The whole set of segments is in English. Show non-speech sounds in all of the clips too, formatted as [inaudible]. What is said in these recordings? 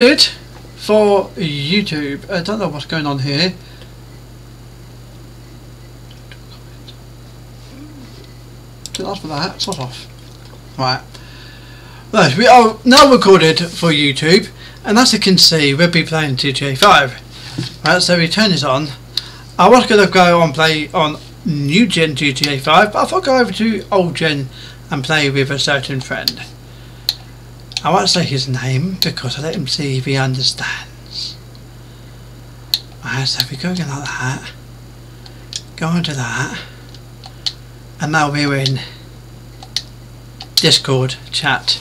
Good for YouTube. I don't know what's going on here. Didn't ask for that. Sort off. Right. Right, we are now recorded for YouTube, and as you can see, we'll be playing GTA 5. Right, so we turn this on. I was going to go and play on new gen GTA 5, but I thought I'd go over to old gen and play with a certain friend. I won't say his name because I let him see if he understands. Alright, so we go like that. Go into that. And now we're in Discord chat.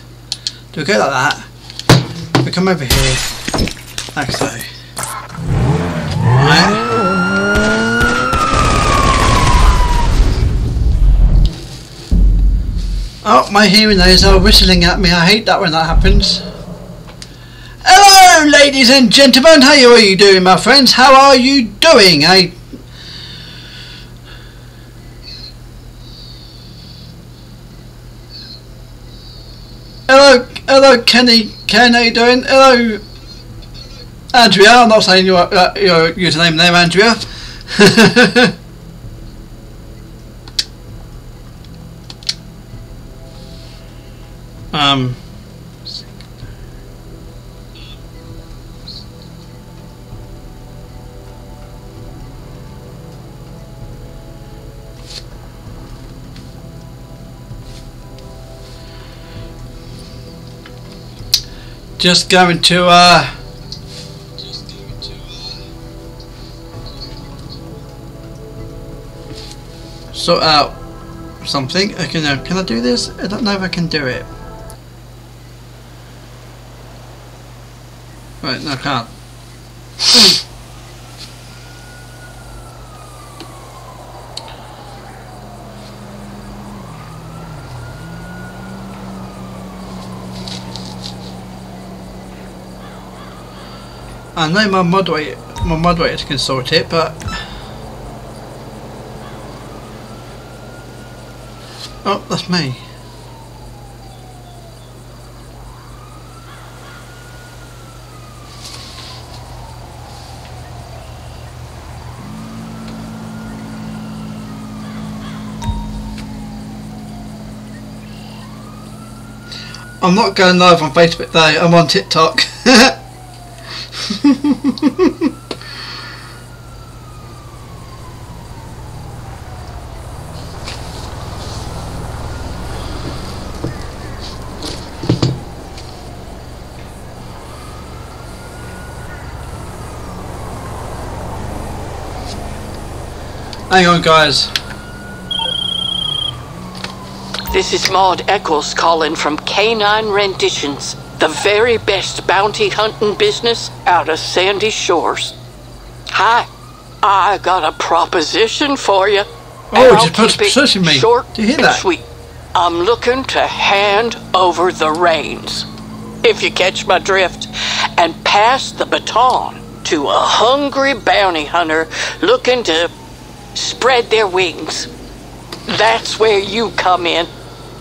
Do we go like that? We come over here. Like so. Oh, my hearing aids are whistling at me. I hate that when that happens. Hello, ladies and gentlemen. How are you doing, my friends? How are you doing? I... Hello, hello, Kenny. Ken, how you doing? Hello, Andrea. I'm not saying your uh, your username name, Andrea. [laughs] um. Just going to uh sort out something. I can uh, can I do this? I don't know if I can do it. Right, no I can't. I know my moderator, my moderators can sort it, but oh, that's me. I'm not going live on Facebook though, I'm on TikTok. [laughs] Hang on guys. This is Maude Eccles calling from Canine Renditions, the very best bounty hunting business out of Sandy Shores. Hi, I got a proposition for you. Oh, and just I'll put keep position me. Short Do you hear that? Sweet. I'm looking to hand over the reins, if you catch my drift, and pass the baton to a hungry bounty hunter looking to spread their wings. That's where you come in.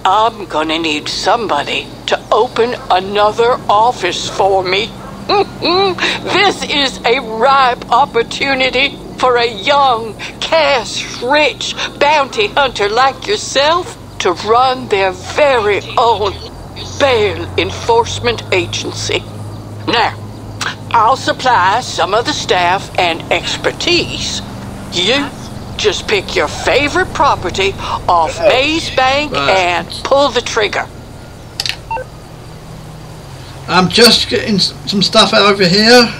I'm gonna need somebody to open another office for me. this is a ripe opportunity for a young, cash rich bounty hunter like yourself to run their very own bail enforcement agency. Now, I'll supply some of the staff and expertise. You just pick your favorite property off Maze Bank Right. and pull the trigger. I'm just getting some stuff out over here.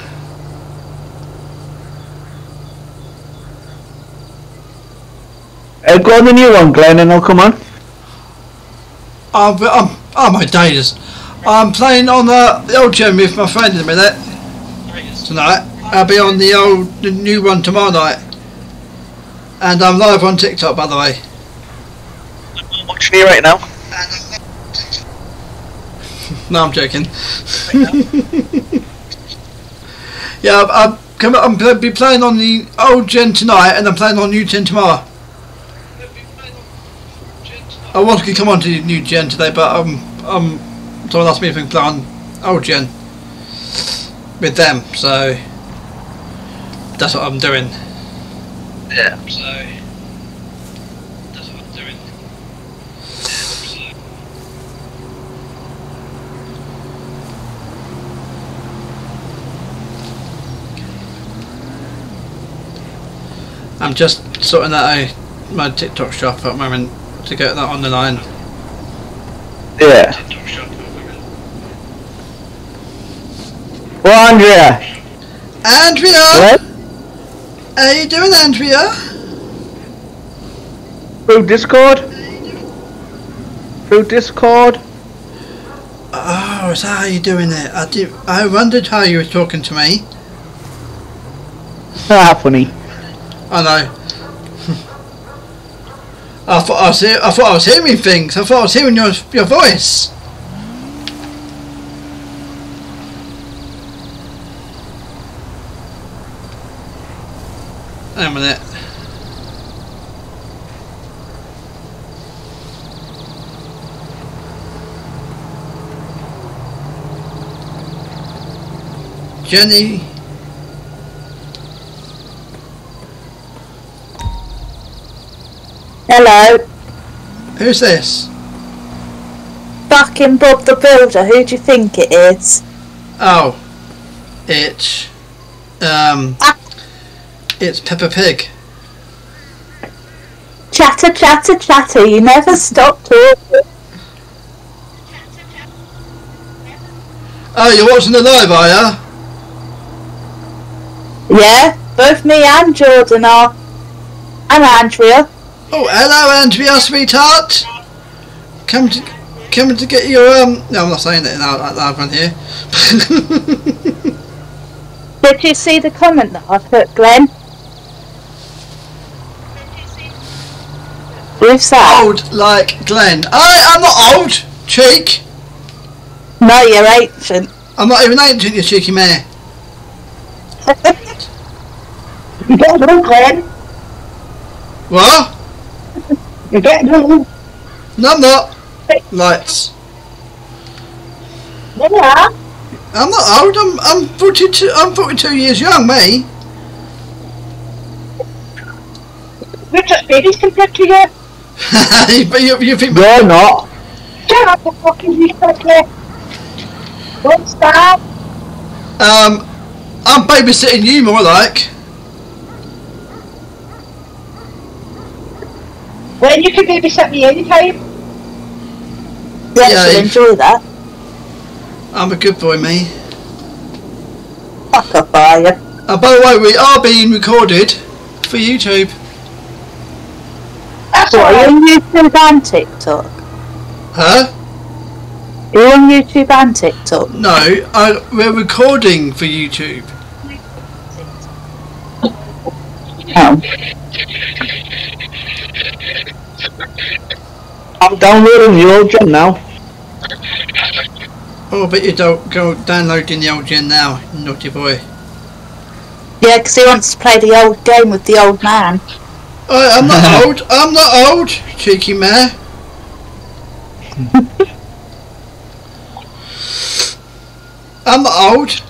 Uh, go on the new one, Glenn, and I'll come on. I'm, I'm, oh my days. I'm playing on the, the old gym with my friend in a minute. Tonight. I'll be on the old, the new one tomorrow night. And I'm live on TikTok by the way. I'm watching you right now. [laughs] No, I'm joking. [laughs] yeah, I'm, I'm, come- I'm going to be playing on the old gen tonight and I'm playing on new gen tomorrow. I was going to come on to new gen today, but um, um, someone asked me if I can play on old gen. with them. So that's what I'm doing. Yeah. So that's what I'm doing. I'm just sorting out a, my TikTok shop at the moment to get that on the line. Yeah. TikTok shop at. Well, Andrea. Andrea! What? How you doing, Andrea? Through Discord? Through Discord? Oh, is that how you doing it? I did. I wondered how you were talking to me. [laughs] Ah, funny. I know. [laughs] I thought I was. I thought I was hearing things. I thought I was hearing your your voice. On a minute. Jenny. Hello, Who's this? fucking Bob the Builder. Who do you think it is? Oh, it's um, it's Peppa Pig. Chatter, chatter, chatter. You never stop talking. Oh, you're watching the live, are ya? Yeah, both me and Jordan are. And Andrea. Oh, hello, Andrea, sweetheart. Come to come to get your um. No, I'm not saying it now out loud on here. [laughs] Did you see the comment that I put, Glenn? Who's that? old like Glenn. I I'm not old, cheek. No, you're ancient. I'm not even ancient, you cheeky mare. You get it, Glenn. What? You get it. No, I'm not. Lights. Yeah. I'm not old. I'm I'm 42. I'm 42 years young, me. You're just babies compared to you. But [laughs] you, you think You're not. Shut up, you fucking useless. Don't stop. um I'm babysitting you more like. When you can babysit me anytime. Yeah, Yeah, you- she'll enjoy that. I'm a good boy, me. Fuck off, are you? Uh, by the way, we are being recorded for YouTube. That's what, are you on YouTube and TikTok? Huh? Are you on YouTube and TikTok? No, I, we're recording for YouTube. Oh. I'm downloading the old gen now. Oh, but you don't go downloading the old gen now, naughty boy. Yeah, 'cause he wants to play the old game with the old man. Oh, I'm not [laughs] old. I'm not old, cheeky mare. I'm not old.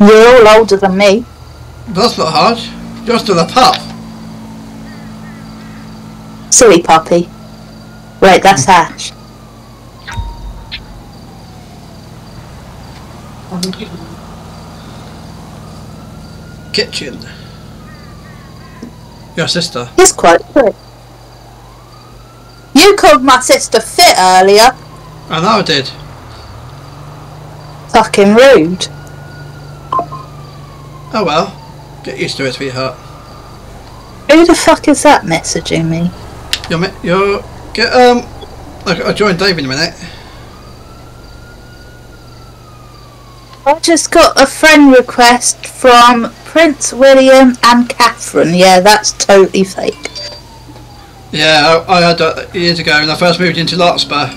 You're all older than me. That's not hard. You're still a pup. Silly puppy. Wait, that's [laughs] Ash. Kitchen. Your sister. He's quite fit. You called my sister fit earlier. I know I did. Fucking rude. Oh well. Get used to it, sweetheart. Who the fuck is that messaging me? You're, you're, get, um, I'll I'll join Dave in a minute. I just got a friend request from Prince William and Catherine. Yeah, that's totally fake. Yeah, I, I had that years ago when I first moved into Larkspur.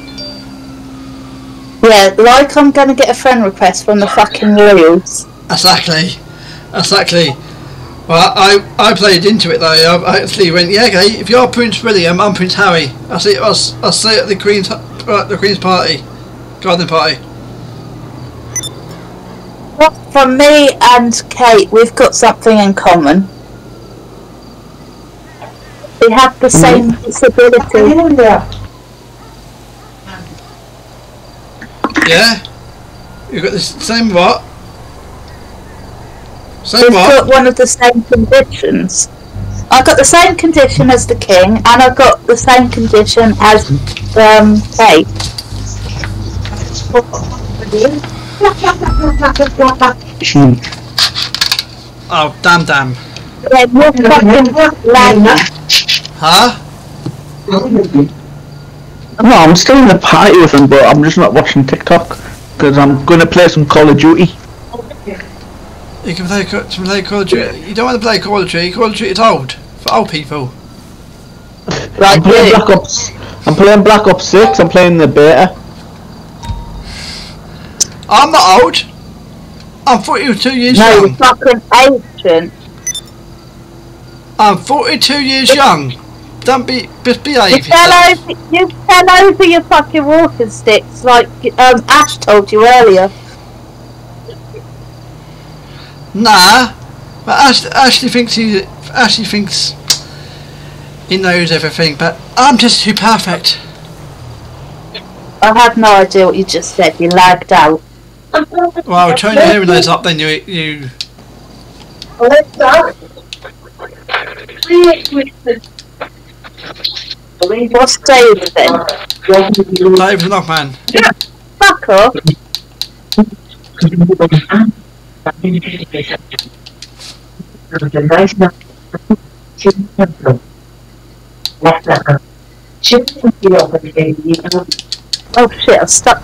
Yeah, like I'm gonna get a friend request from the fucking Royals. Exactly. Exactly. Well, I, I played into it though. I, I actually went, yeah, okay. If you're Prince William, I'm Prince Harry. I see. I'll, s- I'll see at the Queen's uh, the Queen's party, garden party. From me and Kate, we've got something in common. We have the same disability. Yeah? You've got the same what? Same We've got one of the same conditions. I've got the same condition as the king, and I've got the same condition as um, Kate. Oh, damn, damn. Yeah, you're. Huh? No, I'm still in the party with him, but I'm just not watching TikTok because I'm gonna play some Call of Duty. You can play, Ca- play Call of Duty. You don't want to play Call of Duty. Call of Duty is old. For old people. Like I'm playing. Black Ops. I'm playing Black Ops Six. I'm playing the beta. I'm not old. I'm 42 years No, you're fucking ancient. I'm 42 years young. Don't be, just You behave fell over, you fell over your fucking walking sticks like um, Ash told you earlier. Nah. But Ash, Ashley thinks he, Ashley thinks he knows everything, but I'm just too perfect. I have no idea what you just said. You lagged out. Well, turn your hearing aids up, then you, you. What's Dave then? Even enough, man. Yeah, Fuck off. Oh shit, I stuck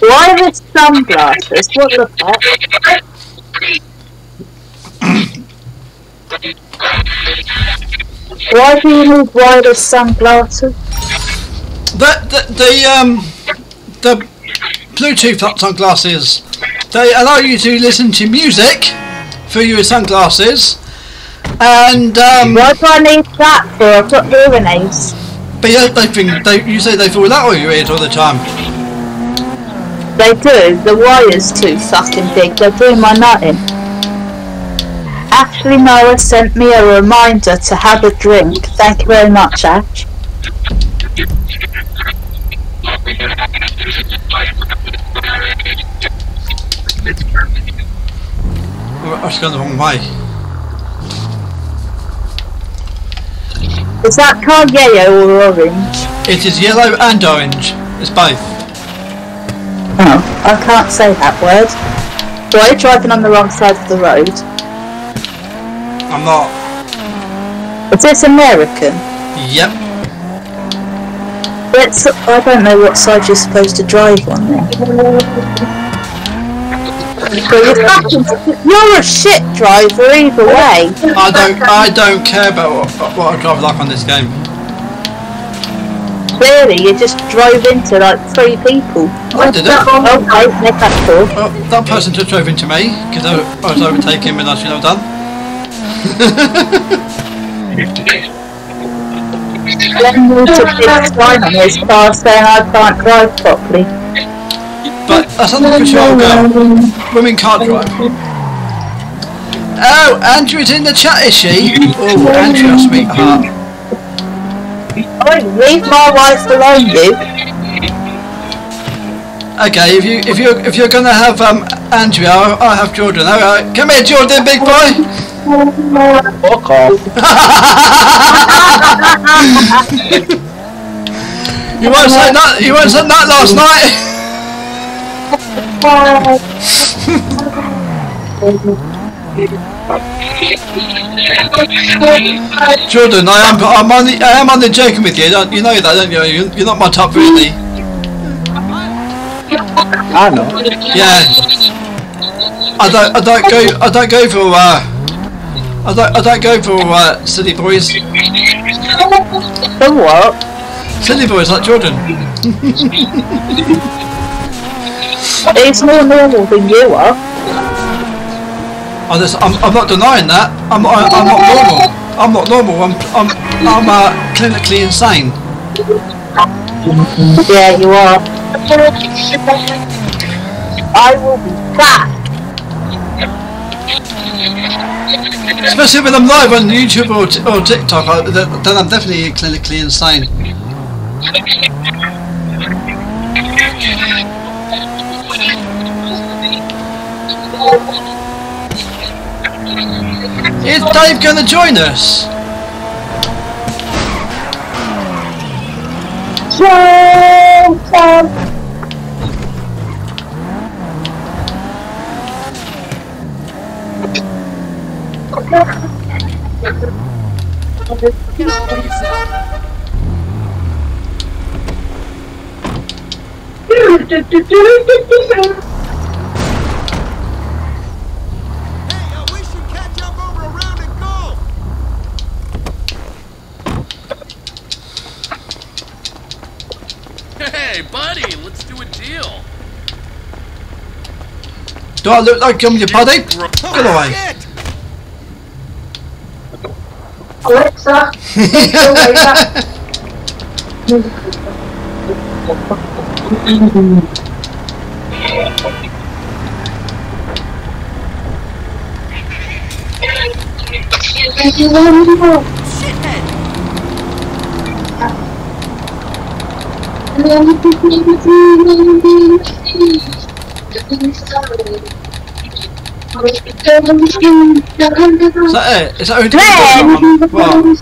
Why the sunglasses? What the fuck? Why do you need wireless sunglasses? The the, the um the Bluetooth sunglasses. They allow you to listen to music through your sunglasses, and um, Why do I need that for? I've got hearing aids. but yeah, they think they you say they fall out of your ears all the time. They do. The wire's too fucking big. They're doing my nutting. Ashley Noah sent me a reminder to have a drink. Thank you very much, Ash. Oh, I was going the wrong way. Is that car yellow or orange? It is yellow and orange. It's both. Oh, I can't say that word. Why are you driving on the wrong side of the road? I'm not. Is this American? Yep. Let's, I don't know what side you're supposed to drive on then. You're, you're a shit driver either way. I don't. I don't care about what, what I drive like on this game. Clearly, you just drove into like three people. I didn't. Okay, make that call. Well, that person just drove into me because I, I was overtaking when I should have done. Then you took [laughs] this sign on his car saying I can't drive properly. But that's not because you're girl. Women can't drive. Oh, Andrea's in the chat, is she? Oh, Andrew, sweetheart. Leave my wife alone, you. Okay, if you if you if you're gonna have um Andrea, I'll, I'll have Jordan. All right, come here, Jordan, big boy. Fuck off. [laughs] You weren't saying that. You weren't saying that last night. [laughs] [laughs] Jordan, I am I'm only I am only joking with you. Don't, you know that, don't you? You're, not my top really. I know. Yeah. I don't, I don't go, I don't go for, uh, I don't, I don't go for uh, silly boys. For what? Silly boys like Jordan. He's more normal than you are. Oh, this, I'm, I'm not denying that. I'm, I, I'm not normal. I'm not normal. I'm, I'm, I'm uh, clinically insane. Yeah, you are. I will be back. Especially when I'm live on YouTube or, t- or TikTok, I, then I'm definitely clinically insane. [laughs] Is Dave going to join us we should catch up over a round of golf. Hey, buddy, let's do a deal. Do I look like I'm your buddy? Get away. Shit! Alexa, [laughs] Is that it? Is that who Glenn! did What?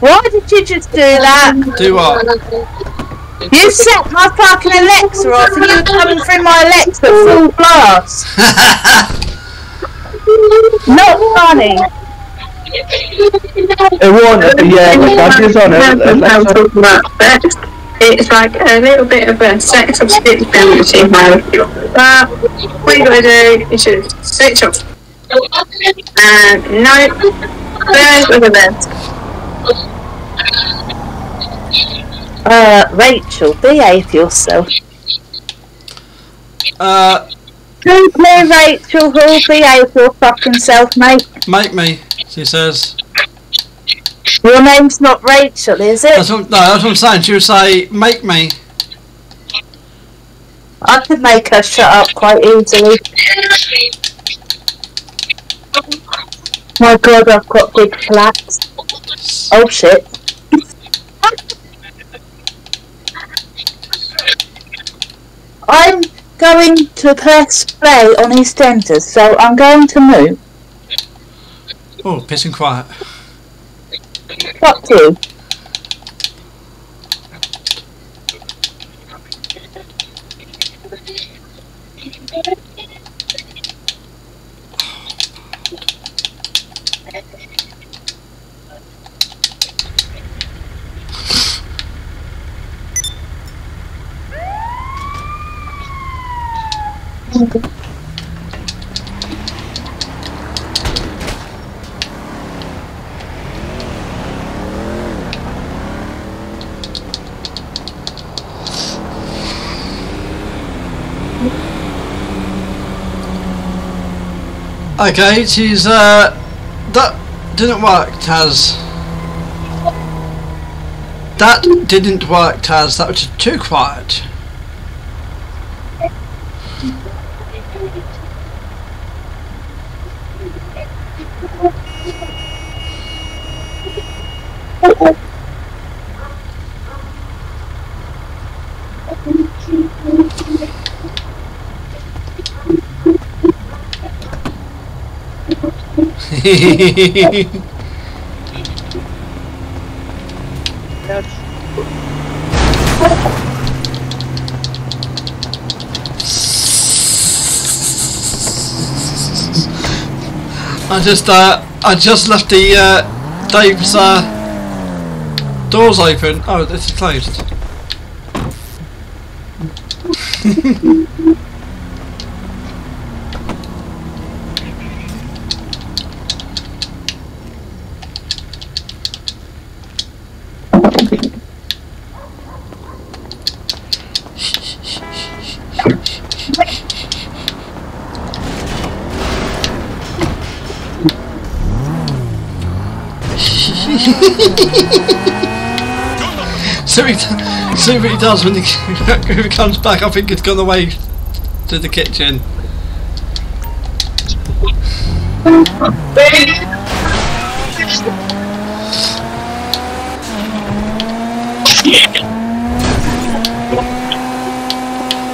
Why did you just do that? Do what? You set my fucking Alexa off and you were coming through my Alexa full blast. [laughs] Not funny. It won't, yeah, the badges on it. Alexa. It's like a little bit of a sex obscurity mode. But what you gotta do is just switch off. And no, there's with event. Uh, Rachel, behave yourself. Uh, Don't play Rachel, who'll behave your fucking self, mate. make me, she says. Your name's not Rachel, is That's it? what, no, that's what I'm saying. She would say, make me. I could make her shut up quite easily. My god, I've got big flats. Oh shit. I'm going to press play on EastEnders, so I'm going to move. Oh, piss and quiet. Fuck you. Okay, she's, uh, that didn't work, Taz. That didn't work, Taz. That was too quiet. I just uh I just left the uh Dave's uh doors open. Oh this is closed. [laughs] see, what he, see what he does when he, [laughs] when he comes back. I think he's gone away to the kitchen.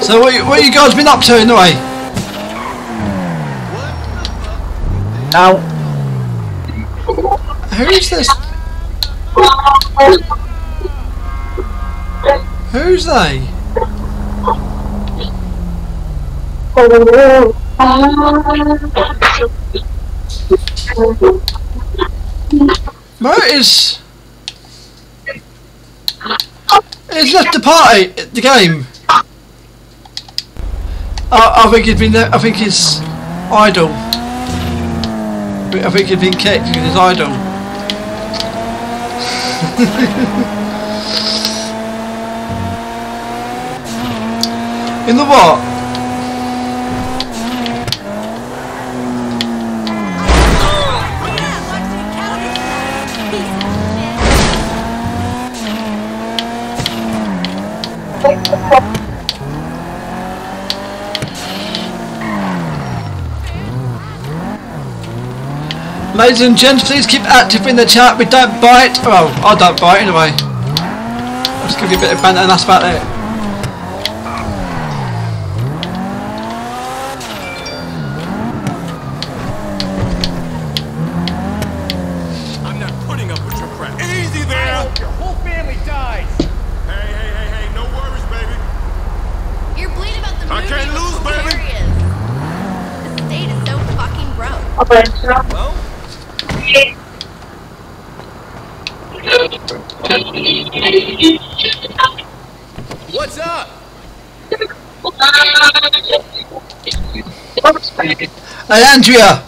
So what, you- what you guys been up to anyway? Now, Who is this? Who's they? Mo is. He's left the party, the game. I, I think he's been. there- I think he's idle. I think he's been kicked because he's idle. [laughs] In the what? Ladies and gents, please keep active in the chat. We don't bite. Well, I don't bite anyway. I'll just give you a bit of banter and that's about it. Hey Andrea!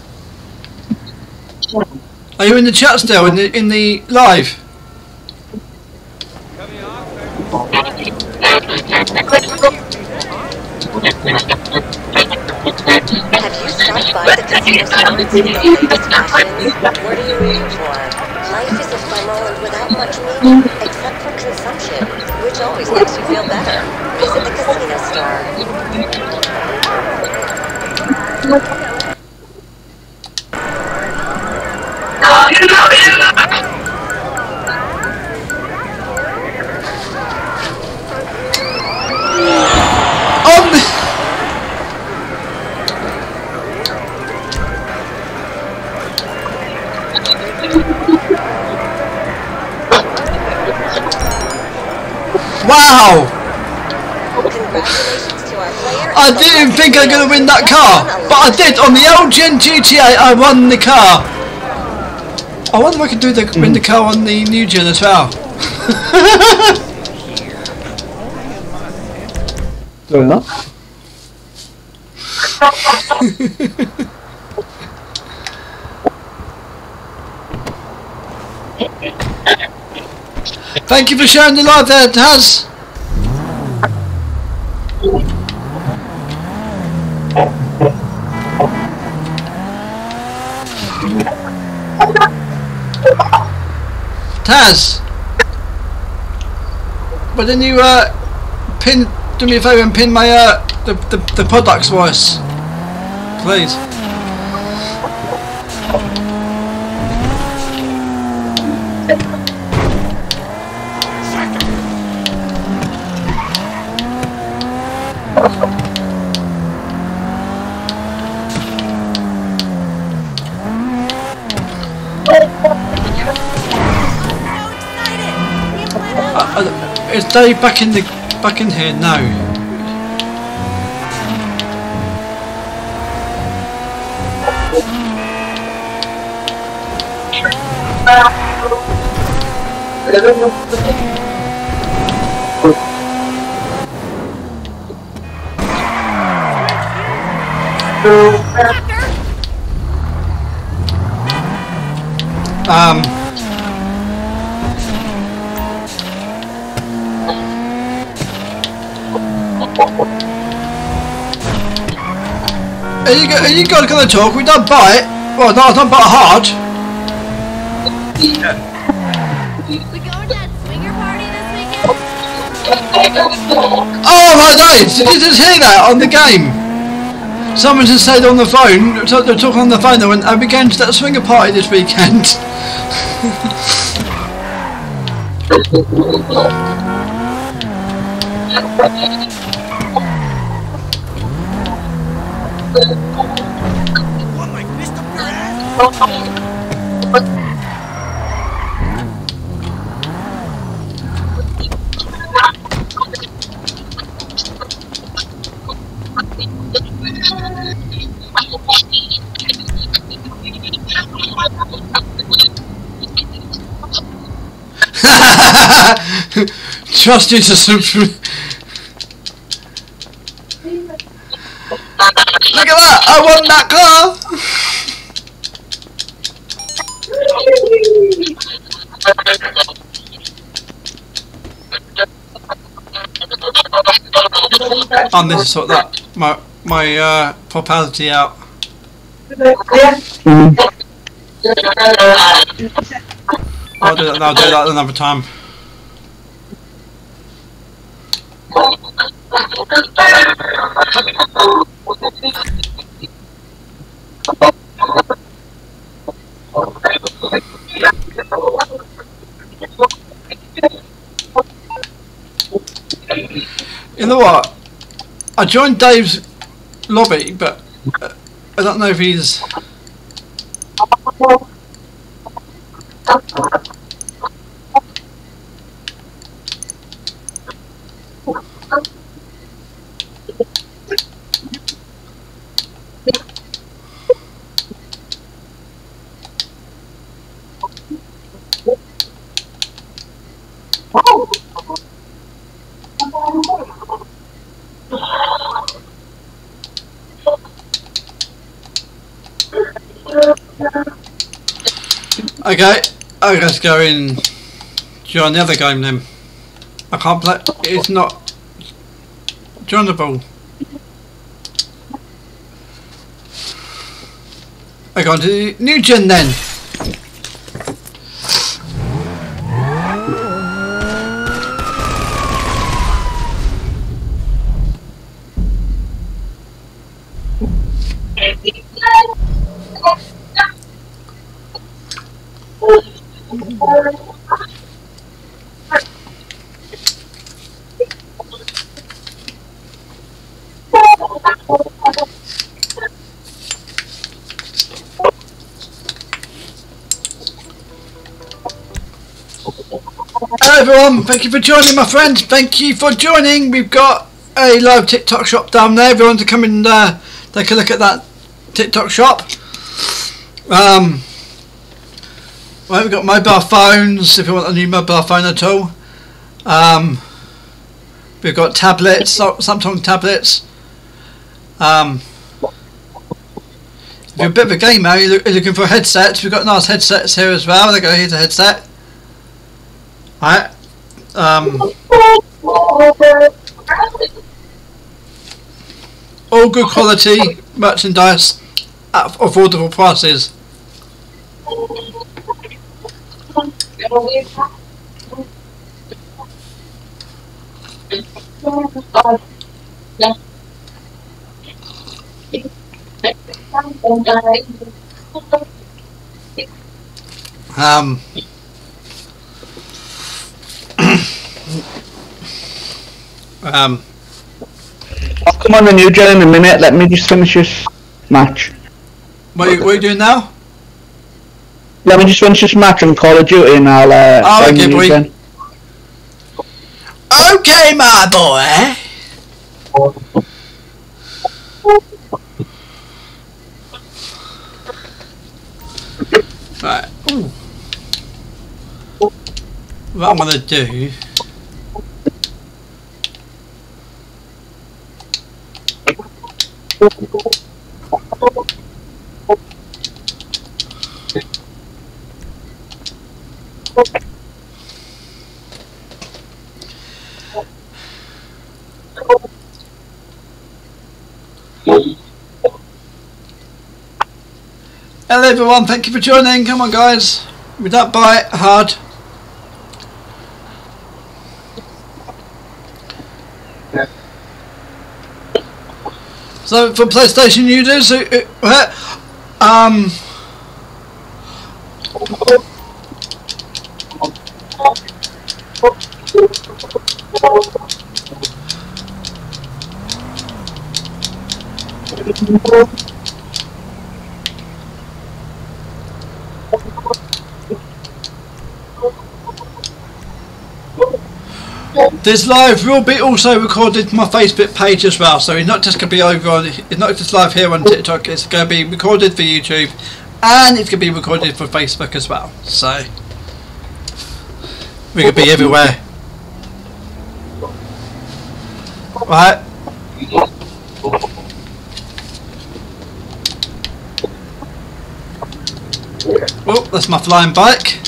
Are you in the chat still? In the in the live? Have you stopped by the casino Wow! Congratulations to our player. I didn't think I was gonna win that car, but I did. On the old gen GTA, I won the car. I wonder if I could do the win the mm-hmm. car on the new gen as well. [laughs] doing that. [laughs] Thank you for sharing the live there, Taz. Taz. But then you uh, pin, do me a favour and pin my uh, the, the the products voice, please. Dave back in the back in here? No. Um. Are you, are you guys gonna talk? We don't bite. Well, no, don't bite hard. We going to that swinger party this weekend? Oh my days! Did you just hear that on the game? Someone just said on the phone, they're talking on the phone, they went, are we going to that swinger party this weekend? [laughs] Trust you to some... Look at that! I won that car! I need to sort that my my uh, property out. Mm. I'll do that. I'll do that another time. You know what? I joined Dave's lobby, but uh, I don't know if he's. Okay, Oh, I guess go in. Join the other game then. I can't play. It's not joinable. I go on to the new gen then. Hello everyone, thank you for joining my friends, thank you for joining. We've got a live TikTok shop down there. Everyone to come and uh, take a look at that TikTok shop. Um, we've got mobile phones if you want a new mobile phone at all. Um, we've got tablets, Samsung tablets. Um, if you're a bit of a gamer, you're loo- you're looking for headsets, we've got nice headsets here as well. They go, here's a headset. Right. Um, all good quality merchandise at affordable prices. Um, um, I'll come on the new gen in a minute. Let me just finish this match. what are you, what are you doing now? Let me just finish this match on Call of Duty and I'll uh, Oh, okay, boy. gen. Okay, my boy. Right. What I'm gonna do. Hello everyone, thank you for joining. Come on guys. We don't bite hard. So for PlayStation users, uh, uh, um, this live will be also recorded my Facebook page as well. So it's not just going to be over on, it's not just live here on TikTok. It's going to be recorded for YouTube, and it's going to be recorded for Facebook as well. So we could be everywhere. Right. Oh, that's my flying bike.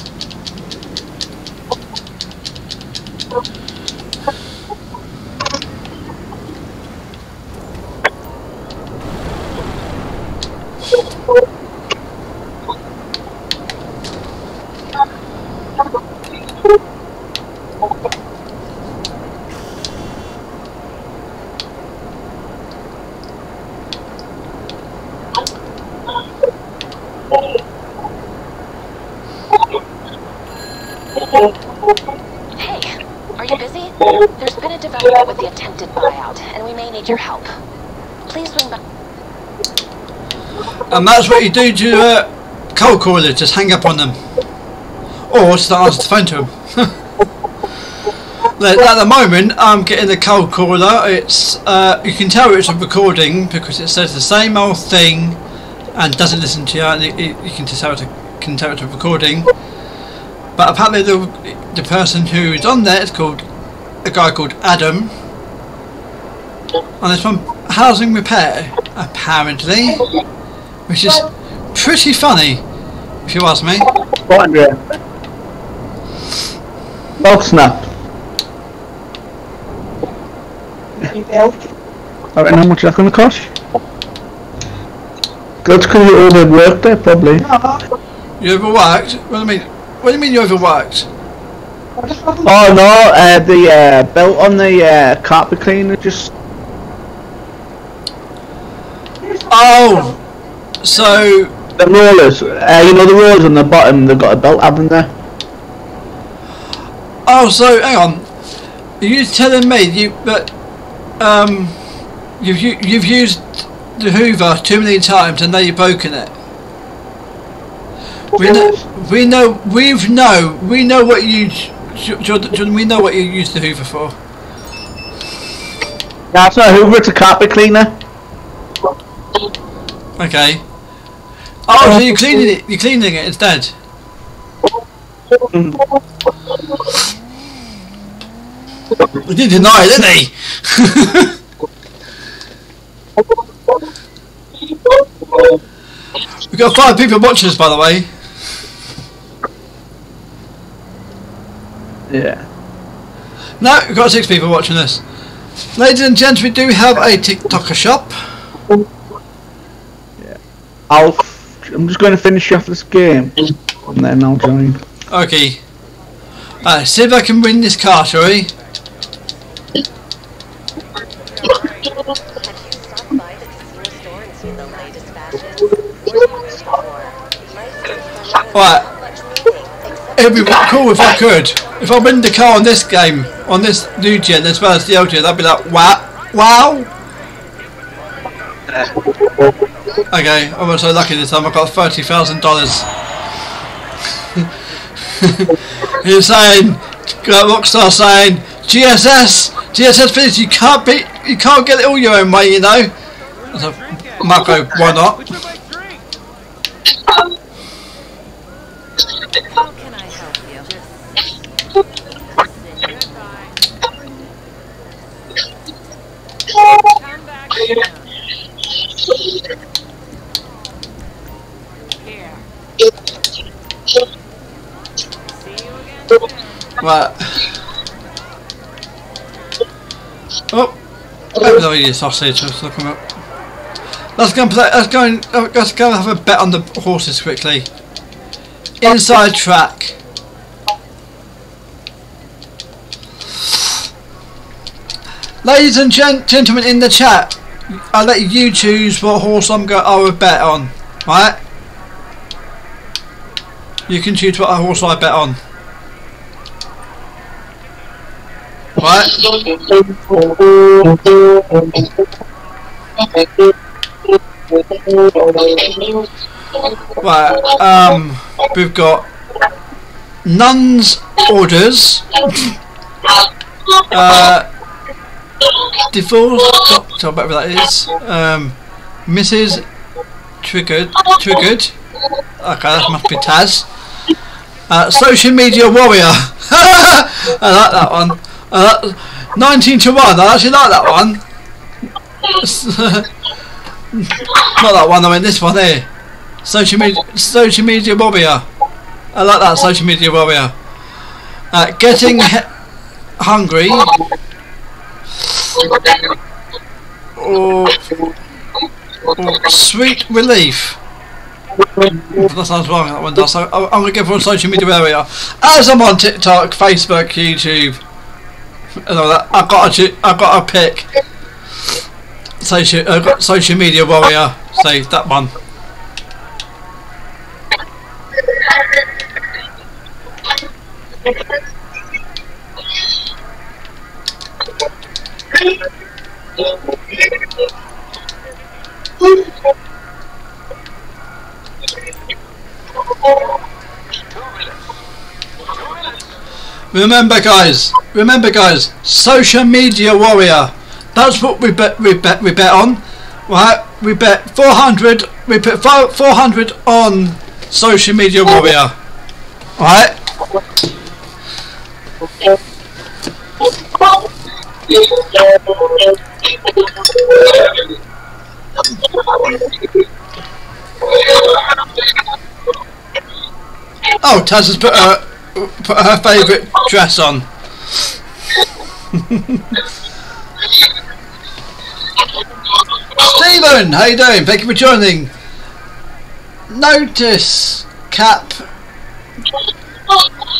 Hey, are you busy? There's been a development with the attempted buyout, and we may need your help. Please swing by. And that's what you do to uh, cold callers, just hang up on them. Or start answer the phone to them. [laughs] At the moment, I'm getting the cold caller. It's uh, you can tell it's a recording because it says the same old thing and doesn't listen to you. And it, it, you can tell it's a, can tell it's a recording. But apparently, the the person who is on there is called a guy called Adam, and it's from housing repair apparently, which is pretty funny if you ask me. What, yeah. Oh, snap. Alright, how much is that going to cost? That's because you overworked there, probably. You overworked? What do you mean? What do you mean you overworked? Oh no, uh, the uh, belt on the uh, carpet cleaner just. Oh, so The rollers, uh, you know the rollers on the bottom, they've got a belt haven't they? oh, so hang on. Are you telling me you that um you've you've used the Hoover too many times and now you've broken it? We know, we know, we've know, we know what you, Jordan, Jordan, we know what you use the Hoover for. That's not a Hoover, it's a carpet cleaner. Okay. Oh, so you're uh, cleaning it, you're cleaning it instead. He did deny it, didn't he? [laughs] We've got five people watching us, by the way. Yeah. No, we've got six people watching this. Ladies and gents, we do have a TikToker shop. I'll. I'm just going to finish off this game, and then I'll join. Okay. Alright, see if I can win this car, shall we? Right. It'd be cool if I could. If I win the car on this game, on this new gen as well as the old gen, I'd be like, wow, wow. Okay, I was so lucky this time. I got thirty thousand dollars. [laughs] He's saying, got Rockstar saying, GSS, GSS finish. You can't beat, you can't get it all your own way, you know. I said, Marco, why not? Where's my drink? How can I help you? Come back here. Here. See you again. Oh, maybe they'll eat a sausage. Let's look 'em up. Let's go and play. Let's go and uh, let's go and have a bet on the horses quickly. Inside track. Ladies and gent- gentlemen in the chat, I'll let you choose what horse I'm going. I would bet on. Right? You can choose what horse I bet on. Right? Right. Um, we've got nuns orders. Uh, divorce doctor, whatever that is. Um, Mrs. Triggered. Triggered. Okay, that must be Taz. Uh, social media warrior. [laughs] I like that one. Uh, 19 to 1. I actually like that one. [laughs] Not that one, I mean this one here. Social media, social media warrior. I like that social media warrior. Uh, getting hungry. Or, or sweet relief. That sounds wrong. That one does. So I'm gonna go for a social media area. As I'm on TikTok, Facebook, YouTube. I've got to. I've got to pick. Social, uh, got social media warrior. Say that one. Remember, guys. Remember, guys. Social media warrior. That's what we bet. We bet. We bet on. Right. We bet 400. We put 400 on social media warrior. Right. Oh, Taz has put put her favourite dress on. Stephen, how you doing? Thank you for joining. Notice cap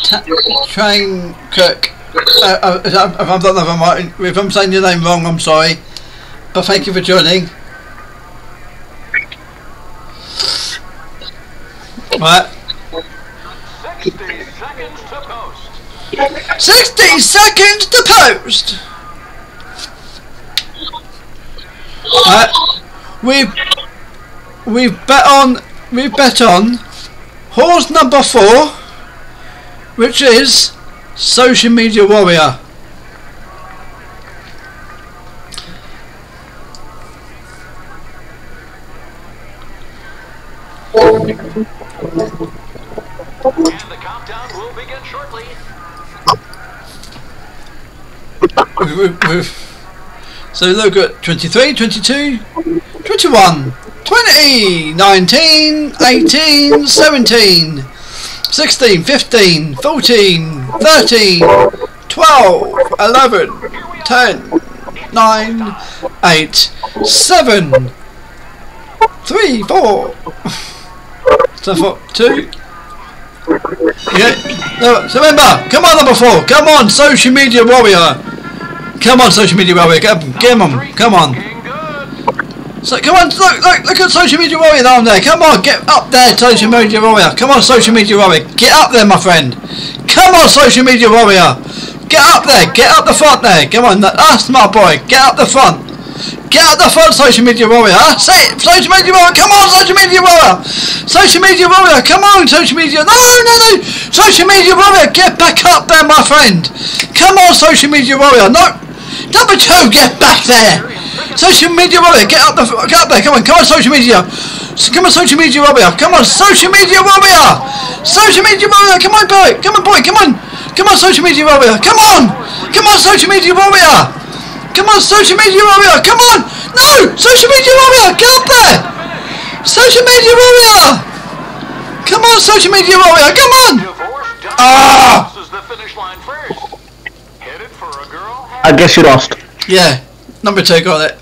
ta- train cook. Uh, uh, if I'm- if I'm if I'm, if I'm saying your name wrong, I'm sorry. But thank you for joining. Right. 60 seconds to post! Right. We've we've bet on we've bet on horse number four which is social media warrior. We've- [laughs] we've- So look at 23, 22, 21, 20, 19, 18, 17, 16, 15, 14, 13, 12, 11, 10, 9, 8, 7, 3, 4, so four, 2, yeah, no, so remember, come on number 4, come on social media warrior, Come on, social media warrior. Get, get on. Come on. So come on, look, look, look at social media warrior down there. Come on, get up there, social media warrior. Come on, social media warrior. Get up there, my friend. Come on, social media warrior. Get up there. Get up the front there. Come on, that's my boy. Get up the front. Get up the front, social media warrior. That's it, social media warrior. Come on, social media warrior. Social media warrior. Come on, social media. No, no, no. Social media warrior. Get back up there, my friend. Come on, social media warrior. No. Number two, get back there. Social media warrior, get up the, get up there. Come on, come on, social media. Come on, social media warrior. Come on, social media warrior. Social media warrior. Come on, boy. Come on, boy. Come on. Come on, social media warrior. Come on. Come on, social media warrior. Come on, social media warrior. Come on. No, social media warrior. Get up there. Social media warrior. Come on, social media warrior. Come on. Ah. I guess you lost. Yeah, number two got it. [laughs]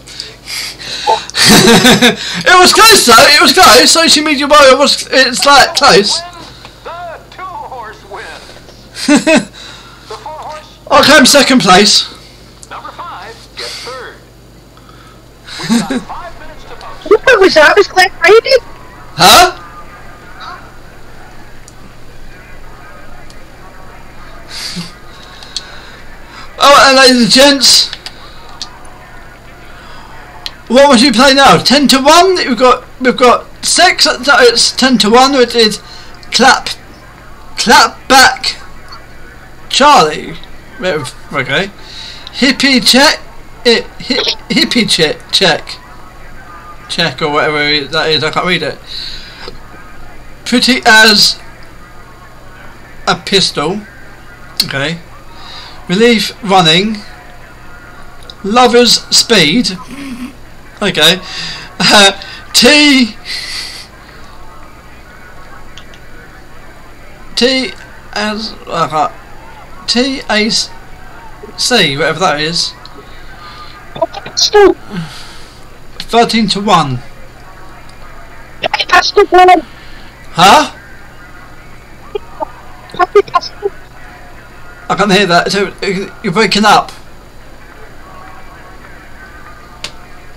it was close though. It was close. Social media warrior was. It's like close. I [laughs] came second place. What was that? Was Glenn Brady? Huh? [laughs] Oh, and ladies and gents, what was you play now? Ten to one. We've got we've got six. It's ten to one, which is clap, clap back, Charlie. Okay, hippie check, it, hip, hippie check, check, check or whatever that is. I can't read it. Pretty as a pistol. Okay. Relief running. Lover's speed. Okay. Uh, T. T as uh, T A C whatever that is. Thirteen to one. Huh? I can't hear that. So you're breaking up.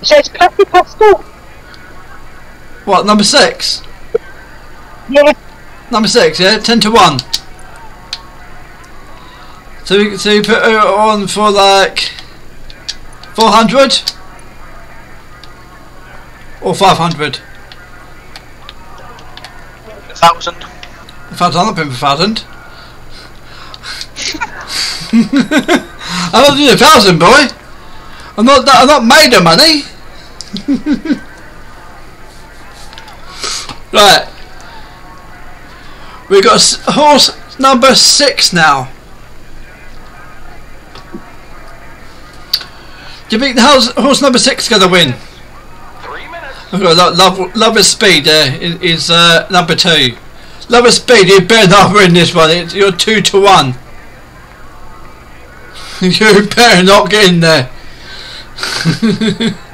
Says Happy Pascal. What number six? Yeah. Number six, yeah, ten to one. So so you put it on for like four hundred or five hundred. A thousand. A thousand, I'm not putting for thousand. I'm not doing a thousand, boy. I'm not. I'm not made of money. [laughs] right. We got horse number six now. Do you think the horse, number six going to win? I've got lo- love, love is speed. Uh, is, is uh, number two. Love is speed. You better not win this one. It's, you're two to one. [laughs] you better not get in there. [laughs]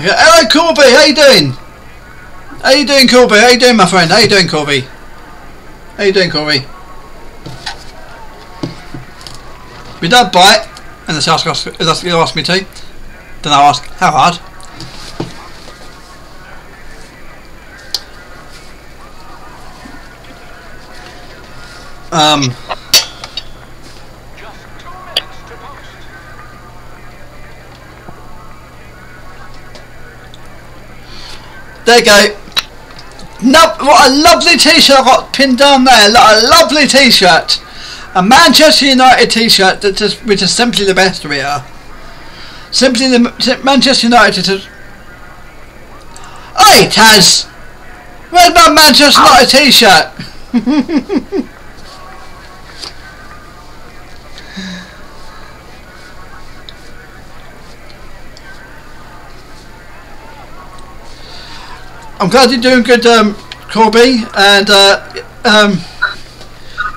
Hello Corby, how you doing? How you doing Corby? How you doing my friend? How you doing Corby? How you doing Corby? We don't bite, and the ask us that's you ask me to. Then I'll ask how hard. Um There you go. What a lovely t-shirt I got pinned down there. Lo- A lovely t-shirt. A Manchester United t-shirt that just, which is simply the best we are. Simply the Manchester United is... Oh, hey Taz! Where's my Manchester United t-shirt? [laughs] I'm glad you're doing good, um, Corby, and uh, um,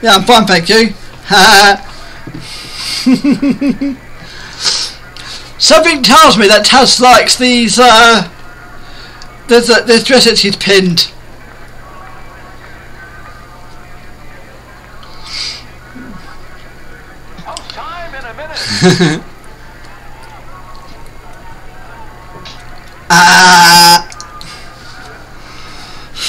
yeah, I'm fine, thank you. [laughs] Something tells me that Taz likes these. Uh, there's a, there's dress that she's pinned. [laughs] Ah.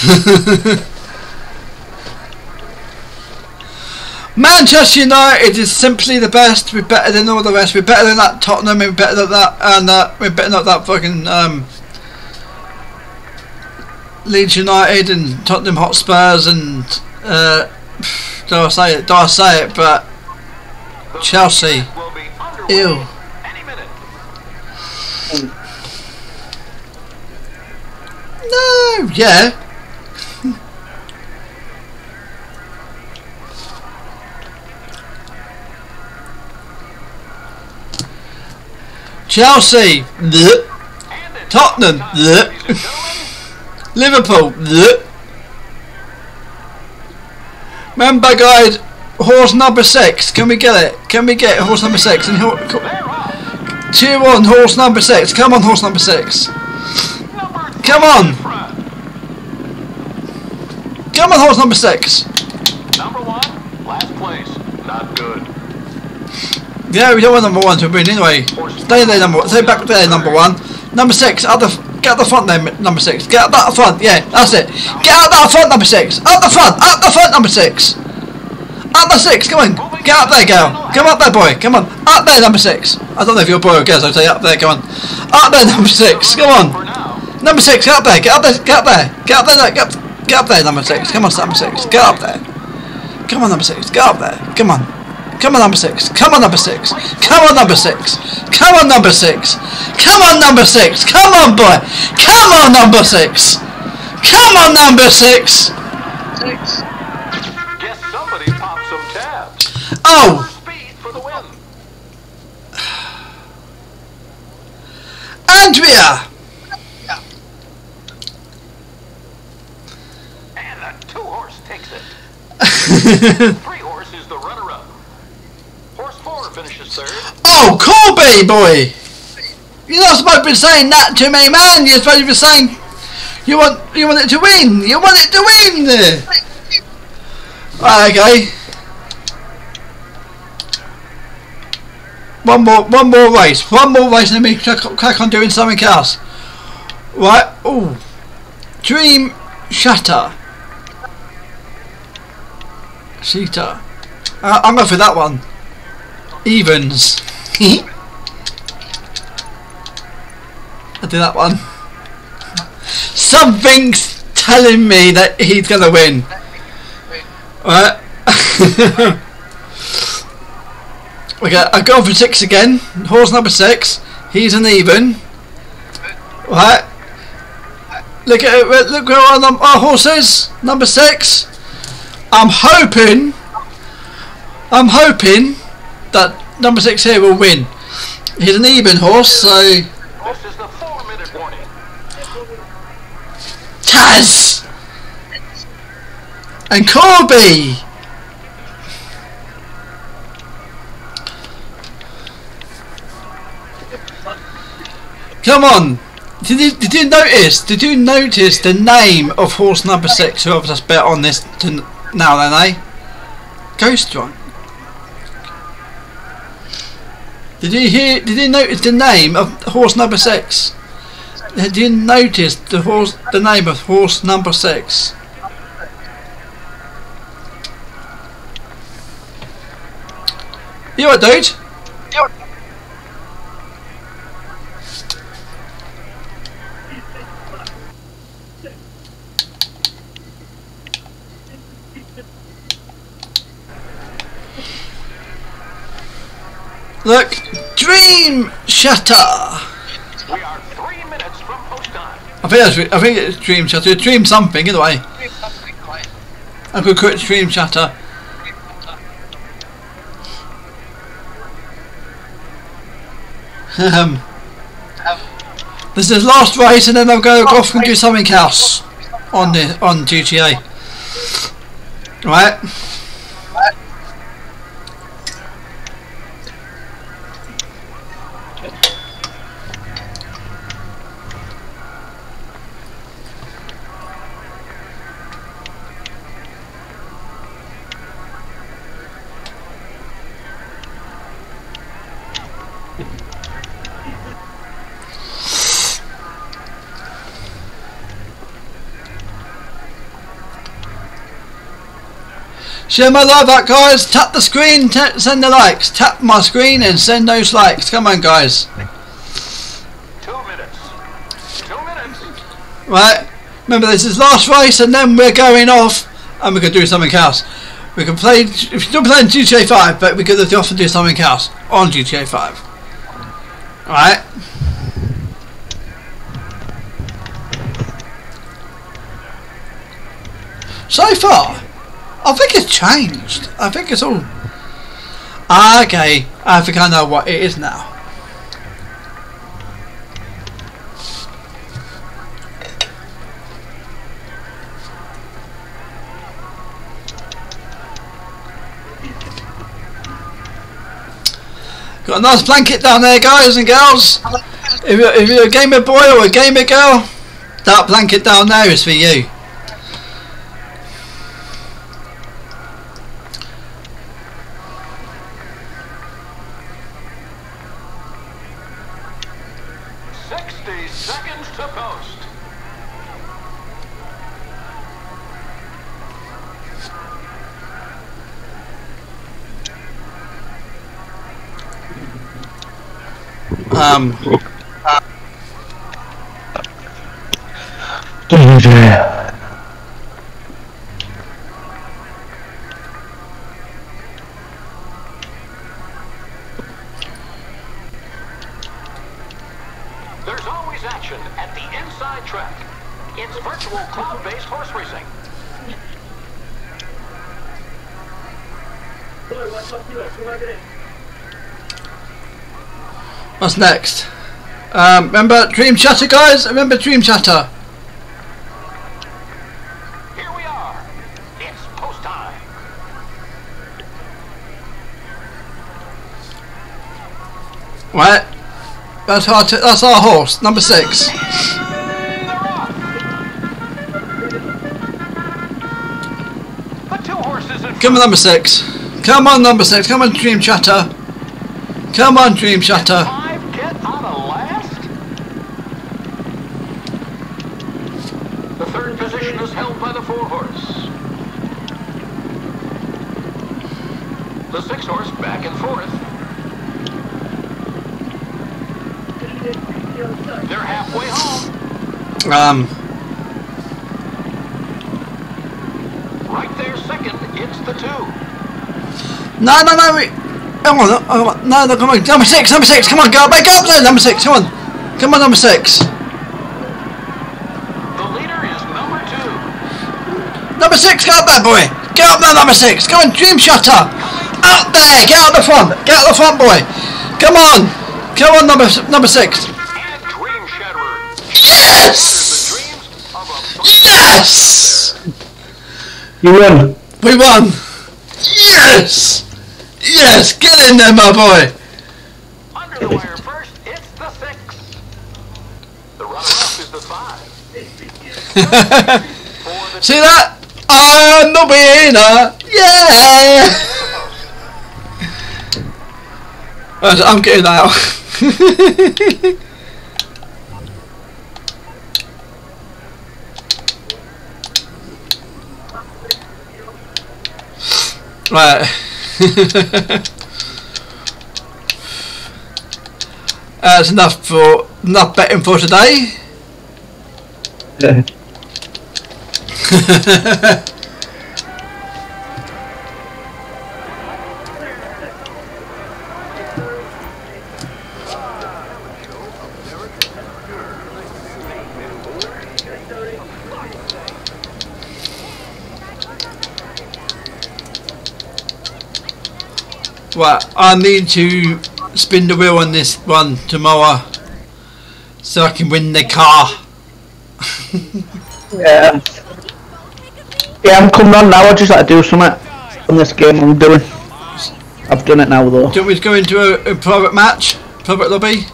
[laughs] Manchester United is simply the best. We're better than all the rest. We're better than that Tottenham. We're better than that, and uh, we're better than that fucking um, Leeds United and Tottenham Hotspurs and uh, [sighs] do I say it? Do I say it? But Chelsea. Ew. No. Yeah. Chelsea, bleh. Tottenham, bleh. Liverpool, bleh. Remember, guys, horse number six. Can we get it? Can we get horse number six? And ho- cheer on horse number six. Come on, horse number six. Come on. Come on, horse number six. Number one, last place. Not good. Yeah, we don't want number one to win anyway. Stay there, number one. Stay back there, number one. Number six, out the get out the front there, number six. Get out that front. Yeah, that's it. Get out that front, number six. Out the front. Out the front, number six. Out the six. Come on. Get up there, girl. Come up there, boy. Come on. Up there, number six. I don't know if you're a boy or girl, so I'll say up there. Come on. Up there, [laughs] number six. Come on. Number six. Get up there. Get up there. Get up there. Get up there. Get up, get up there, number six. Come on, number six. Get up there. Come on, number six. Get up there. Come on. Come on, number six. Come on, number six. Come on, number six. Come on, number six. Come on, number six. Come on, boy. Come on, number six. Come on, number six. Guess somebody popped some tabs. Oh, Speed for the win. Andrea. And that two horse takes it. [laughs] Three horse is the runner-up. Horse third. oh, Corby, boy. You're not supposed to be saying that to me, man. You're supposed to be saying you want you want it to win. You want it to win. Right, okay. One more, one more race, one more race, and then we crack, crack on doing something else. Right. Oh, Dream Shatter. Sheeta. Uh, I'm going for that one. Evens. I do that one. Something's telling me that he's gonna win. Right. [laughs] okay, I've gone for six again. Horse number six. He's an even. Right. Look at it. Look where our, our horse is. Number six. I'm hoping. I'm hoping that number six here will win. He's an even horse, so This is the four-minute warning. Taz and Corby. Come on. Did you, did you notice? Did you notice the name of horse number six? Whoever just bet on this to now, then, eh? Ghost Run. Did you hear? Did you notice the name of horse number six? Did you notice the horse, the name of horse number six? You what, dude? Look, Dream Shatter. I think I think it's Dream Shatter. Dream something either way. I could quit Dream Shatter. Um, this is last race, and then to go off and do something else on the on GTA. Right. Share my live out, guys. Tap the screen, ta send the likes. Tap my screen and send those likes. Come on, guys. Two minutes. Two minutes. Right. Remember, this is last race, and then we're going off, and we can do something else. We can play. If We're still playing GTA 5, but we could have often do something else on GTA 5. Alright. So far, I think it's changed. I think it's all... Ah, okay, I think I know what it is now. Got a nice blanket down there, guys and girls. If you're, if you're a gamer boy or a gamer girl, that blanket down there is for you. Um, There's always action at the inside track. It's virtual cloud-based horse racing. What's next? Um, remember Dream Chatter, guys? Remember Dream Chatter? Here we are. It's post time. Right. That's our that's our horse, number six. They're off. The two horses in Come on, number six. Come on, number six. Come on, Dream Chatter. Come on, Dream Chatter. Five get out of last. The third position is held by the four horse. The six horse back and forth. They're halfway home. Um, Right there, second. It's the two. no, no, no. Wait. Hang on, hang on. No, no, come on. Number six, number six. Come on, go, back up there. Number six. Come on. Come on, number six. The leader is number two. Number six, go up there, boy. Get up there, number six. Come on, Dream Shutter. Out there. Get out the front. Get out the front, boy. Come on. Come on, number number six. Yes. Dreams of a Yes. You won. We won. Yes. Yes. Get in there, my boy. Under the wire first, it's [laughs] the six. The runner-up is the five. See that? I'm the winner. Yeah. I'm getting out. right. That's enough for enough betting for today. Yeah. Right, I need to spin the wheel on this one tomorrow so I can win the car. [laughs] Yeah. Yeah, I'm coming on now. I just had to do something on this game I'm doing. I've done it now though. Do to go into a, a private match? Private lobby?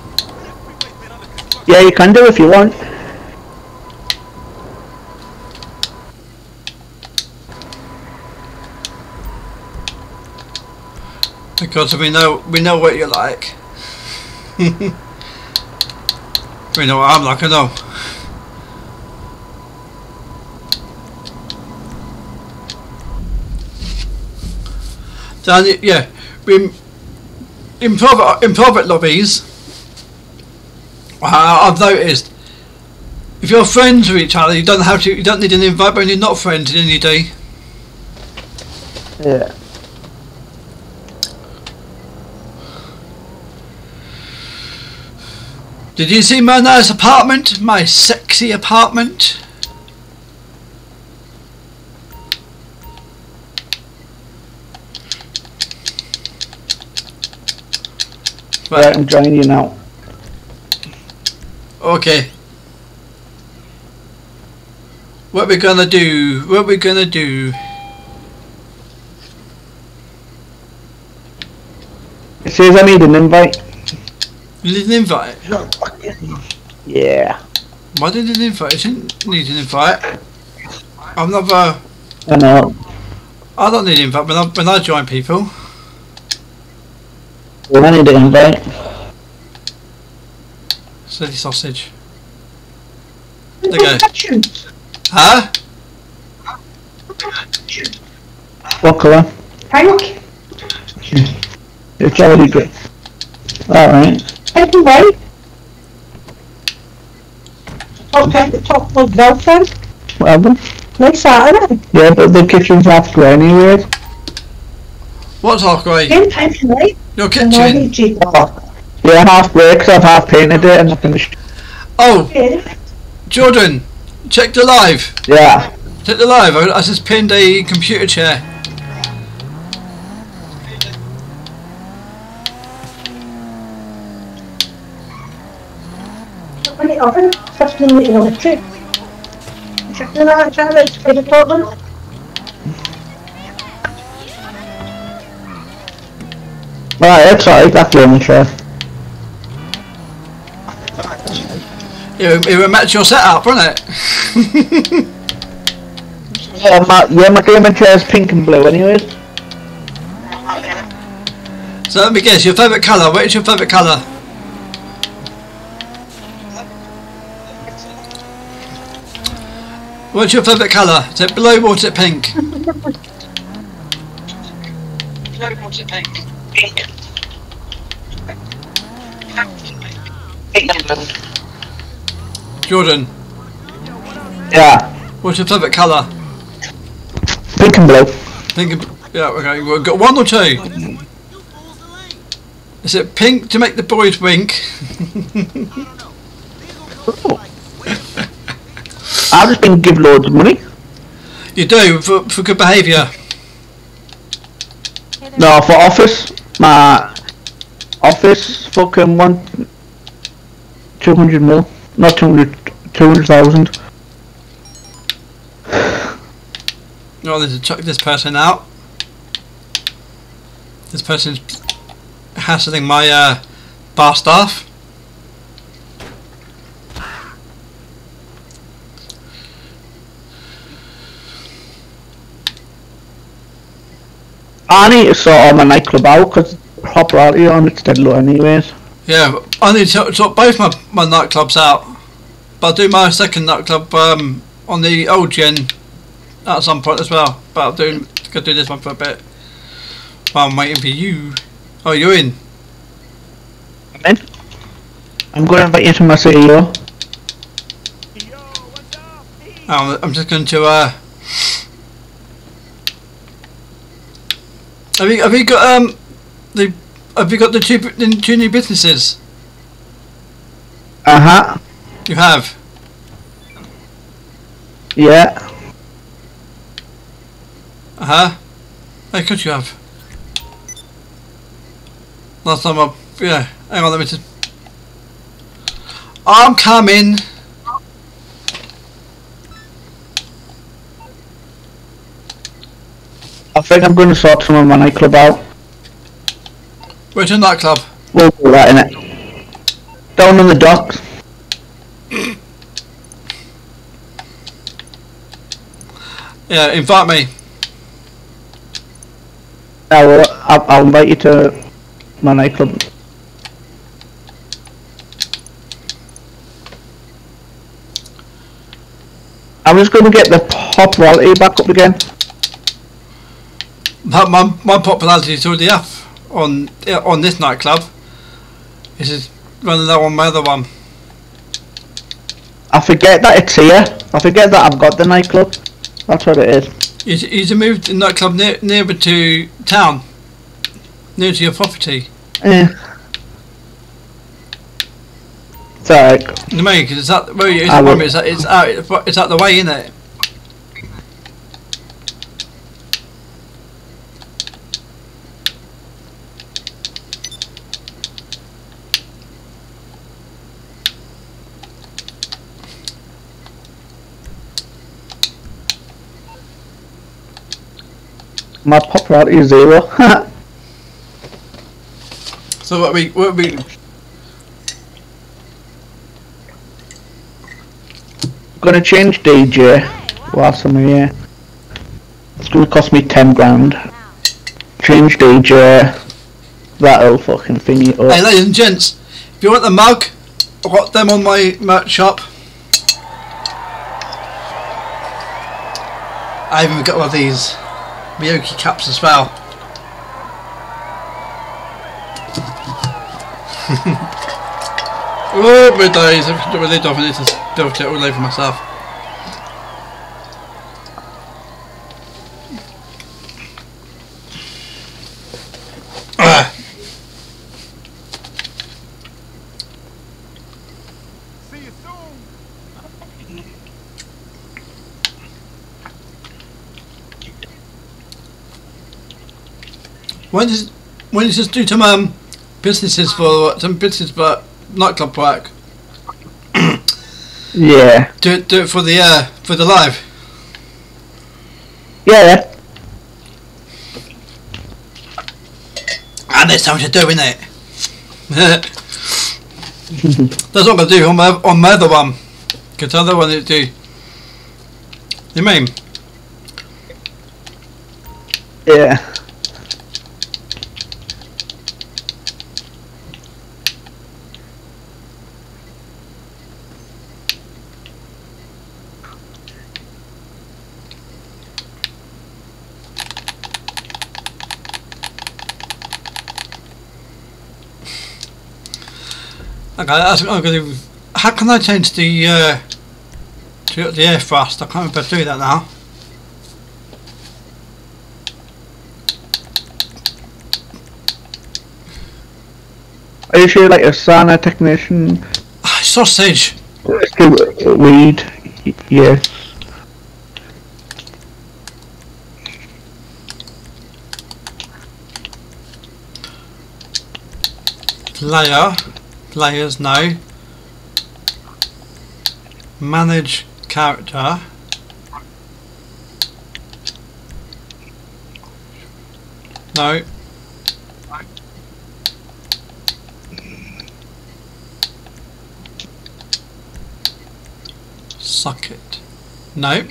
Yeah, you can do if you want. Because we know we know what you're like. [laughs] we know what I'm like, I know. So, yeah, we, in private in private lobbies, uh, I've noticed if you're friends with each other, you don't have to. You don't need an invite, but when you're not friends, then you do. Yeah. Did you see my nice apartment? My sexy apartment? Right, I'm joining you now. Okay. What we gonna do? What we gonna do? It says I need an invite. You need an invite. Yeah. Why do you need an invite? You shouldn't need an invite. I'm not. Uh, I know. I don't need an invite when I when I join people. Well, I need an invite. Silly sausage. There you go. Huh? What colour? Pink. It's already good. Alright. Anyway. Okay, the top was velcro. Well then. Nice Saturday. Yeah, but the kitchen's half grey anyways. What's half grey? In Pensley. Your And I kitchen. need you. Yeah, half grey because I've half painted it and I finished. Oh, Yeah. Jordan, check the live. Yeah. Check the live. I, I just pinned a computer chair. When it oven, trusting the electric. Checking it out, Charlie. It's a problem. Right, that's alright, exactly on the chair. It, it would match your setup, wouldn't it? [laughs] Yeah, my, yeah, my gaming chair is pink and blue anyways. so let me guess, your favourite colour. What is your favourite colour? What's your favourite colour? Is it blue or is it pink? Pink. [laughs] Jordan, Yeah. what's your favourite colour? Pink and blue. Pink. and- Yeah, okay. We've got one or two. Is it pink to make the boys wink? [laughs] Oh. I'm just gonna give loads of money. you do for, for good behaviour. No, for office, my office fucking one, 200 mil. Not 200, 200,000. Oh, there's a chuck this person out. This person's hassling my uh, bar staff. I need to sort all my nightclub out because popularity on it's dead low anyways. Yeah, I need to sort both my, my nightclubs out. But I'll do my second nightclub um, on the old gen at some point as well. But I'll do, gonna do this one for a bit. While I'm waiting for you. Oh, you're in. I'm in. I'm going to invite you to my CEO. Oh, I'm just going to. Uh, have you have you got um the have you got the two the two new businesses? Uh huh. You have. Yeah. Uh huh. Hey, could you have? Last time I yeah. Hang on, let me just. I'm coming. I think I'm going to sort some of my nightclub out. Where's your nightclub? We'll do that in it. Down on the docks. Yeah, invite me. I will, I'll, I'll invite you to my nightclub. I'm just going to get the popularity back up again. My my popularity is already up on on this nightclub. This is running low on my other one. I forget that it's here. I forget that I've got the nightclub. That's what it is. He's, he's moved the nightclub near, nearer to town, near to your property. Yeah. You know, because it's out where you is I at the will. moment. It's, it's out. It's out the way, isn't it? My pop popularity is zero. [laughs] So what we what we Gonna change DJ whilst I'm here. It's gonna cost me 10 grand. Change DJ. That'll fucking thingy it Hey ladies and gents, if you want the mug, I've got them on my merch shop. I even got one of these Miyoki caps as well. [laughs] oh my days, I've got my lid off and built it all over myself. When is when is this do some um businesses for some business but nightclub work? [clears throat] Yeah. Do it do it for the uh for the live. Yeah. And there's something to do, isn't it? [laughs] That's what I'm gonna do on my on my other one. Cause the other one it do. You mean? Yeah. Okay, that's what I'm gonna do. How can I change the uh to the air thrust? I can't remember to do that now. Are you sure like a sauna technician? Ah, Sausage. Weed. Yes. Layer. Layers, no. Manage character. No. Socket. Nope.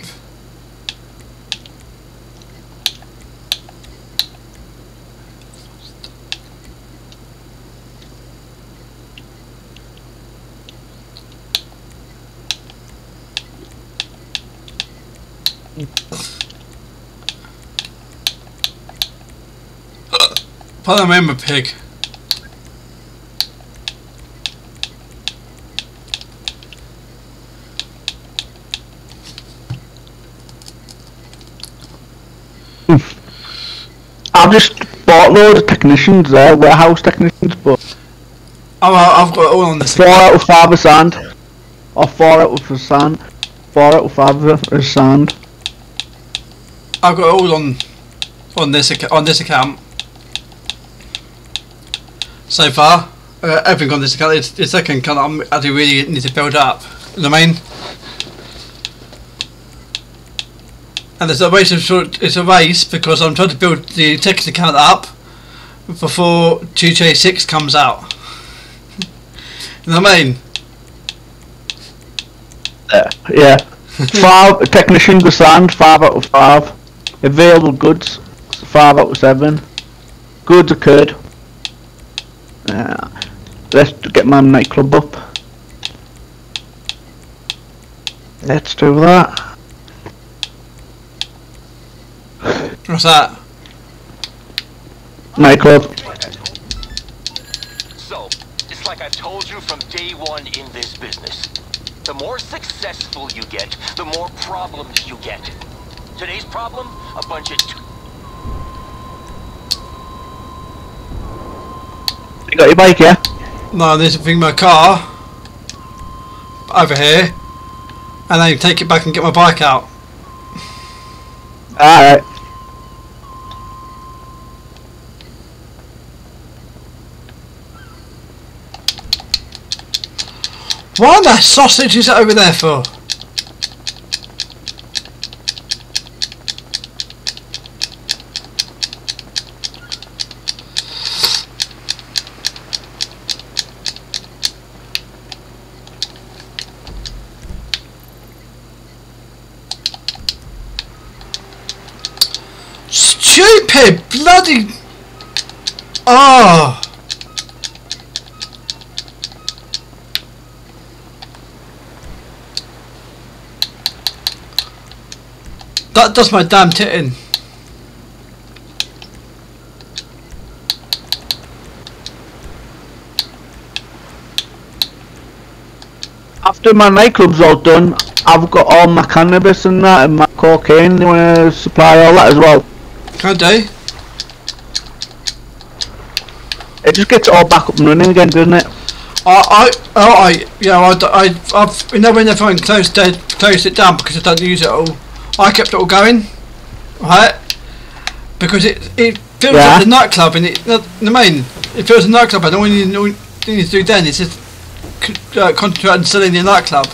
Panorama pig. I've just bought loads of technicians there, warehouse technicians, but Oh, I've got all on this. four out of five are sand. Or four out of sand. Four out of five are sand. I've got it all on on this on this account. So far, uh, everything on this account. It's the second account I'm, I do really need to build up. You know what I mean? And there's a race of short, it's a race because I'm trying to build the text account up before 2J6 comes out. [laughs] you know what I mean? Yeah. Yeah. [laughs] five technicians are sand, five out of five. Available goods, five out of seven. Goods occurred. Yeah. Uh, let's get my nightclub up. Let's do that. What's that? Nightclub. So, it's like I told you from day one in this business. The more successful you get, the more problems you get. Today's problem? A bunch of... You got your bike, yeah? No, there's a thing bring my car over here and then take it back and get my bike out. Alright. What the sausage is over there for? Stupid bloody. Oh. That does my damn titting. After my nightclub's all done, I've got all my cannabis and that and my cocaine. They wanna supply all that as well? Can I do? It just gets all back up and running again, doesn't it? I, I, oh, I, yeah, I, I, I've, you know, when everyone closed, dead, closed it down because I don't use it all, I kept it all going, right? Because it, it feels Yeah. like the nightclub, and it, the, the main, it feels a nightclub, and all you need, all you need to do then is just uh, concentrate on selling your nightclub.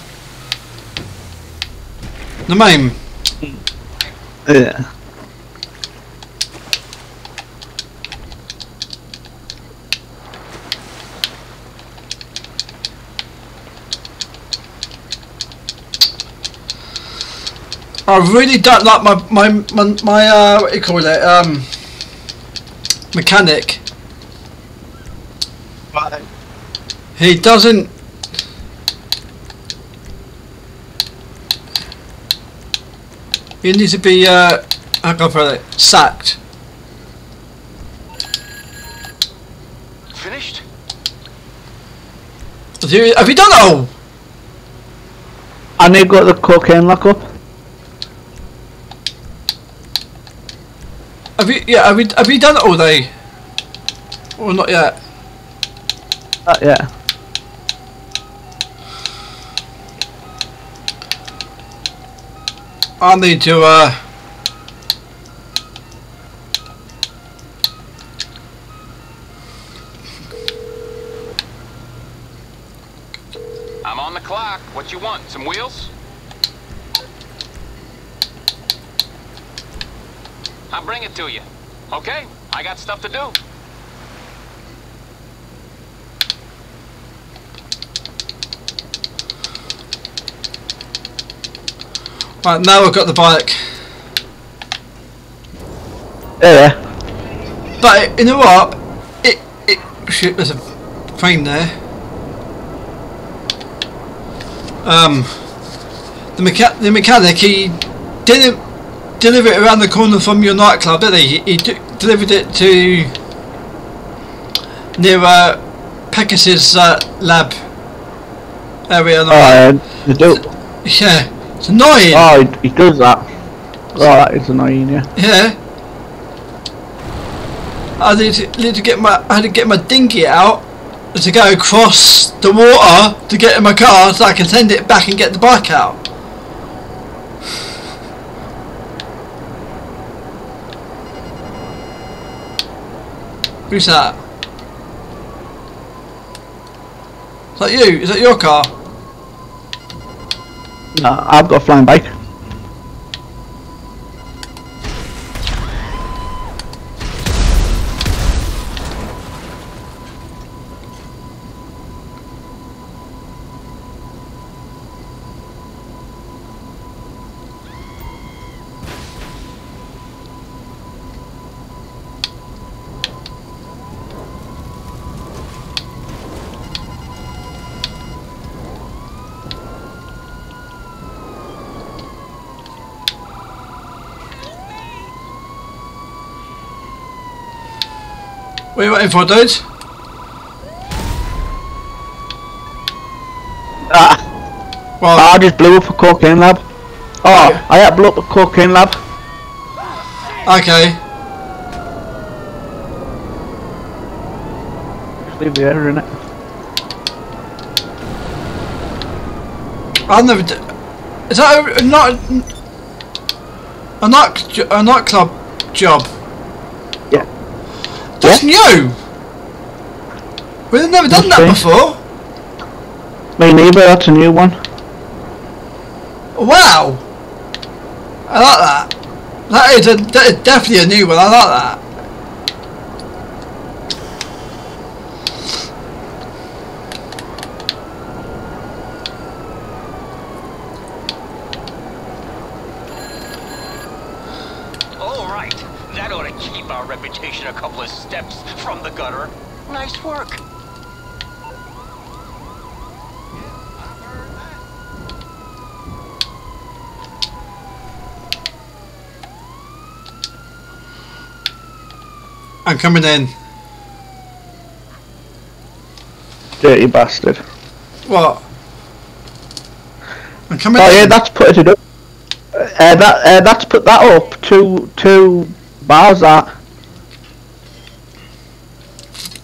The main. Yeah. I really don't like my my my, my uh, what do you call it um mechanic. He doesn't. He needs to be uh, how can I put it sacked. Finished? Have you, have you done it all? And they got the cocaine lock up. Have you yeah have you have you done it all day? Or not yet? Uh, yeah. I need to uh I'm on the clock. What you want? Some wheels? I'll bring it to you. Okay? I got stuff to do. right now I've got the bike. Yeah. But you know what? It it shit. There's a frame there. Um, the mecha- the mechanic he didn't deliver it around the corner from your nightclub, did he? He, he d- delivered it to near uh, Pegasus uh, lab area. Oh, yeah. They do. Yeah, it's annoying. Oh, he, he does that. Oh, that is annoying, yeah. Yeah. I need to, need to get my I had to get my dinghy out to go across the water to get in my car so I can send it back and get the bike out. Who's that? Is that you? Is that your car? No, I've got a flying bike. What are you waiting for, dudes? Ah, Well, I just blew up a cocaine lab. Oh, I had blew up a cocaine lab. okay. Just leave the air in it. I've never. D- is that a, not a night jo- a nightclub job? Yeah. That's new. We've never done that before. Me neither, that's a new one. Wow. I like that. That is a that is definitely a new one. I like that. All right. That ought to keep our reputation a couple of steps from the gutter. Nice work. I'm coming in. Dirty bastard. What? I'm coming Oh in. yeah, that's put it up. Uh, that uh, that's put that up two two bars that.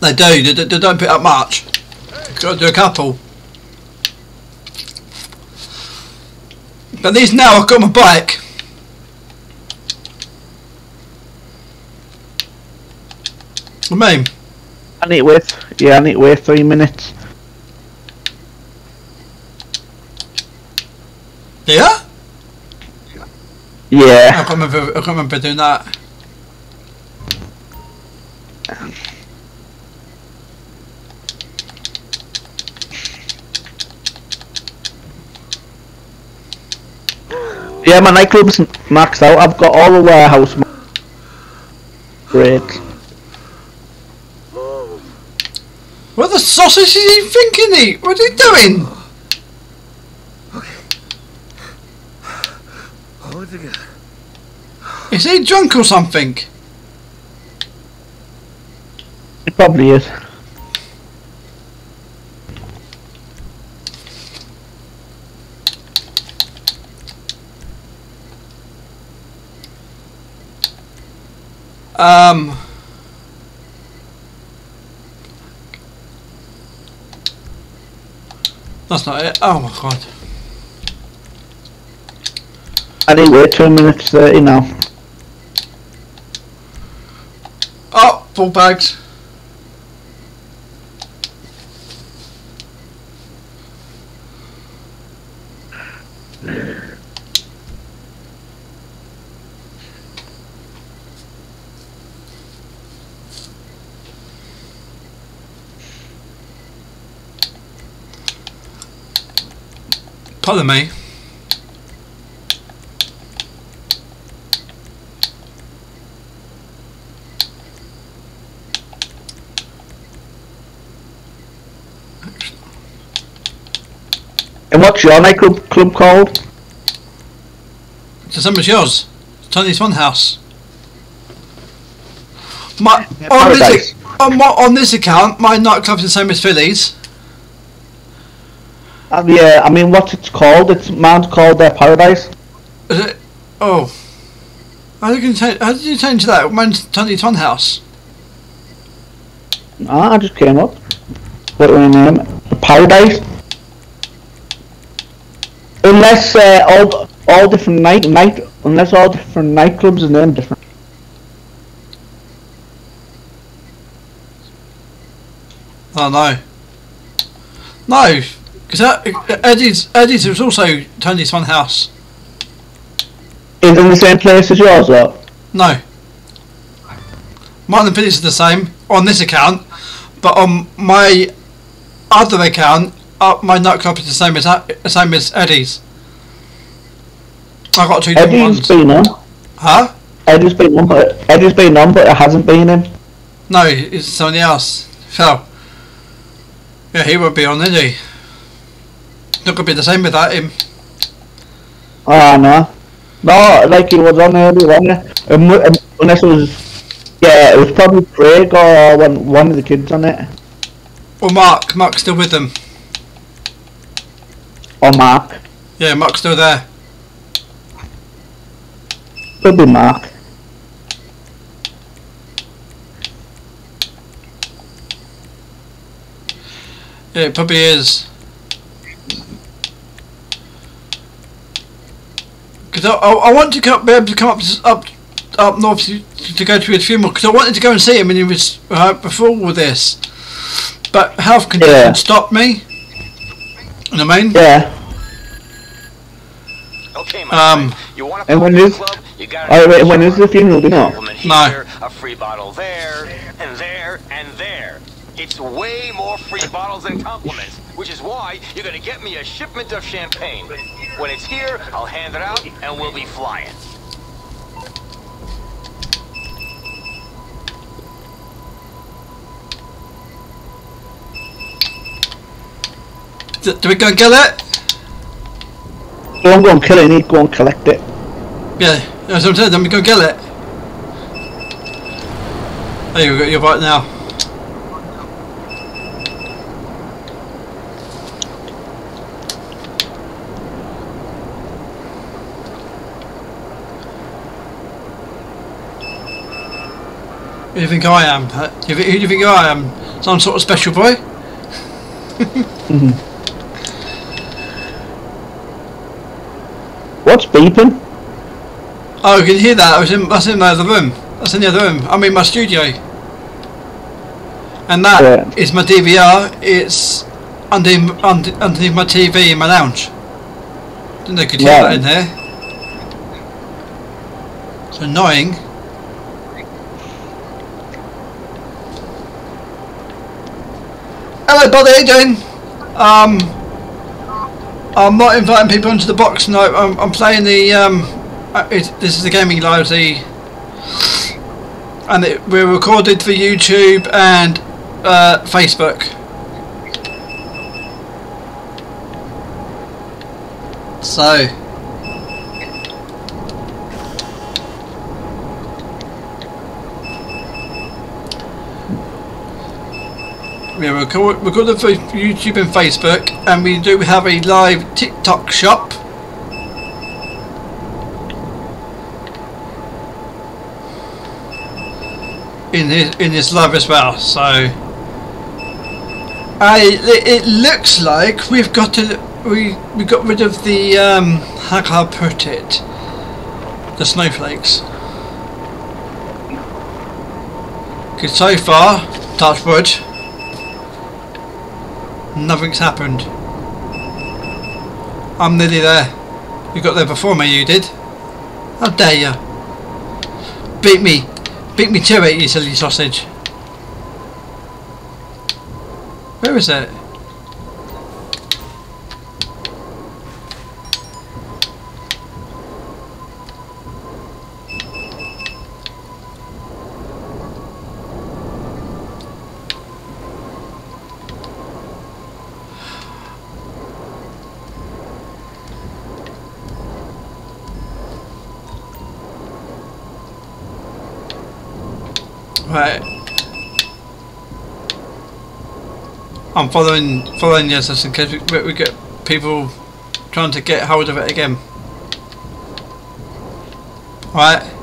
They do. They, they, they don't put up much. Got to do a couple. But these now, I've got my bike. Mean, I need to wait. Yeah, I need to wait three minutes. yeah? Yeah. I can't remember. I can't remember doing that. Yeah, my nightclub's maxed out. I've got all the warehouse. ma- What the sausage is he thinking? He? What's he doing? Okay. Hold it together. Is he drunk or something? It probably is. Um. That's not it. Oh my god. I need wait two minutes thirty now. Oh, full bags. Pardon me. And what's your nightclub club called? The same as yours. Tony's Fun House. My, on, this, on, on this account, my nightclub's the same as Philly's. Um, yeah, I mean, what's it called? It's mine's called uh, Paradise. Is it? Oh. How did you change, how did you change that? Mine's Tony's Fun House. Ah, I just came up. What was name? Paradise. Unless uh, all all different night night unless all different nightclubs are named different. Oh no. No, because Eddie's Eddie's was also Tony's Fun House. Is in the same place as yours, or? No. Mine and Philly's are the same on this account, but on my other account, uh, my nightclub is the same as the same as Eddie's. I got two different Eddie's ones. been on. Huh? Eddie's been on, but Eddie's been on, but it hasn't been in. No, it's somebody else. Phil. Yeah, he would be on, is he? Not gonna be the same without him. Oh no, no, like he was on earlier, wasn't it? Unless it was, um, um, yeah, it was probably Craig or one one of the kids on it, Or Mark. Mark's still with them. or Mark. Yeah, Mark's still there. Could be Mark. Yeah, it probably is. Because I, I, I want to come, be able to come up up up north to, to go to his funeral because I wanted to go and see him when he was uh, before all this, but health conditions Yeah. stopped me. You know what I mean? Yeah. Okay, my Um, friend. You want to And when the is- club? You got Oh, wait, when is the funeral? Do you know? No. A free bottle there, and there, and there. It's way more free bottles than compliments, which is why you're gonna get me a shipment of champagne. When it's here, I'll hand it out, and we'll be flying. Do, we go and get it? Well, I'm going to kill it and he'd go and collect it. Yeah, that's what I'm saying, then we go and get it. There you go, you're right now. Who do you think I am? You Who do you think I am? Some sort of special boy? [laughs] What's beeping? Oh, you can hear that. I was in, that's in the other room. That's in the other room. I'm in my studio. And that is Yeah. my DVR. It's under, under, underneath my TV in my lounge. Didn't you could hear Yeah. that in there. It's annoying. Hello, buddy. How you doing? Um, I'm not inviting people into the box. No, I'm, I'm playing the. Um, uh, it, this is the gaming library, and it, we're recorded for YouTube and uh, Facebook. So. We're record, recorded for YouTube and Facebook, and we do have a live TikTok shop. in this in this live as well. So, I it, it looks like we've got to we we got rid of the um, how can I put it? The snowflakes. Because so far, touch wood, nothing's happened. I'm nearly there. You got there before me, you did. How dare you? Beat me. Beat me to it, you silly sausage. Where is it? Following following yes, just in case we, we get people trying to get hold of it again. Right.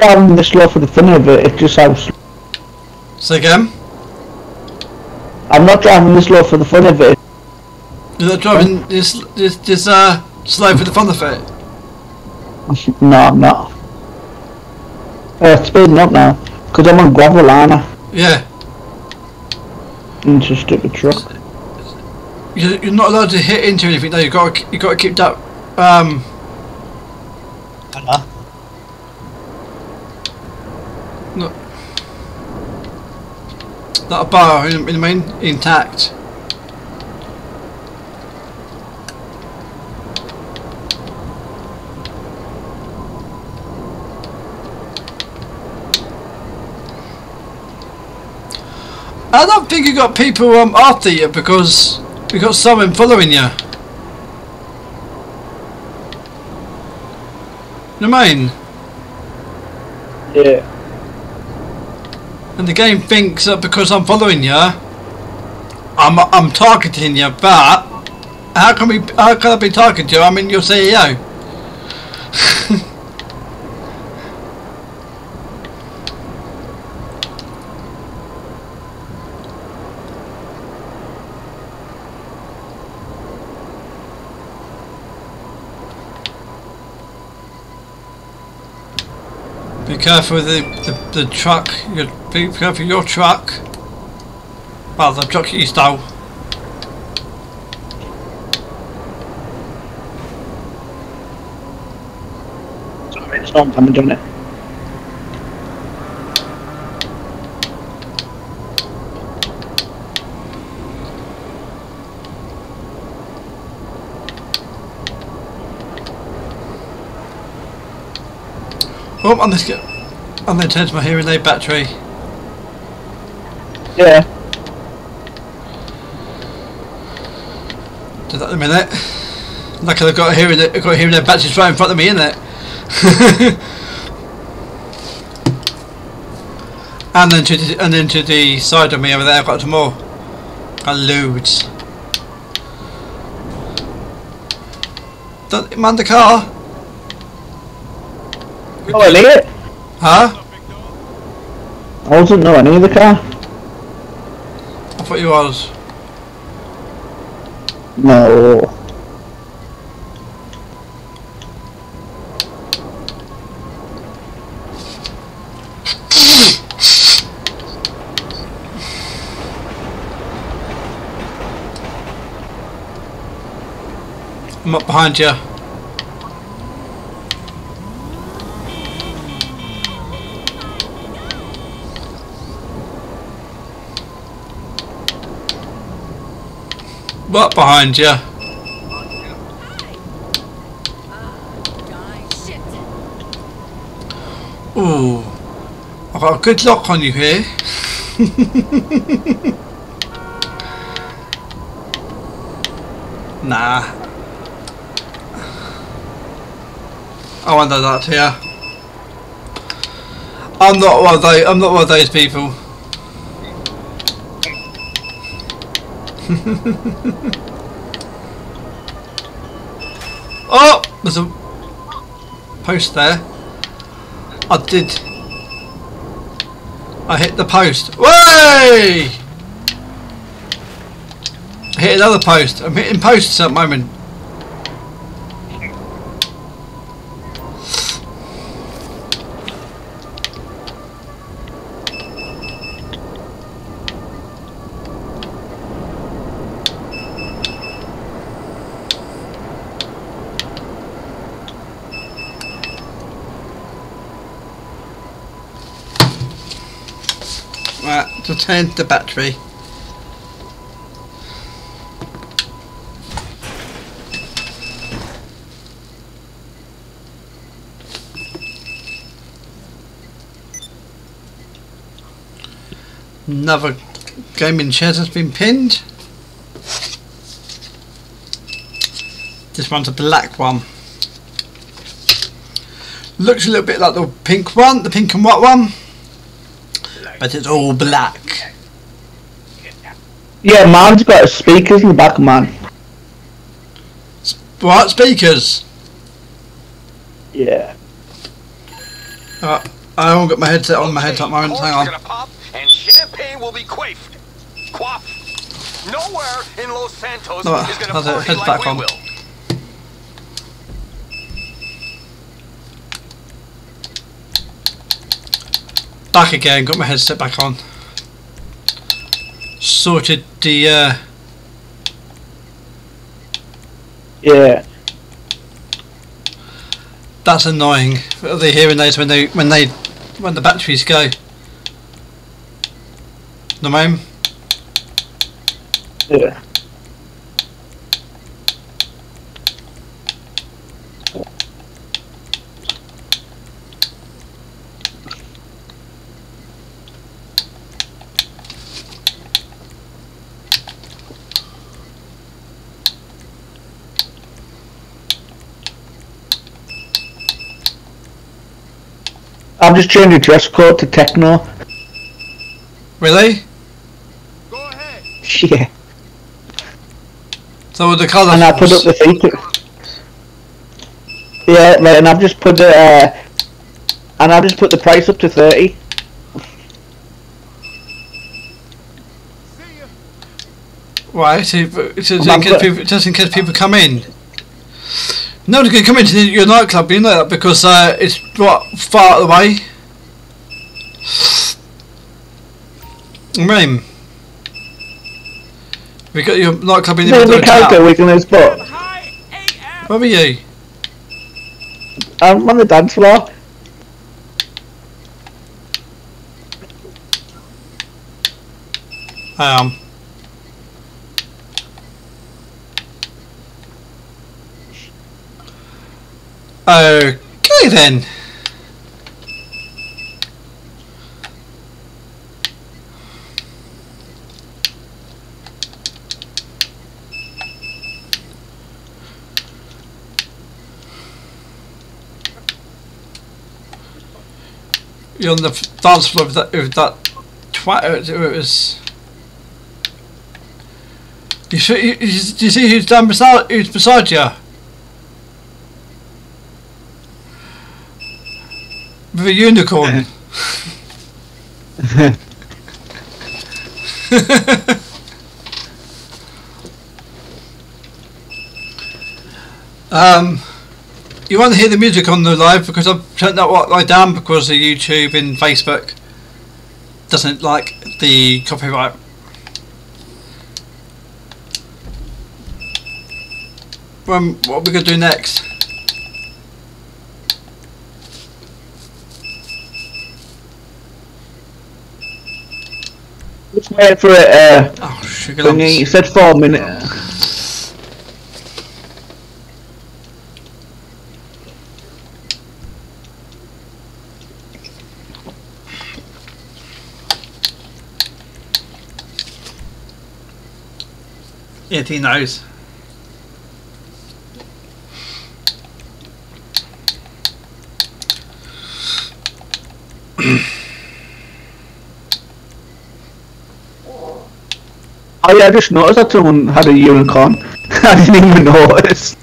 I'm driving this slow for the fun of it, it's just how sl- Say again. I'm not driving this slow for the fun of it. You're not driving this this this uh slow for the fun of it. No, I'm not. Uh, it's speeding up now. Because I'm on gravel, aren't I? Yeah. Into a stupid truck. You're, not allowed to hit into anything. No, you got to you got to keep that um. No. That bar in, in main intact. I don't think you got people um, after you because you got someone following you. I mean? Yeah. And the game thinks that because I'm following you, I'm I'm targeting you. But how can we? How can I be targeting you? I'm in your E CEO. Be careful with the, the, the truck. Your, be careful your truck. Well, the truck you stole. It's not coming, doing it. Oh, and this go. And then to my hearing aid battery. Yeah. Do that in a minute. Like I've got a hearing, I've got a hearing aid battery right in front of me, isn't it? [laughs] and then to the, and then to the side of me over there, I've got some more. Got loads. Don't man the car. Oh, I need it. Huh? I wasn't know any of the car. I thought you was. No. I'm up behind you. What behind you? Ooh, I've got a good lock on you here. [laughs] nah. I wonder that here. I'm not one of those. I'm not one of those people. [laughs] oh, there's a post there. I did. I hit the post. Way! Hit another post. I'm hitting posts at the moment. Right, to turn the battery. Another gaming shed has been pinned. This one's a black one. Looks a little bit like the pink one, the pink and white one but it's all black. Yeah, mine's got speakers in the back of mine. What speakers? Yeah. Uh, I haven't got my headset on my headset moment. Hang on. Gonna pop and champagne will be quaffed. Quaff. Nowhere in Los Santos No, is gonna party like back we on. will. Back again. Got my headset back on. Sorted the. Uh, Yeah. that's annoying. The hearing those when they when they when the batteries go. The meme. Yeah. I've just changed the dress code to techno. Really? Go ahead. [laughs] Yeah. So with the colours. And I put up the feature. Yeah, right, and I've just put the uh, and I've just put the price up to thirty. See ya. Right, so, so just, in case people, just in case people come in. No one's going to come into your nightclub, you know that, because uh, it's what, far away. Rain. We got your nightclub in the middle of the town. we can spot. Where were you? I'm on the dance floor. Um. Okay then. You're on the dance floor with that, that twat. Uh, it was. You see, you, you, you see who's down beside who's beside you? With a unicorn. [laughs] um, you want to hear the music on the live because I've turned that what like down because the YouTube and Facebook doesn't like the copyright. Um, what are we gonna do next? Just wait for it. Uh, Oh, sugar lumps. You said four minutes. Yeah, he knows. [clears throat] Oh yeah, I just noticed that someone had a unicorn. I didn't even notice.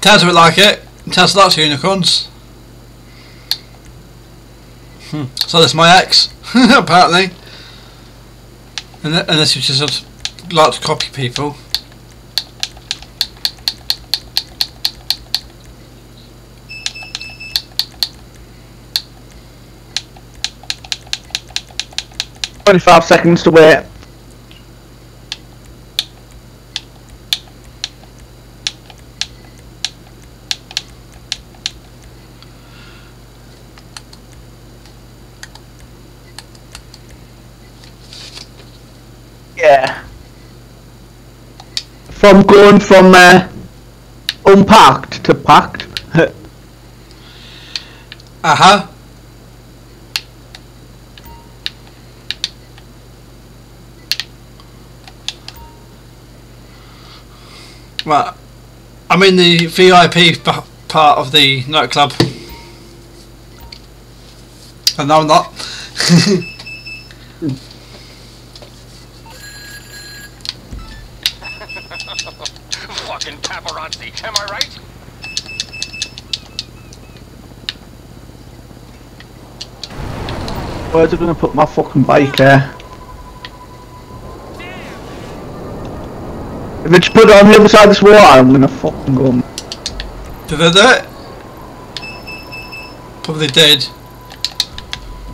Taz would like it. Taz likes unicorns. Hmm. So that's my ex, [laughs] apparently. And unless you just like to copy people. Twenty-five seconds to wait. Yeah. From going from uh, unpacked to packed. [laughs] Uh huh. Right. I'm in the VIP p- part of the nightclub. And no, I'm not. Fucking paparazzi, am I right? Where's I gonna put my fucking bike here? If it's put it on the other side of this water, I'm gonna fucking go. Did they do it? Probably did.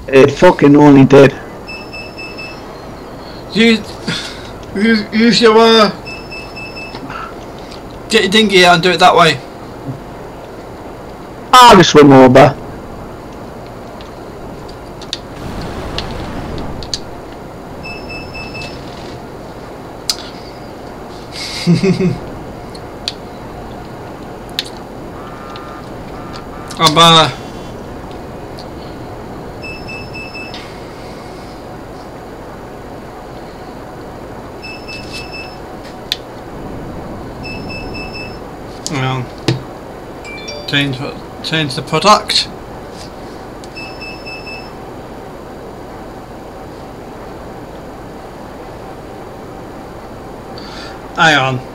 It fucking only did. You, use, use your uh, get your dinghy out and do it that way. I'll just swim over. [laughs] Uh, well, change change the product. Hang on.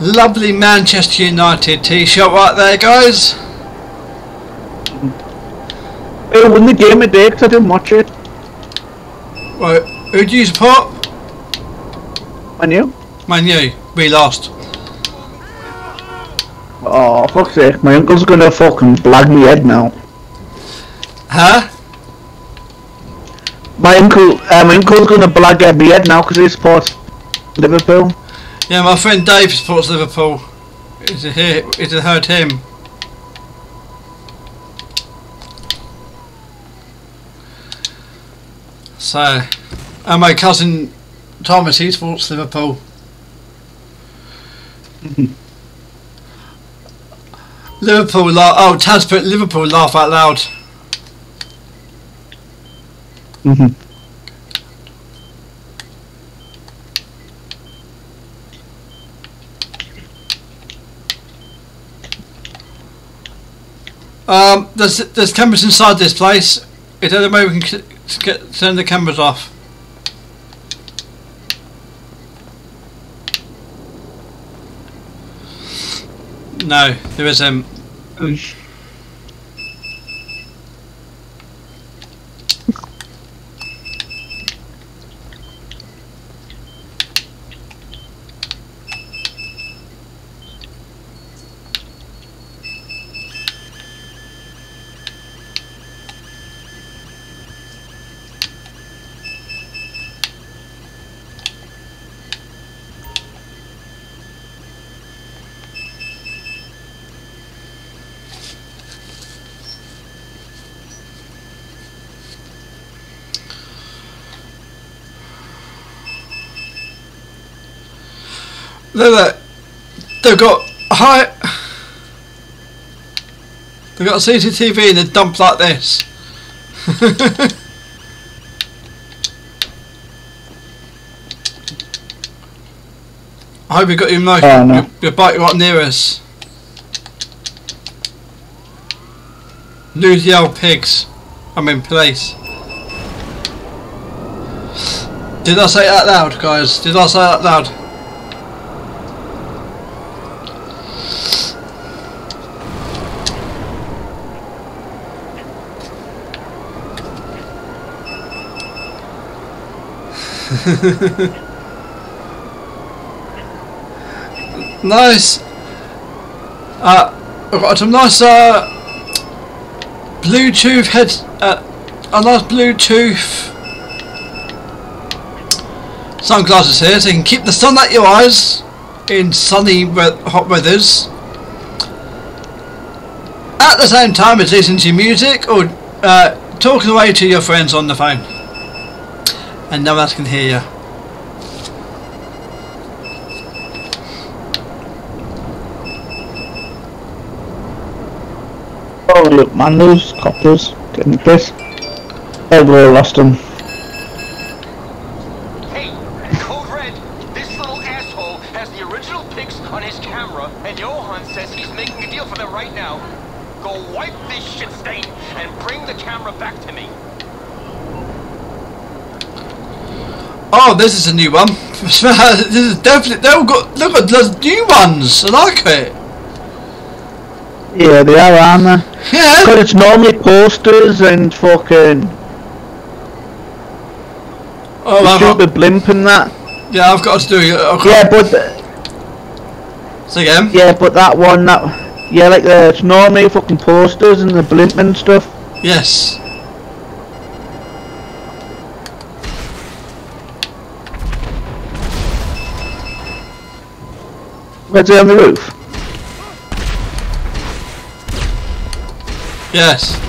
Lovely Manchester United t-shirt right there, guys. Who won the game today? Because I didn't watch it. Right, who do you support? Man U. We lost. Oh, fuck's sake. My uncle's gonna fucking blag me head now. Huh? My uncle, uh, my uncle's gonna blag every head now because he supports Liverpool. Yeah, my friend Dave supports Liverpool. Is it here? Is it heard him? So, and my cousin Thomas, he supports Liverpool. [laughs] Liverpool, la- oh, Taz put Liverpool laugh out loud. Mhm. Um, there's there's cameras inside this place. Is there a way we can get turn the cameras off? No, there isn't. Look, look, they've got high. They've got CCTV in a dump like this. [laughs] I hope you got your Oh, no. your, your bike right near us. Lose the old pigs. I'm in place. Did I say that loud, guys? Did I say that loud? [laughs] nice. Uh, I've got some nice uh, Bluetooth head, uh, a nice Bluetooth sunglasses here, so you can keep the sun out your eyes in sunny hot weathers. At the same time as listening to music or uh, talking away to your friends on the phone, and no one else can hear you. Oh look, man, those coppers getting pissed. Oh, we lost them. Hey, Code Red, this little asshole has the original pics on his camera, and Johan says he's making a deal for them right now. Go wipe this shit stain and bring the camera back to me. Oh, this is a new one. [laughs] this is definitely. They've got. Look at those new ones. I like it. Yeah, they are, aren't they? Yeah. Because it's normally posters and fucking Oh, got, stupid blimp and that. yeah, I've got to do it. Got- Yeah, but Say again. yeah, but that one that yeah, like uh, it's normally fucking posters and the blimp and stuff. Yes. Where's it on the roof? Yes.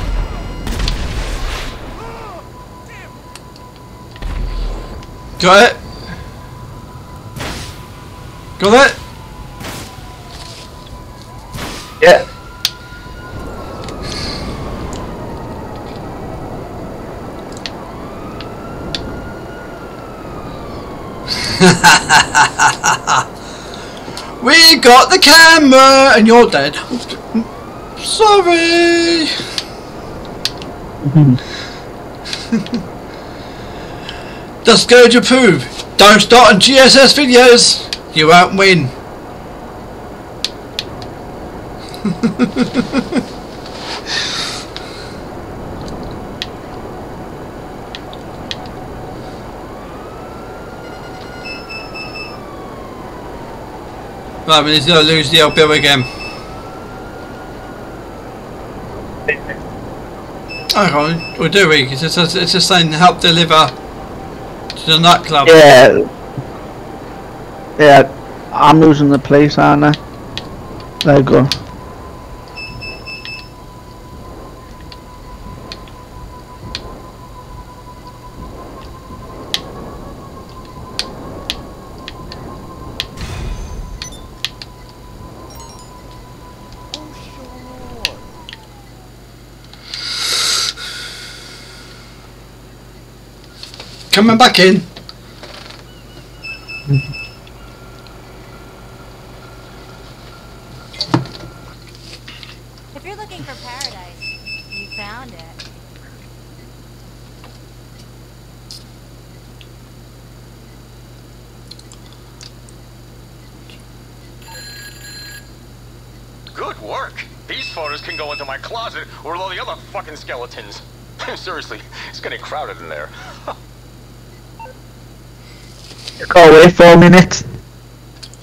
Got it. Got it. Yeah. [laughs] We got the camera, and you're dead. Sorry. [laughs] Just go to prove. Don't start on GSS videos. You won't win. [laughs] Right, but he's gonna lose the bill again. Okay, or do we? It's just, it's just saying help deliver to the nightclub. Yeah. Yeah, I'm losing the place, aren't I? There you go. Coming back in. If you're looking for paradise, you found it. Good work. These photos can go into my closet or all the other fucking skeletons. [laughs] Seriously, it's getting crowded in there. [laughs] Go away for a minute.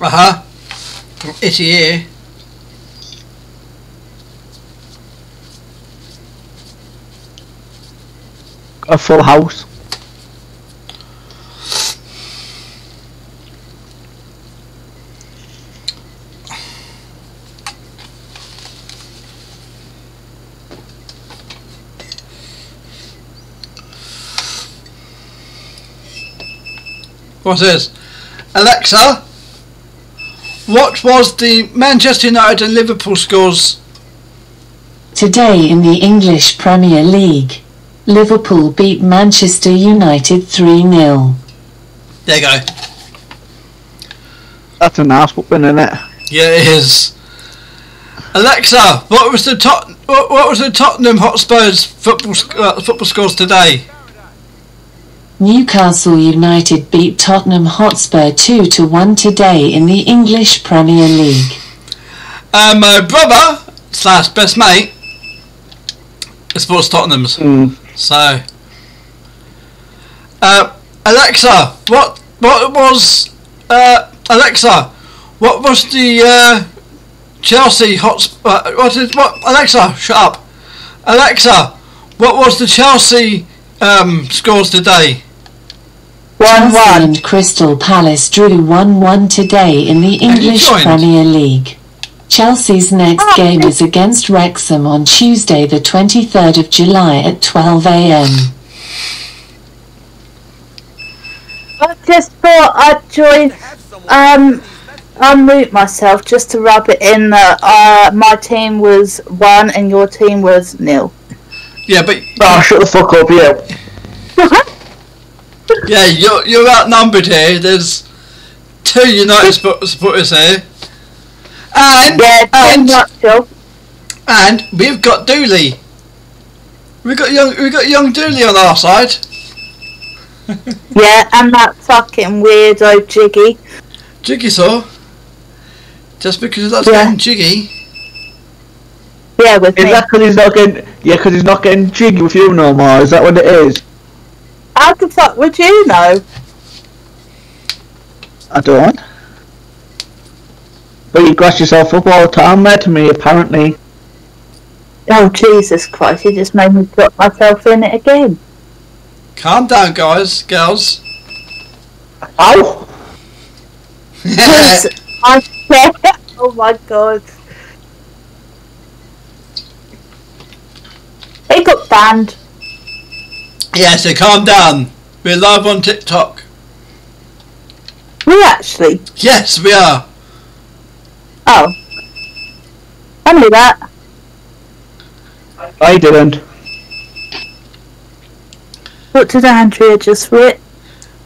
Uh huh. Itchy here. A full house. What's? Alexa, what was the Manchester United and Liverpool scores? Today in the English Premier League, Liverpool beat Manchester United 3-0. There you go. That's a nice whooping, isn't it? Yeah, it is. Alexa, what was the tot- what, what was the Tottenham Hotspurs football sc- uh, football scores today? Newcastle United beat Tottenham Hotspur 2 to 1 today in the English Premier League. Um, my brother slash best mate supports Tottenham's. So, uh, Alexa, what what was uh, Alexa? What was the uh, Chelsea hot? Uh, what is what? Alexa, shut up. Alexa, what was the Chelsea um, scores today? Chelsea and Crystal Palace drew 1-1 today in the English? Premier League. Chelsea's next game is against Wrexham on Tuesday the 23rd of July at 12am. I just thought I'd join, um, unmute myself just to rub it in that uh, my team was one and your team was nil. Yeah, but Oh, shut the fuck up, yeah. [laughs] [laughs] yeah, you're you're outnumbered here. There's two United supporters here, and Yeah, and, nutshell. and we've got Dooley. We got young we got young Dooley on our side. [laughs] Yeah, and that fucking weirdo Jiggy. Jigsaw. Just because that's Yeah. getting jiggy. Yeah, with Is me. that because he's not getting? Yeah, because he's not getting jiggy with you no more. Is that what it is? How the fuck would you know? I don't. But you grass yourself up all the time there to me, apparently. Oh Jesus Christ! You just made me drop myself in it again. Calm down, guys, girls. Ow! Yes, I Oh my God! He got banned. Yeah, so calm down. We're live on TikTok. We actually. Yes, we are. Oh. I knew that. I didn't. What did Andrea just writ?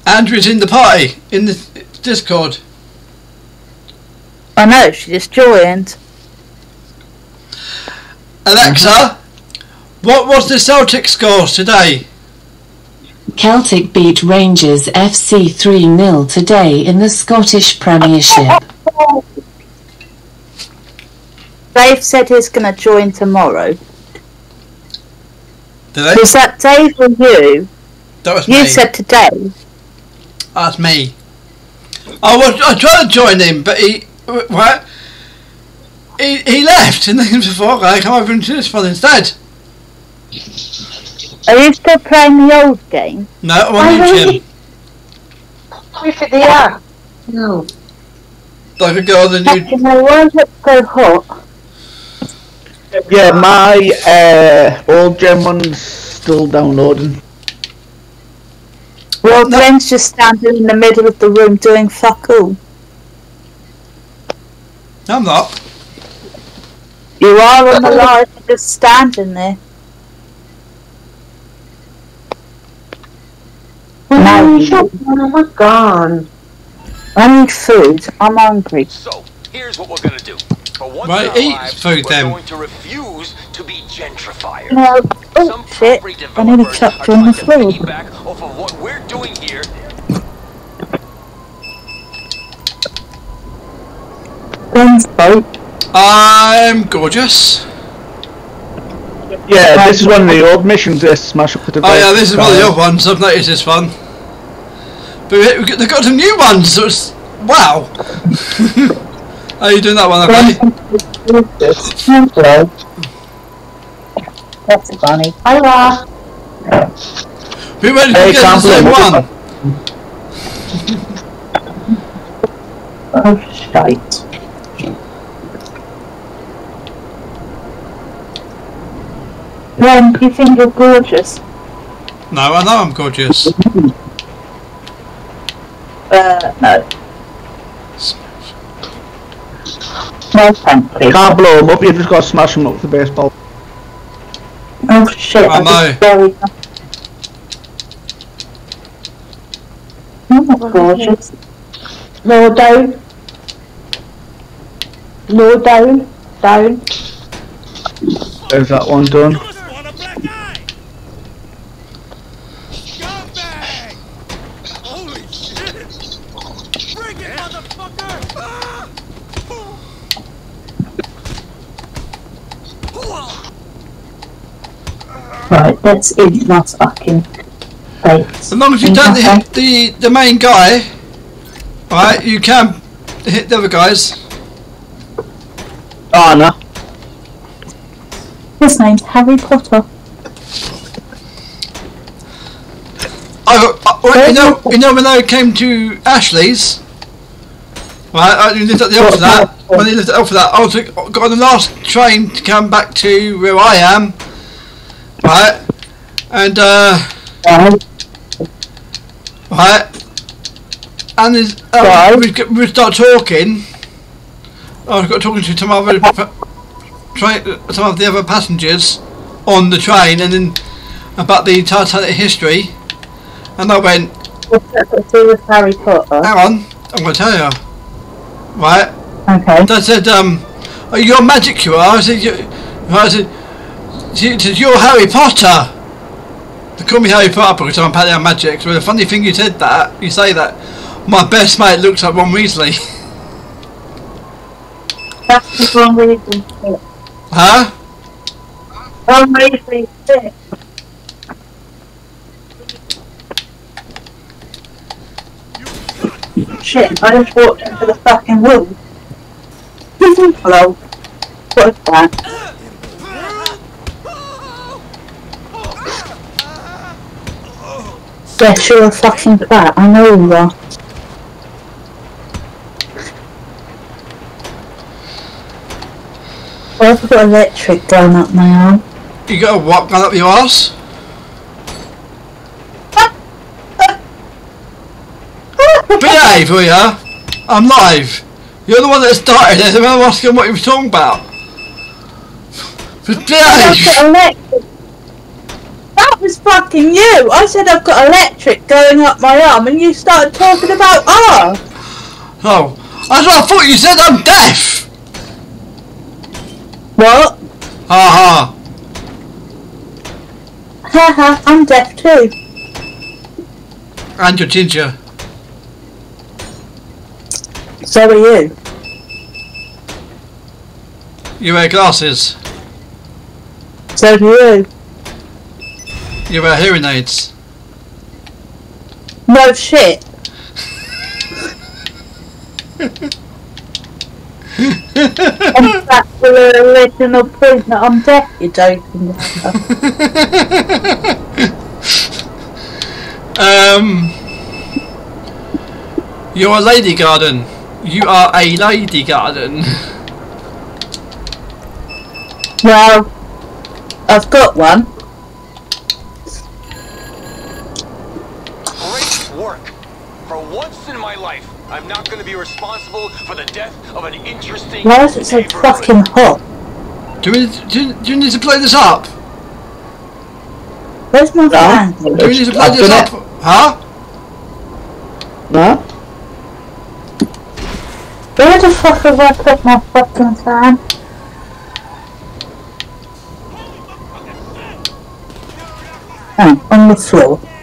Andrea's in the party in the Discord. I know, she just joined. Alexa, what was the Celtic scores today? Celtic beat Rangers FC 3-0 today in the Scottish Premiership. Dave said he's going to join tomorrow. Did they? Was that Dave or you? That was You me. said today. That's me. I was I tried to join him, but he what? He he left, and then before I come over and do this one instead. Are you still playing the old game? No, I'm on YouTube. With the air. No. Like a girl, the new. You know, why is it so hot? Yeah, my uh, old gen one's still downloading. Well, Glenn's just standing in the middle of the room doing fuck all. I'm not. You are on the [laughs] live, just standing there. No, shut Oh my god. I need food. I'm hungry. So, here's what we're gonna do. For once Right, in our eat lives, food we're then. going to refuse to be gentrifiers. No. Oh Some shit! I nearly developers chopped are you on the to floor. piggyback off of what we're doing here. Glenn's boat. I'm gorgeous. Yeah, this is one of the old missions. This smash up the Oh yeah, this is one of the old ones. I've noticed this one. But we- we they've got some new ones. So it's wow. [laughs] How are you doing that one, okay? That's funny. Hiya. We went to Hey, get the same one. Oh shite. Glenn, do you think you're gorgeous? No, I know I'm gorgeous. Mm-hmm. Uh, no. No, thank you. Can't blow them up. You've just got to smash them up with a baseball. Oh shit, I I just buried them. I'm not gorgeous. No, down. No, down. Down. There's that one done. Holy shit! Bring it, motherfucker! Ah! Right, let's eat my fucking face. As long as you don't hit the the main guy, right? You can hit the other guys. Oh no. His name's Harry Potter. I, I, well, you know, you know when I came to Ashley's, right? I lived at the office for that. When he lived at the office for that, I was got on the last train to come back to where I am, right? And uh, right, and there's, uh, we, we start talking. I got talking to some other some of the other passengers on the train, and then about the Titanic history. And I went, that got with Harry Potter? hang on, I'm going to tell you. Right? Okay. They said, um, oh, you're magic you are. I said, you, I said, she said, you're Harry Potter. They call me Harry Potter because I'm I'm magic. So the funny thing you said that, you say that, my best mate looks like Ron Weasley. That's wrong reason. huh? Wrong reason. shit. Shit, I just walked into the fucking wall. [laughs] Hello. What is that? Yes, you're a fucking twat. I know you are. I've got electric going up my arm. You got a what gun up your ass? Behave, will ya? I'm live. You're the one that started it. I'm asking what you were talking about. Behave. Was fucking you. I said I've got electric going up my arm, and you started talking about ah. Oh, I thought, I thought you said I'm deaf. What? Ha Haha, I'm deaf too. And you're ginger. So are you. You wear glasses. So do you. You wear hearing aids. No shit. and that's the original point that I'm deaf. You're joking. [laughs] Um, you're a lady garden. You are a lady garden. Well, I've got one. To be responsible for the death of an interesting Why is it so fucking hot? Do we do, do you need to play this up? Where's my fan? Do we need to play I've this done up? Huh? No? Where the fuck have I put my fucking fan? Oh, on the floor.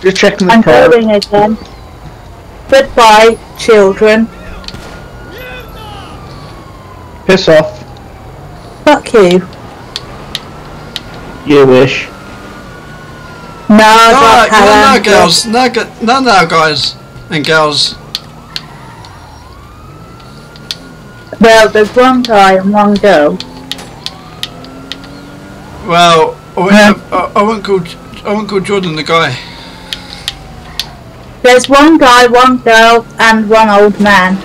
Just checking the I'm code. going again. Goodbye, children. Piss off. Fuck you. You wish. No, No, I no, no, haven't. girls. No, no, no, guys and girls. Well, there's one guy and one girl. Well, I uh, won't, I, I won't call. I won't call Jordan the guy. There's one guy, one girl, and one old man.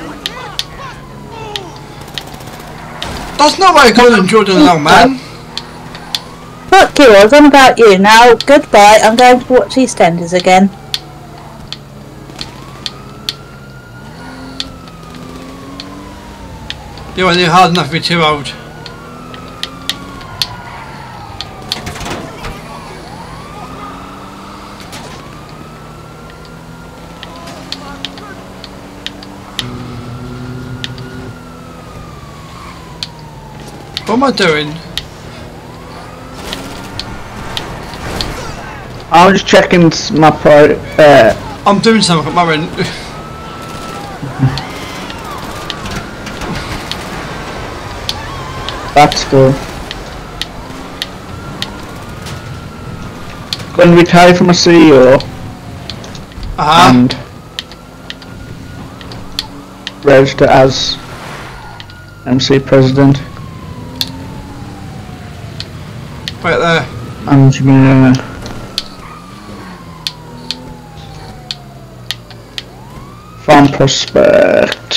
That's not why I call him Jordan an old man. Fuck you, I was on about you. Now, goodbye. I'm going to watch EastEnders again. You weren't hard enough to be too old. What am I doing? I'm just checking my pro. Uh, I'm doing something at my end. that's good. Going to retire from a CEO Uh-huh. and register as MC President. Right there. And you're gonna Farm prospect.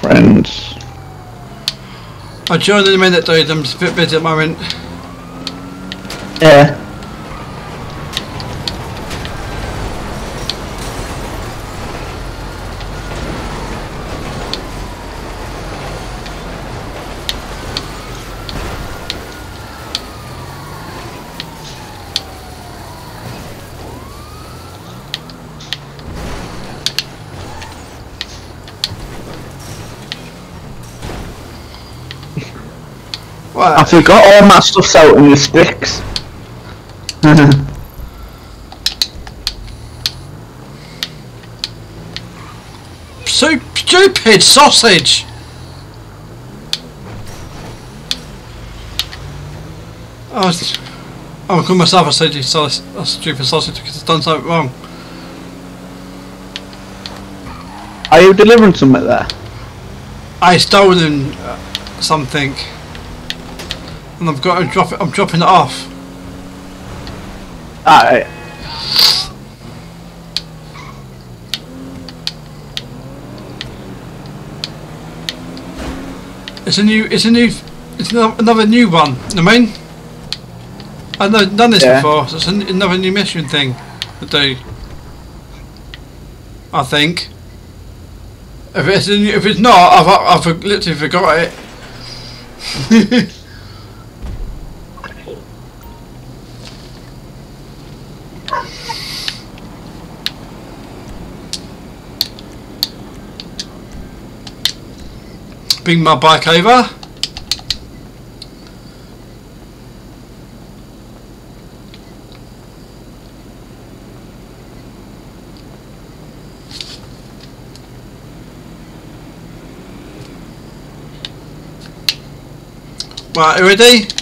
Friends. I'll join in a minute, dude. I'm just a bit busy at the moment. Yeah. What? I forgot all my stuff's out in the sticks. [laughs] So stupid sausage! I was, I call myself a stupid sausage, a stupid sausage because I've done something wrong. Are you delivering something there? I stolen uh, something, and I've got to drop it. I'm dropping it off. Ah, Alright. It's a new. It's a new. It's another new one. You know what I mean, I've never done this Yeah. before. So it's an, another new mission thing to do. I think. If it's a new, if it's not, I've I've literally forgot it. [laughs] Bring my bike over. Right, you ready?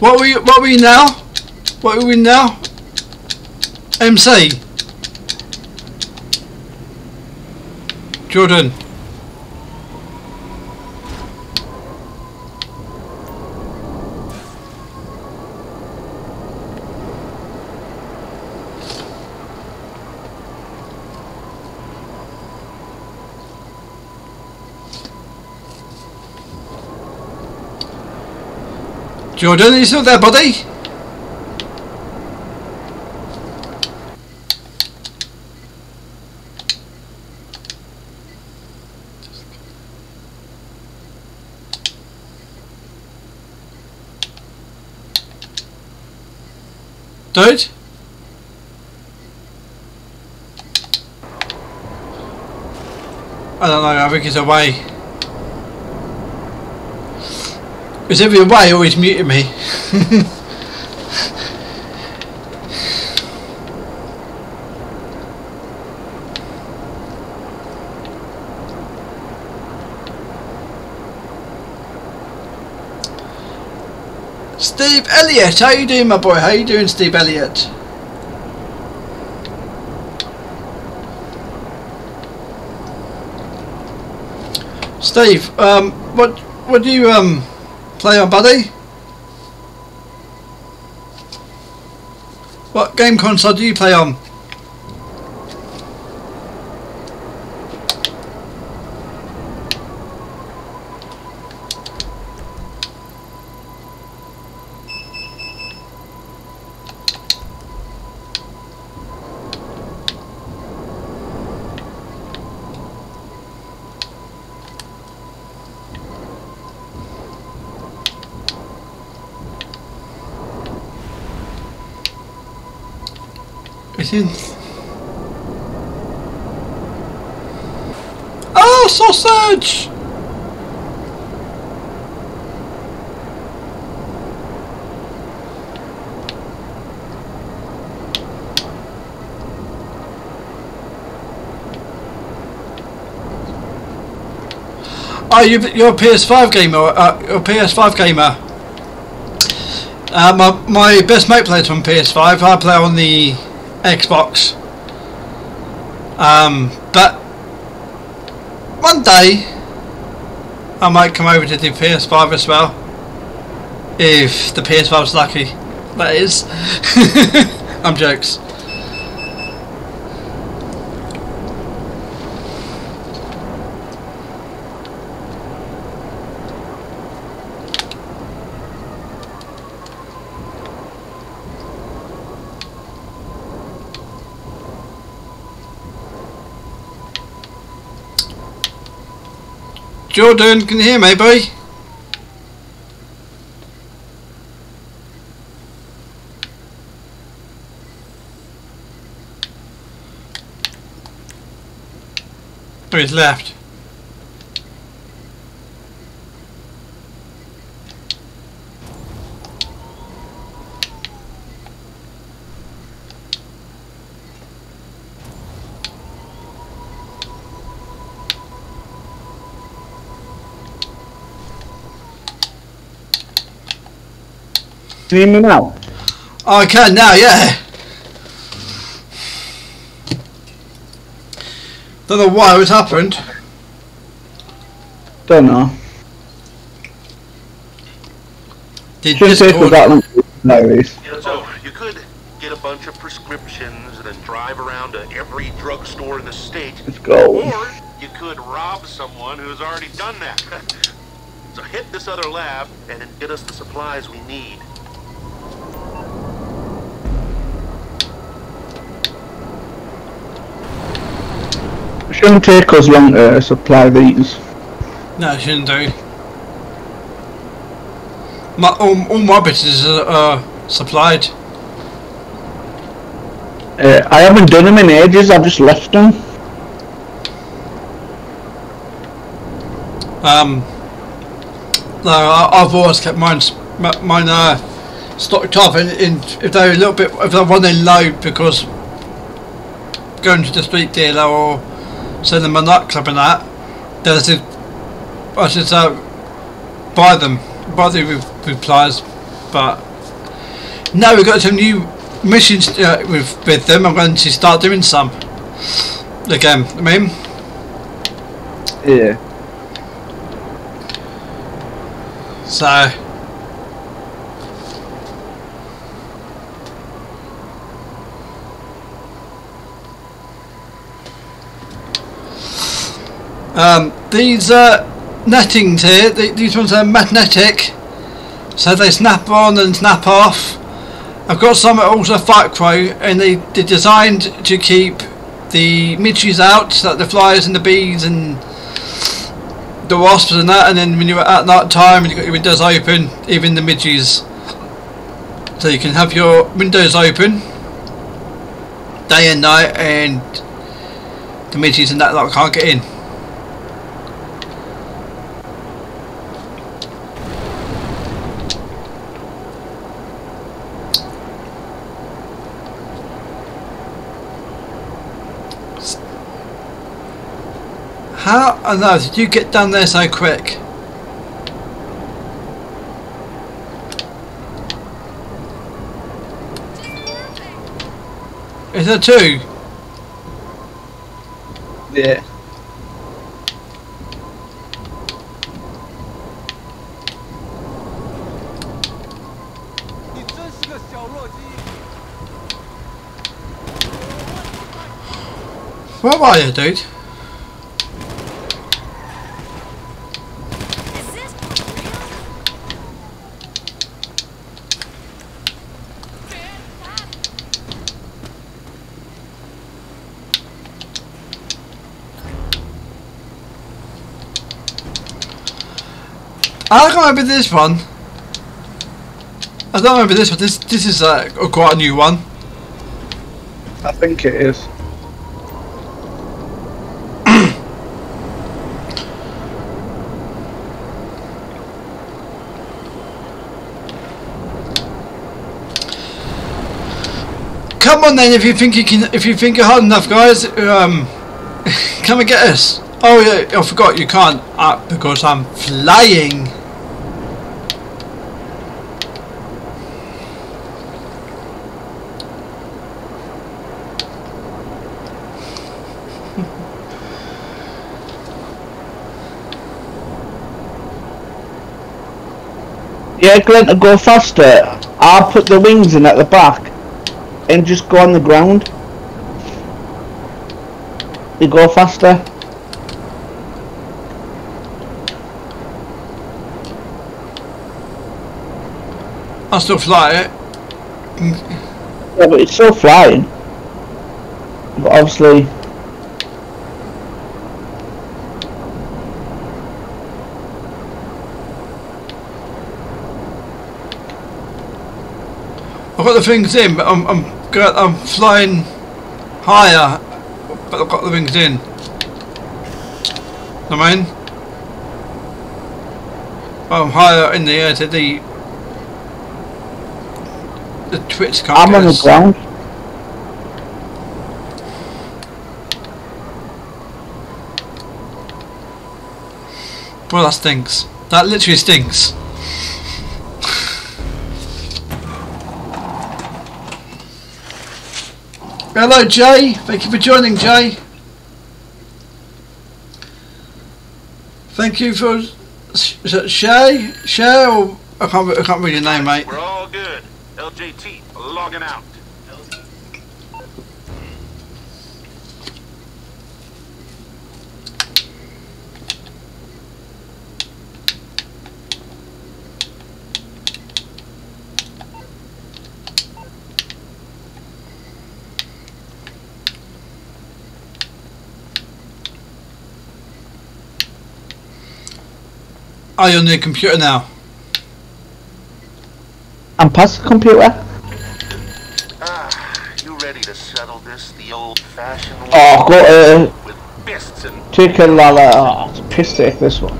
What we what we now? What are we now? MC. Jordan. Jordan, are you there, buddy? Dude? I don't know, I think he's away. Either away or he's muted me. Steve Elliott, how you doing my boy? How you doing Steve Elliott? Steve, um, what what do you um play on, buddy? What game console do you play on? Oh, sausage! Oh, you, you're a PS5 gamer. Uh, you're a PS5 gamer. Uh, my, my best mate plays on PS5. I play on the Xbox. Um, but one day I might come over to the PS5 as well. If the PS5's lucky. That is. [laughs] I'm jokes. Jordan, can you hear me, boy? Oh, he's left. Can you hear me now? Oh, I can now, yeah. Don't know why it's happened. Don't know. Did Shouldn't take us that long. Nowadays. So, you could get a bunch of prescriptions and then drive around to every drugstore in the state. Let's go. Or you could rob someone who's already done that. [laughs] so hit this other lab and then get us the supplies we need. Shouldn't take us long to supply these. No, it shouldn't do. My, all, all my bits are uh, supplied. Uh, I haven't done them in ages, I've just left them. Um, no, I, I've always kept mine, mine uh, stocked up in, in if they're a little bit, if they're running low because going to the street dealer or sending them a nightclub and that, I should, I should uh, buy them, buy the re- replies, but now we've got some new missions uh, with with them. I'm going to start doing some again. I mean, Yeah. so um, these uh, nettings here, th these ones are magnetic, so they snap on and snap off. I've got some also Velcro, and they, they're designed to keep the midges out, that the flies and the bees and the wasps and that, and then when you're at night time and you've got your windows open, even the midges. So you can have your windows open day and night, and the midges and that lot can't get in. On earth did you get down there so quick? Is there two? Yeah. Where are you, dude? I don't remember this one. I don't remember this one. This this is uh, quite a new one. I think it is. [clears throat] Come on then, if you think you can, if you think you're hard enough, guys, um, [laughs] come and get us. Oh yeah, I forgot you can't uh, because I'm flying. Yeah, Glenn, to go faster, I'll put the wings in at the back and just go on the ground. You go faster. I'll still fly it. Yeah, but it's still flying. But obviously, I've got the things in, but I'm I'm I'm flying higher, but I've got the things in. I mean, I'm higher in the air to the the twits can't I'm on the ground. Well, that stinks. That literally stinks. Hello, Jay. Thank you for joining, Jay. Thank you for Shay, Shay, or I can't I can't read your name, mate. We're all good. LJT logging out. Are you on your computer now? I'm past the computer. Ah, you ready to settle this the old-fashioned way? Oh, I've got to With fists and take a lala. Oh, it's a piss take this one.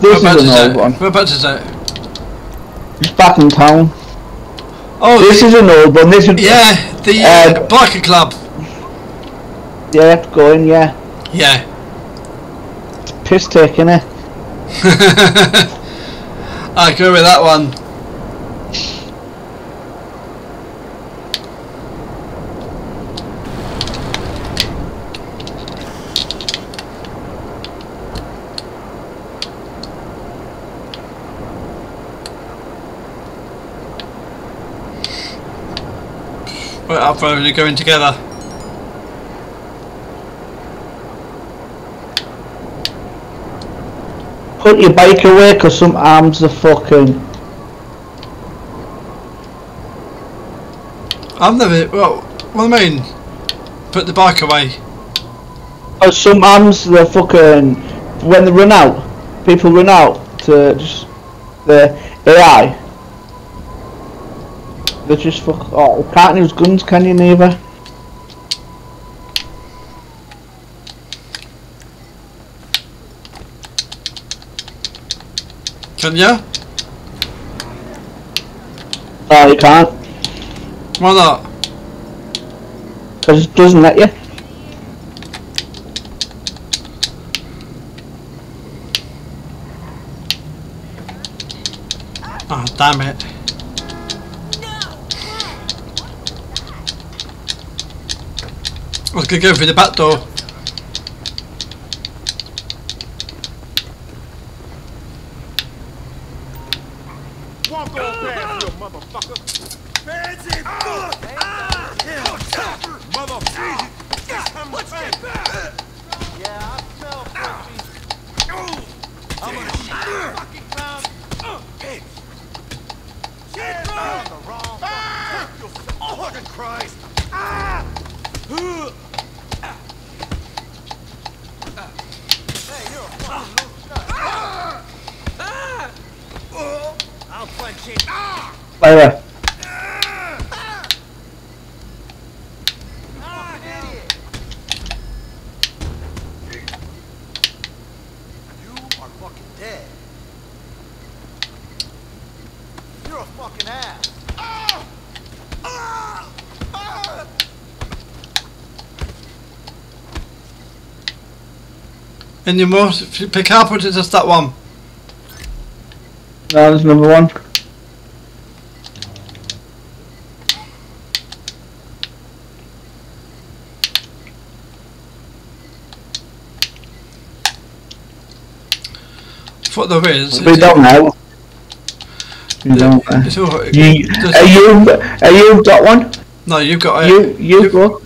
This Whereabouts is is an old it? one. Whereabouts is it? It's back in town. Oh, this the- is an old one. This is Yeah, the uh, Uh, biker club. yeah, it's going. Yeah, Yeah. Piss taking it. [laughs] I agree with that one. We're up for going together. Put your bike away because some arms are fucking. I've never. Well, what do I mean? Put the bike away. Oh, some arms they're fucking. When they run out, people run out to just the AI. They just fuck. Oh, you can't use guns, can you, neither? Can you? No, you can't. Why not? Because it doesn't let you. Oh, damn it. I was gonna go through the back door. Walk on past you, motherfucker. Fancy fuck! Ah! Hell, chopper! Motherfucker! Let's get back! Yeah, I smell pussy. I'm gonna shoot you fucking clown. Uh, bitch! Shit, bro! the wrong ah! Oh, fucking Christ! Ah! Ugh. Hey, you're a fucking loose nut. Ah! Ah! Oh, I'll punch it. Ah! Later. Ah, idiot! You are fucking dead. You're a fucking ass. Ah! Ah! Ah! Any more to pick up or it just that one? No, there's another one. What there is. We is don't know. You don't know. It's all, You, are you, are you got one? no, you've got a, You, you go.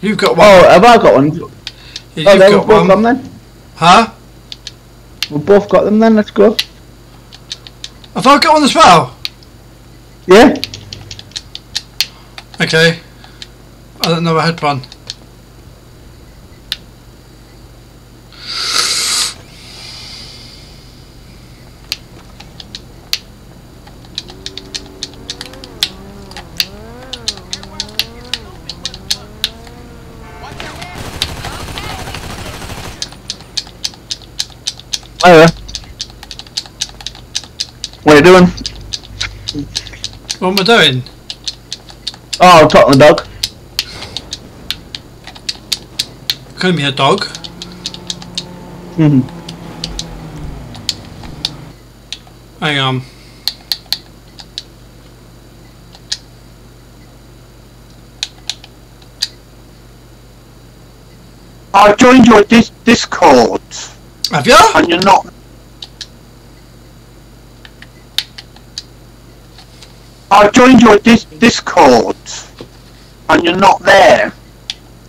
you've got one. Oh, have I got one? Yeah, Oh, you've we've got both got them one. then. Huh? We've both got them then, let's go. Have I got one as well? Yeah? Okay. I don't know I had one. Later. What are you doing? What am I doing? Oh, I'm talking to the dog. Calling me a dog. hmm Hang on. I joined your dis- Discord, Have you? and you're not. I joined your dis- Discord, and you're not there.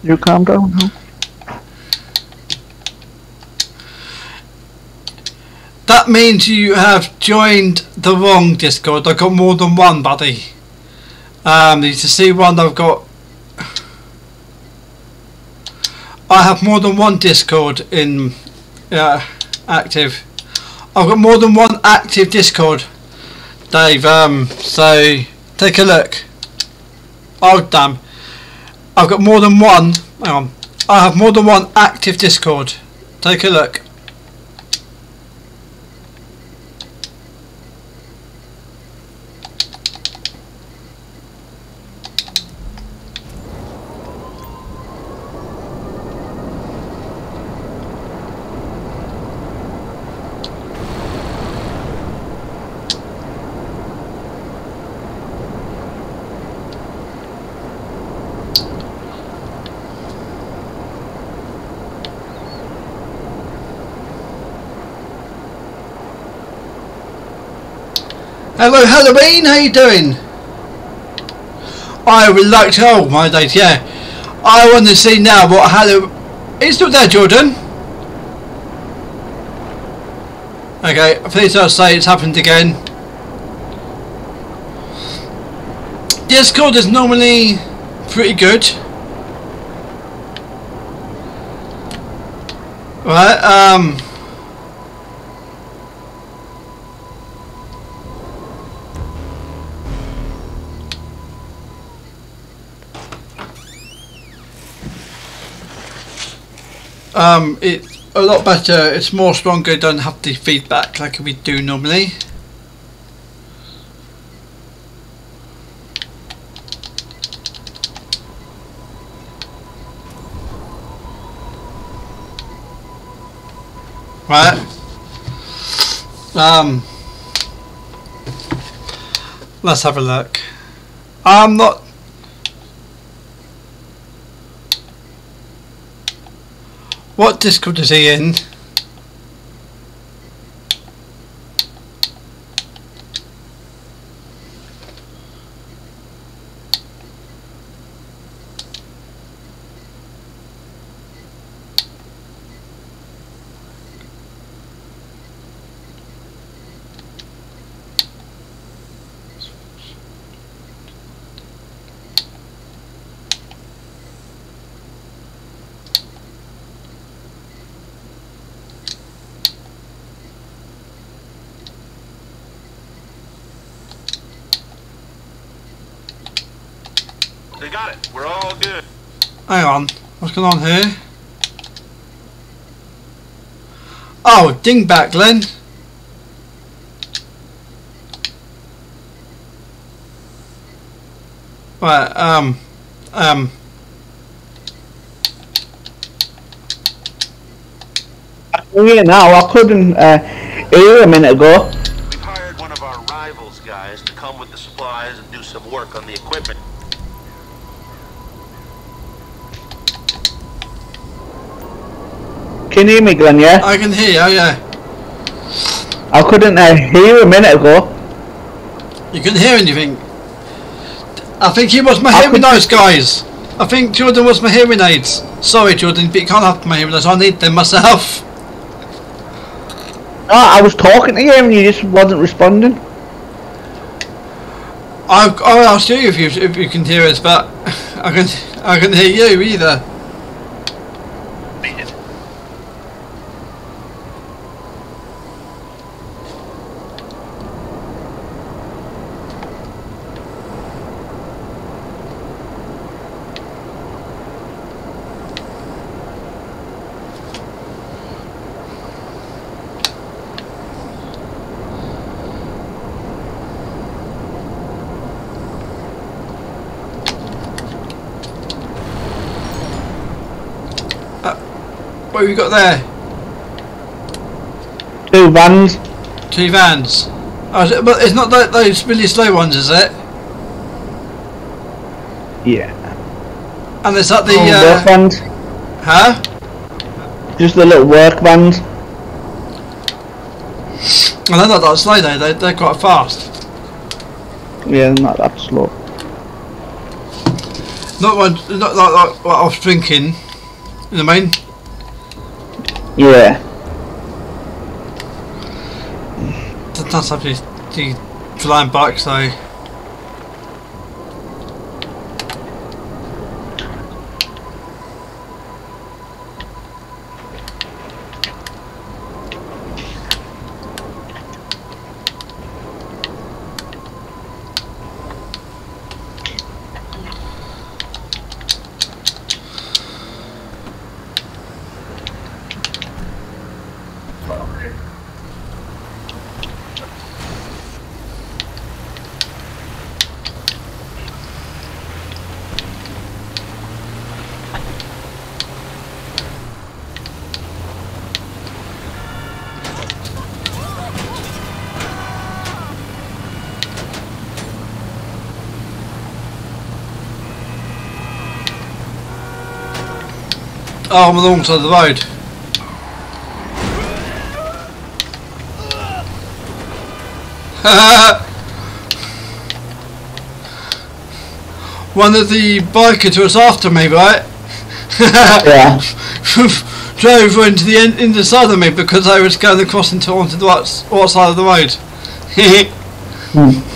You calm down, huh? That means you have joined the wrong Discord. I've got more than one, buddy. Um, you to see one I've got. I have more than one Discord in uh, active. I've got more than one active Discord, Dave. Um, so take a look. Oh damn! I've got more than one. Hang on. I have more than one active Discord. Take a look. Halloween, how you doing? I would like to, oh my days, yeah. I want to see now what Halloween... You still there, Jordan? Okay, please don't say it's happened again. Discord is normally pretty good. Right, um... Um, it's a lot better, it's more stronger, don't have the feedback like we do normally. Right. Um. Let's have a look. I'm not. What Discord is he in? They got it. We're all good. Hang on, what's going on here? Oh, dingbat, Glenn. Right, um, um. Yeah, now I couldn't uh, hear a minute ago. We've hired one of our rivals guys to come with the supplies and do some work on the equipment. Can you hear me, Glenn? Yeah. I can hear you, yeah. I couldn't uh, hear a minute ago. You can hear anything. I think he was my hearing aids, guys. I think Jordan was my hearing aids. Sorry, Jordan, but you can't have my hearing aids. I need them myself. No, I was talking to you and you just wasn't responding. I I asked you if you if you can hear us, but [laughs] I can I can hear you either. What you got there? Two vans. Two vans. Oh, but it's not tho- those really slow ones, is it? Yeah. And is that the Oh, uh, work vans. huh? Just the little work vans. Well, they're not that slow though. They they're quite fast. Yeah, not that slow. Not one. Not like, like what I was thinking. You know what I mean? Yeah. Have these the flying bikes though. Oh, I'm on the wrong side of the road. [laughs] One of the bikers was after me, right? [laughs] yeah. [laughs] Drove into the end, in the side of me because I was going across into onto the right, right side of the road. Hmm.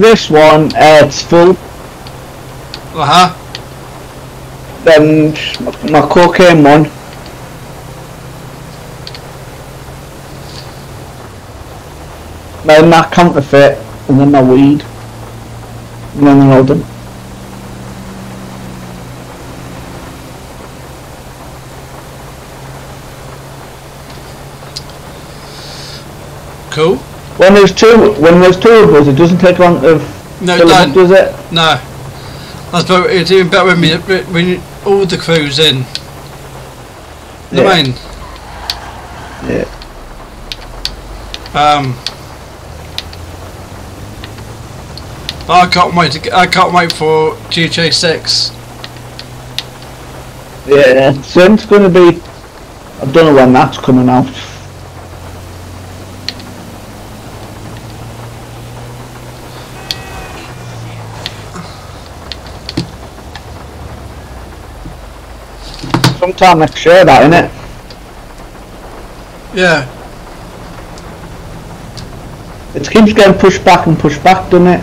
This one, uh, it's full. Uh huh. Then my cocaine one. Then my counterfeit, and then my weed. And then they're all done. Cool. When there's two, when there's two of us, it doesn't take long to No, fill it them up, don't. does it? No. That's better. It's even better when, we, when all the crew's in. The Yeah. main. Yeah. Um. I can't wait to. Get, I can't wait for GTA Six. Yeah. So it's going to be. I don't know when that's coming out. Sometime next year, that innit? Yeah. It keeps getting pushed back and pushed back, doesn't it?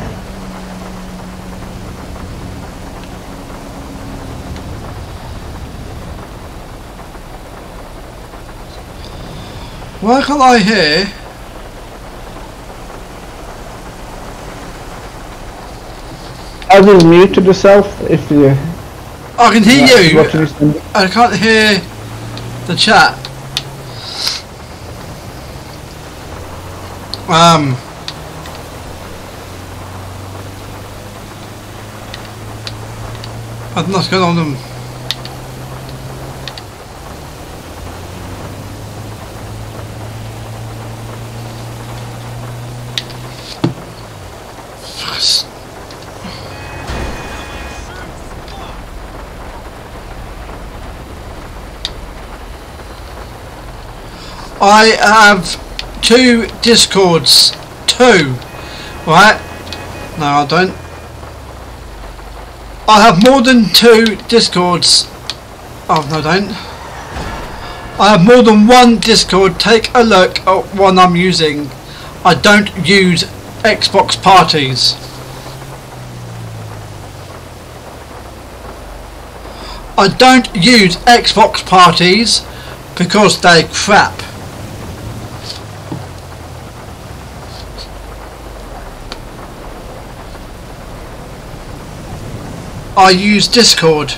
Why can't I hear? As he's muted yourself if you. I can hear Yeah, you. I can't hear the chat. Um. I don't know what's going on. with them. I have two discords. Two. Right? No, I don't. I have more than two discords. Oh, no, I don't. I have more than one discord. Take a look at one I'm using. I don't use Xbox parties. I don't use Xbox parties because they're crap. I use Discord.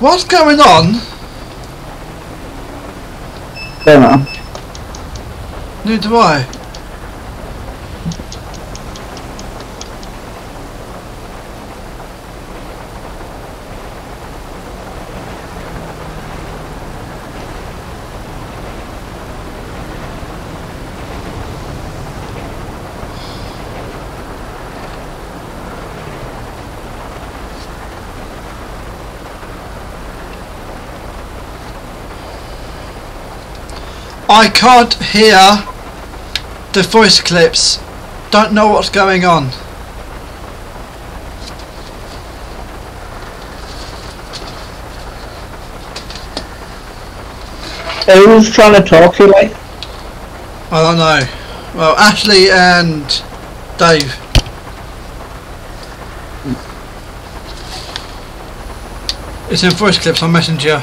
What's going on? Don't know. Neither do I. I can't hear the voice clips. Don't know what's going on. Who's trying to talk to you, like? I don't know. Well, Ashley and Dave. It's in voice clips on Messenger.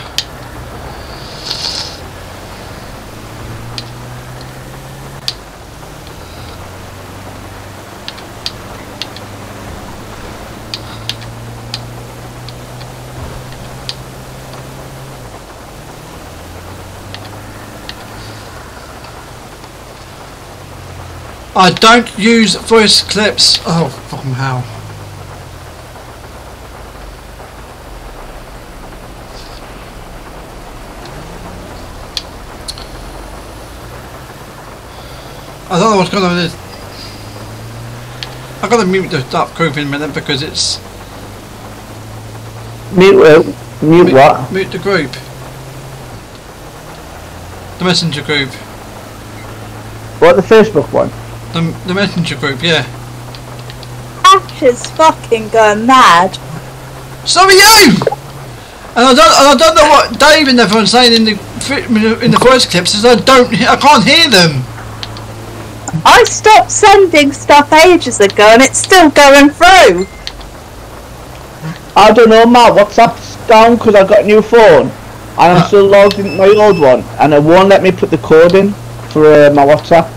I don't use voice clips. Oh, fucking hell. I don't know what's going on with this. I've got to mute the that group in a minute because it's Mute, uh, mute what? mute the group. The messenger group. What, the Facebook one? The, the messenger group, yeah. Ash is fucking going mad. So are you! And I don't, and I don't know what Dave and everyone's saying in the in the voice clips is I don't, I can't hear them. I stopped sending stuff ages ago and it's still going through. I don't know, Matt. WhatsApp's down because I got a new phone, and I'm Uh. still logged into my old one, and it won't let me put the code in for uh, my WhatsApp.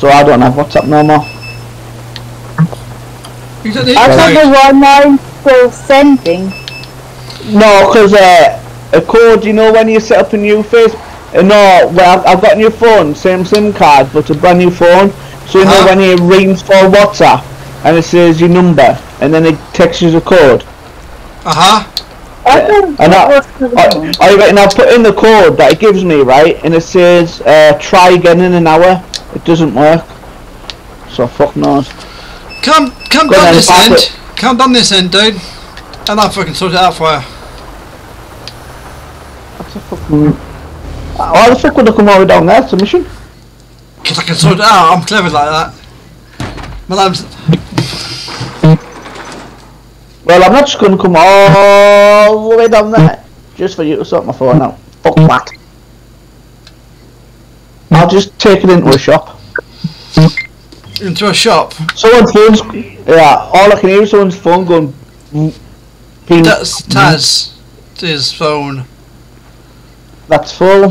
So I don't have WhatsApp no more. You don't need I don't know why mine's still sending. No, because uh, a code, you know, when you set up a new face. Uh, no, well, I've, I've got a new phone, same SIM card, but a brand new phone. So you know Uh-huh. when it rings for WhatsApp, and it says your number, and then it texts you the code. Uh huh. I don't And know I, what's going on. I, I reckon I'll put in the code that it gives me, right? And it says, uh, try again in an hour. It doesn't work. So fuck knows. Come, come Go down this pass end. it. Come down this end, dude. And I'll fucking sort it out for you. Mm. Why the fuck would I come over down there? Submission? Because I can sort it out. I'm clever like that. My name's Well, I'm not just going to come all the way down there just for you to sort my phone out. Fuck that. I'll just take it into a shop. into a shop. Someone's phone's... Yeah, all I can hear is someone's phone going... Ping. That's Taz. His phone. That's full.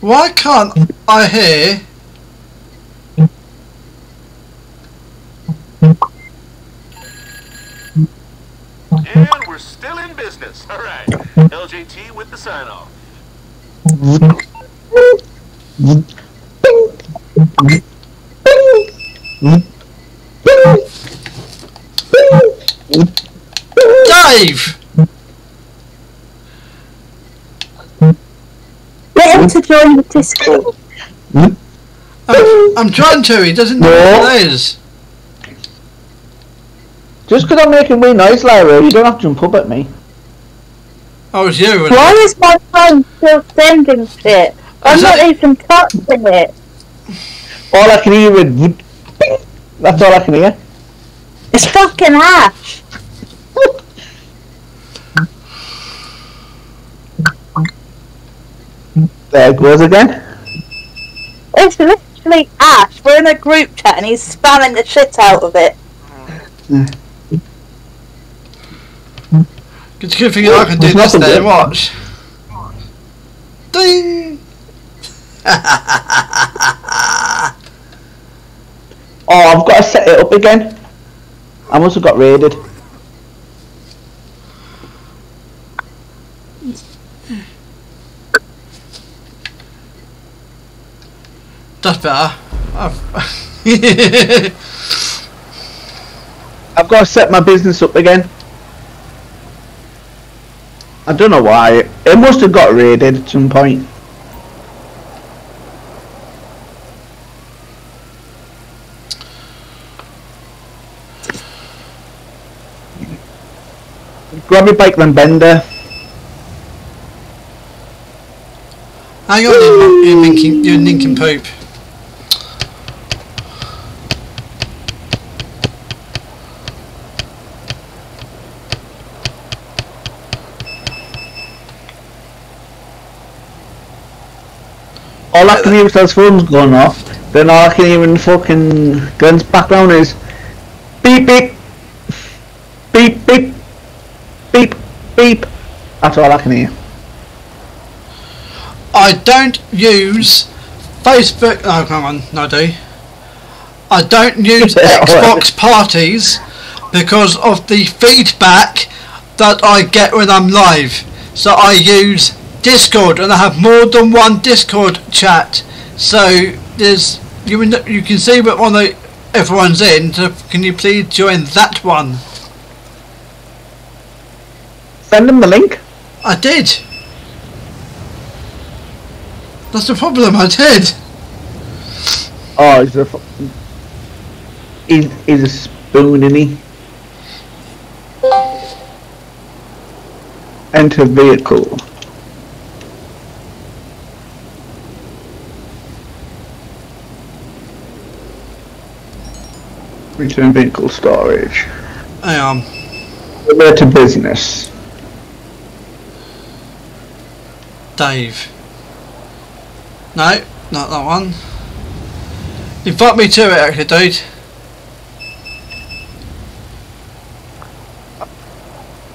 Why can't I hear? And we're still in business. All right. LJT with the sign off. Dave! Get him to join the Discord. I'm, I'm trying to, he doesn't know No. what it is. Just because I'm making wee noise, Lyra, you don't have to jump up at me. Oh, it's you. Why is my phone still sending shit? I'm Is not that- even touching it. All I can hear is... wood- That's all I can hear. It's fucking Ash. There it goes again. It's literally Ash. We're in a group chat and he's spamming the shit out of it. It's a good thing I can do There's this then, there. watch. Ding! [laughs] Oh, I've got to set it up again. I must have got raided. That's better. I've [laughs] I've got to set my business up again. I don't know why. It must have got raided at some point. Grab your bike then, Bender. Hang on, you, you ninkin, you nincompoop. All I can hear is those phones going off. Then all I can hear in fucking Glenn's background is beep beep beep beep beep beep. That's all I can hear. I don't use Facebook. Oh, come on, no, I do. I don't use [laughs] Xbox parties because of the feedback that I get when I'm live. So I use Discord, and I have more than one Discord chat. So there's you can- you can see what one of everyone's in. So can you please join that one? Send them the link. I did. That's the problem. I did. Oh, is a fucking. He's, he's a spoon, isn't he? Enter vehicle. Return vehicle storage. Hang on. Um, Where to business. Dave. No, not that one. Invite me to it, actually, dude.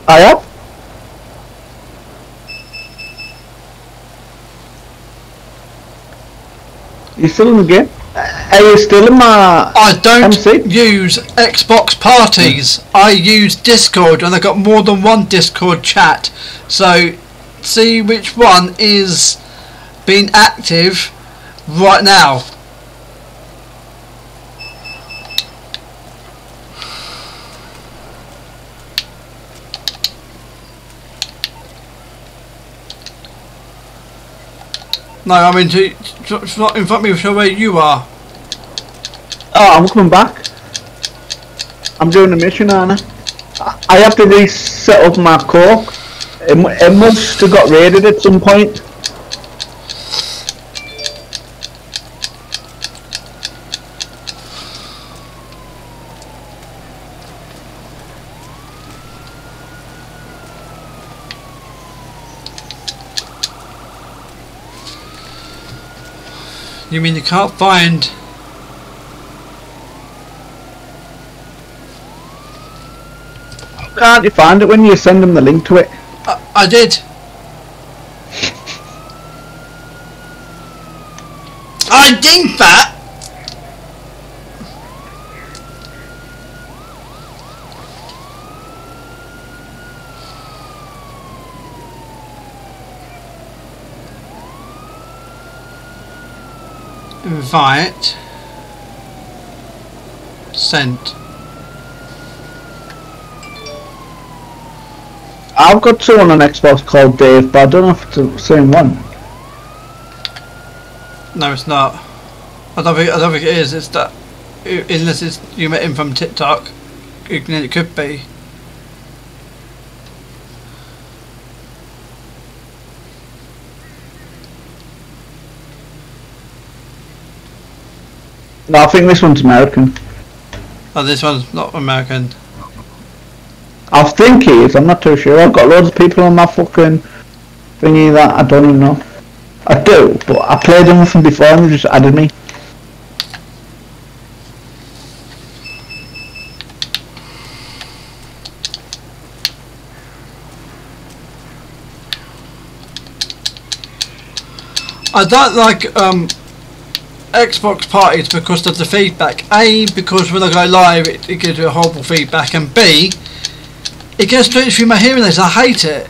I have. You still in the game? Are you still in my? I don't use Xbox parties. I use Discord, and I've got more than one Discord chat. So, see which one is being active right now. No, I mean to, to, to invite me to where you are. Oh, I'm coming back. I'm doing a mission, Anna. I have to reset up my core. It, it must have got raided at some point. You mean you can't find? Can't you find it when you send them the link to it? I, I did. [laughs] I did that. Invite. Sent. I've got someone on an Xbox called Dave, but I don't know if it's the same one. No, it's not. I don't think. I don't think it is. It's that. Unless it's you met him from TikTok, it could be. No, I think this one's American. Oh, this one's not American. I think he is, I'm not too sure. I've got loads of people on my fucking thingy that I don't even know. I do, but I played them with them before and they just added me. I don't like um, Xbox parties because of the feedback. A, because when I go live, it, it gives me a horrible feedback, and B, it goes straight through my hearing aids. I hate it.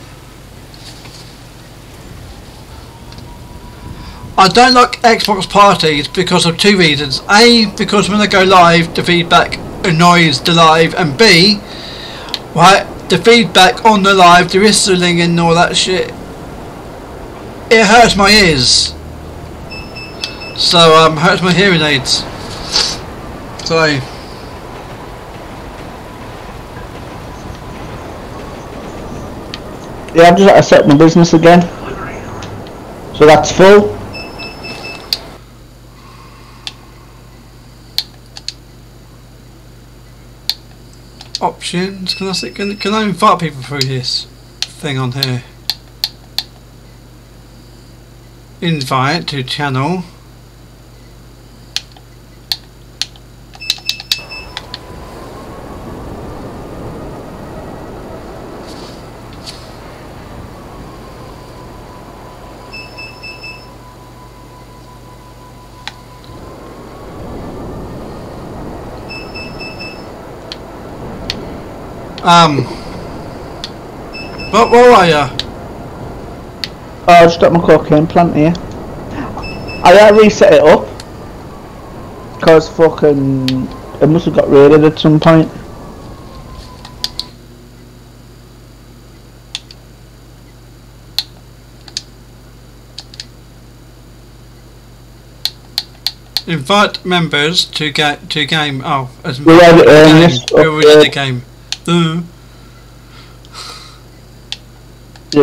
I don't like Xbox parties because of two reasons. A, because when I go live, the feedback annoys the live, and B, right, the feedback on the live, the whistling and all that shit, it hurts my ears. So, um, hurts my hearing aids. So, Yeah, I've just had to set my business again. So that's full. options. Can I say, can, can I invite people through this thing on here? Invite to channel. Um. What, where are you? Oh, I just got my cocaine plant here. I had to reset it up. Because fucking... It must have got raided at some point. Invite members to get to game. Oh, as We already earned game. This We already did the upgrade. game. Uh, You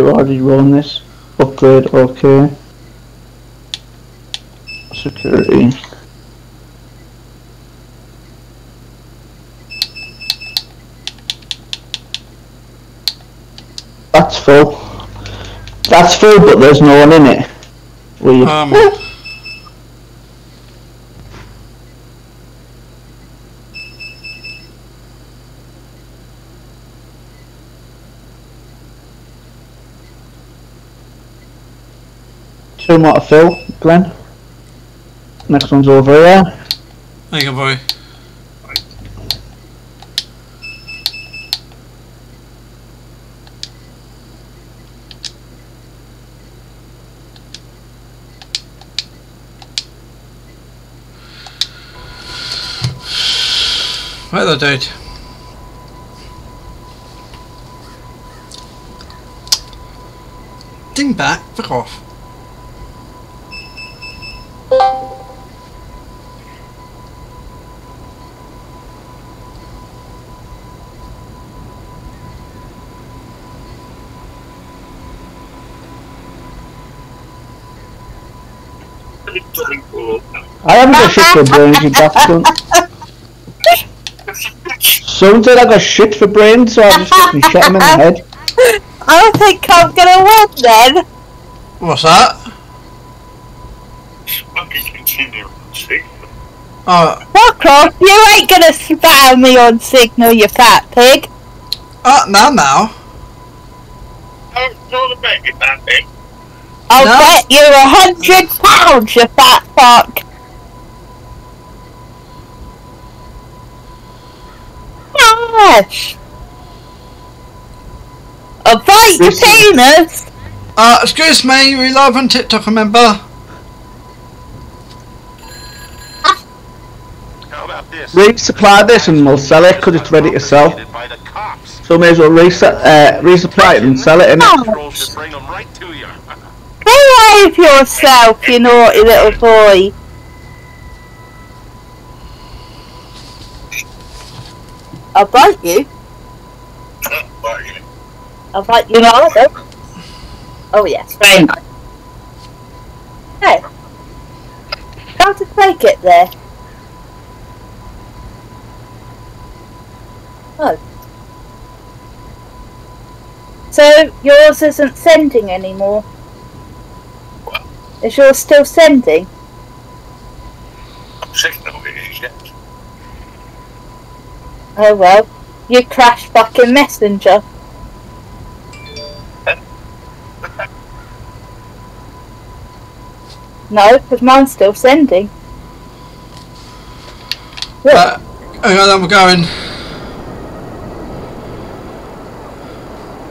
run this. Upgrade, okay. Security. That's full. That's full, but there's no one in it. Um, Two more to fill, Glenn. Next one's over here. there you go, boy. Right there, dude. Ding back, fuck off. I haven't shit for brains, you daft cunt. Someone said I shit for brains, so I just fucking shot him in the head. I don't think I'm gonna win then. What's that? Oh, Fuck off, you ain't gonna spat at me on signal, you fat pig. uh, now, now. I'll No. bet you a hundred pounds, you fat fuck. Gosh. A bite your penis. Uh, excuse me, we live on TikTok, remember? Resupply this and we'll sell it because it's ready to sell. So may as well reset, uh, resupply it and sell it in [laughs] Behave yourself, you naughty little boy. I'll bite you. I'll bite you harder. Oh yes, very nice. Hey, how did they get there? Oh. So yours isn't sending anymore. Is yours still sending? Oh well, you crashed fucking messenger. No, because mine's still sending. Uh, hang on, then we're going.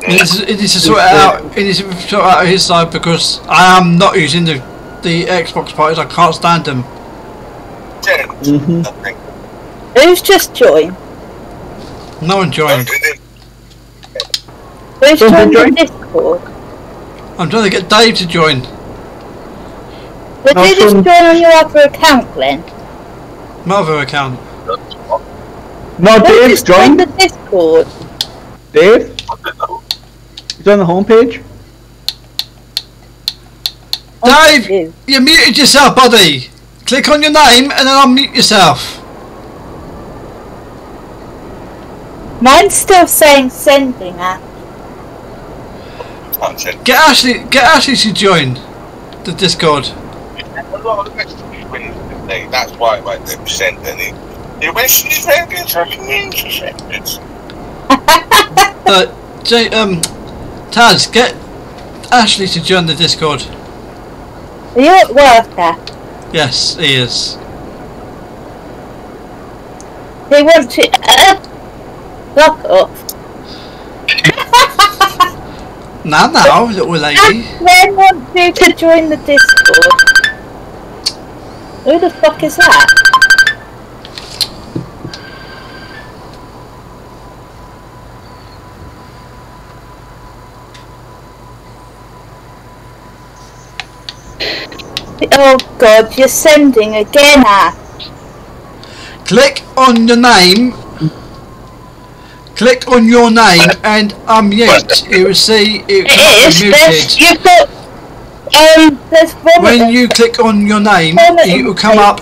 He needs, to, needs to sort it out. He needs to sort out his side because I am not using the the Xbox parties. I can't stand them. Who's just joined? No one joined. Who's Someone joined the? Discord? I'm trying to get Dave to join. But No, did you some- join on your other account, Glenn? My other account. No, Who Dave's just joined joined. the Discord? Dave? He's on the homepage. Dave, you muted yourself, buddy. Click on your name and then unmute yourself. Mine's still saying sending at. Get Ashley, get Ashley to join the Discord. That's why like they sent any. You when she's ready, fucking she sent it. [laughs] Uh, J, um, Taz, get Ashley to join the Discord. Are you at work at? Yes, he is. They want to. Uh, fuck off. Now, now, little lady. Glenn wants you to join the Discord. Who the fuck is that? Oh god, you're sending again, Ash. Click on your name. Click on your name and unmute. You will see it will come It muted. There's, you've got. Um, there's one. When you click on your name, it will come up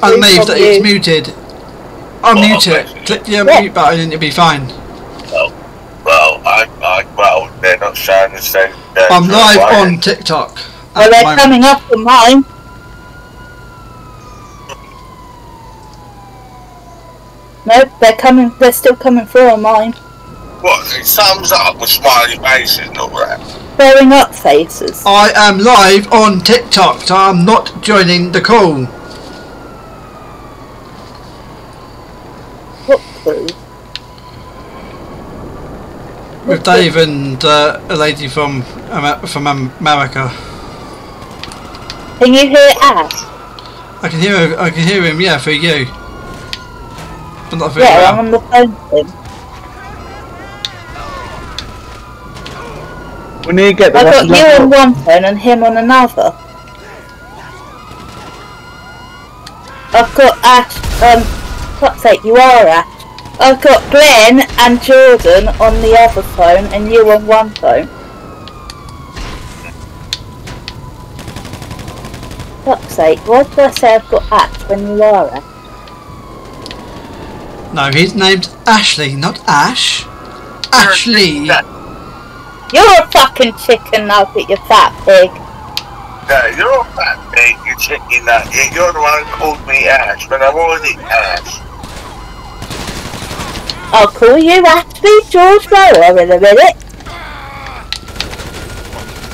underneath that it's muted. Unmute it. Click the unmute button and it'll be fine. Well, I, I, well, they're not showing the same. I'm live on TikTok. Well, they're moment. coming up on mine. Nope, they're coming. They're still coming through on mine. What? It sums up with smiley faces and all that. Throwing up faces. I am live on TikTok, so I'm not joining the call. What clue? With Dave and uh, a lady from Amer- from America. Can you hear us? I can hear I can hear him. Yeah, for you. But not very Yeah, I'm on the phone. We need to get the I've got you on one phone and him on another. I've got Ash, um, fuck's sake, you are Ash. I've got Glenn and Jordan on the other phone and you on one phone. Fuck's sake, why did I say I've got Ash when you are Ash? No, his name's Ashley, not Ash. Ashley. You're a fucking chicken nugget, you fat pig. No, you're a fat pig, you chicken nut. Yeah, You're the one who called me Ash, but I'm already Ash. I'll call you Ashley George Rower in a minute.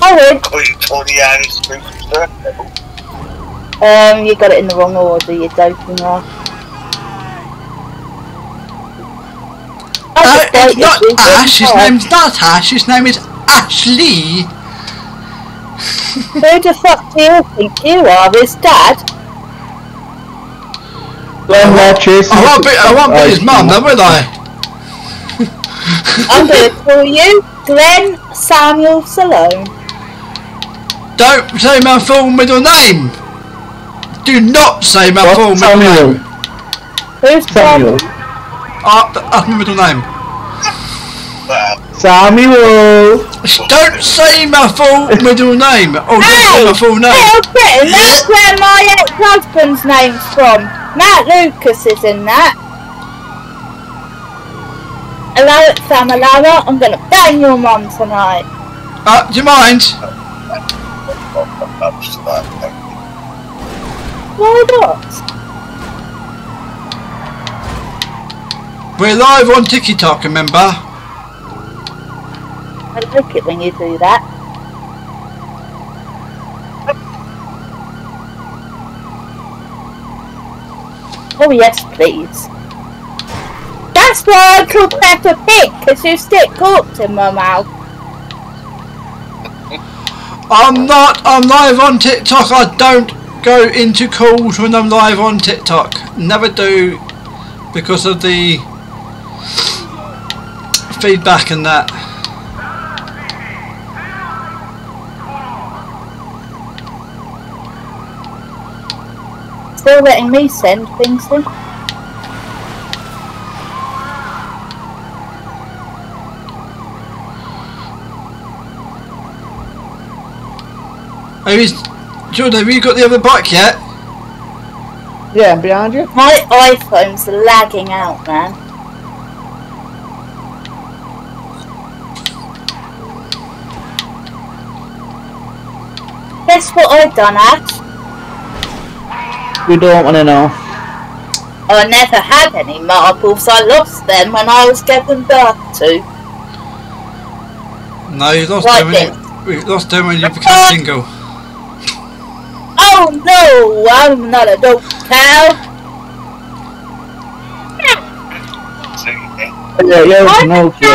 I would. Call you Tony Alice Cooper. Um, you got it in the wrong order, you doping ass. Uh, it's not Ash. His name's not Ash. His name is Ashley. Who the fuck do you think you are? His dad? Glenn, they're I us. won't be. I won't be his mum, then will I? I'm gonna [laughs] call you Glenn Samuel Salone. Don't say my full middle name. Do not say my What? full middle Samuel. name. Who's Samuel. Uh, that's my middle name. Samuel. Don't say my full middle name. Oh, don't say my full name. Little Britain, that's where my ex-husband's name's from. Matt Lucas is in that. Hello, it's Sam Alara. I'm gonna bang your mum tonight. Uh, do you mind? Why not? We're live on TikTok, remember? I like it when you do that. Oh yes, please. That's why I call Peppa Pig, because you stick corks in my mouth. I'm not. I'm live on TikTok. I don't go into calls when I'm live on TikTok. Never do, because of the feedback and that. Still letting me send things in. Have you, Jordan, have you got the other bike yet? Yeah, I'm behind you. My iPhone's lagging out, man. Guess what I've done, Ash? We don't want to know. I never had any marbles. I lost them when I was given birth to. No, you lost Right them when you, we lost them when you became single. Oh no, I'm not a dope cow. Yeah, yeah, What no, the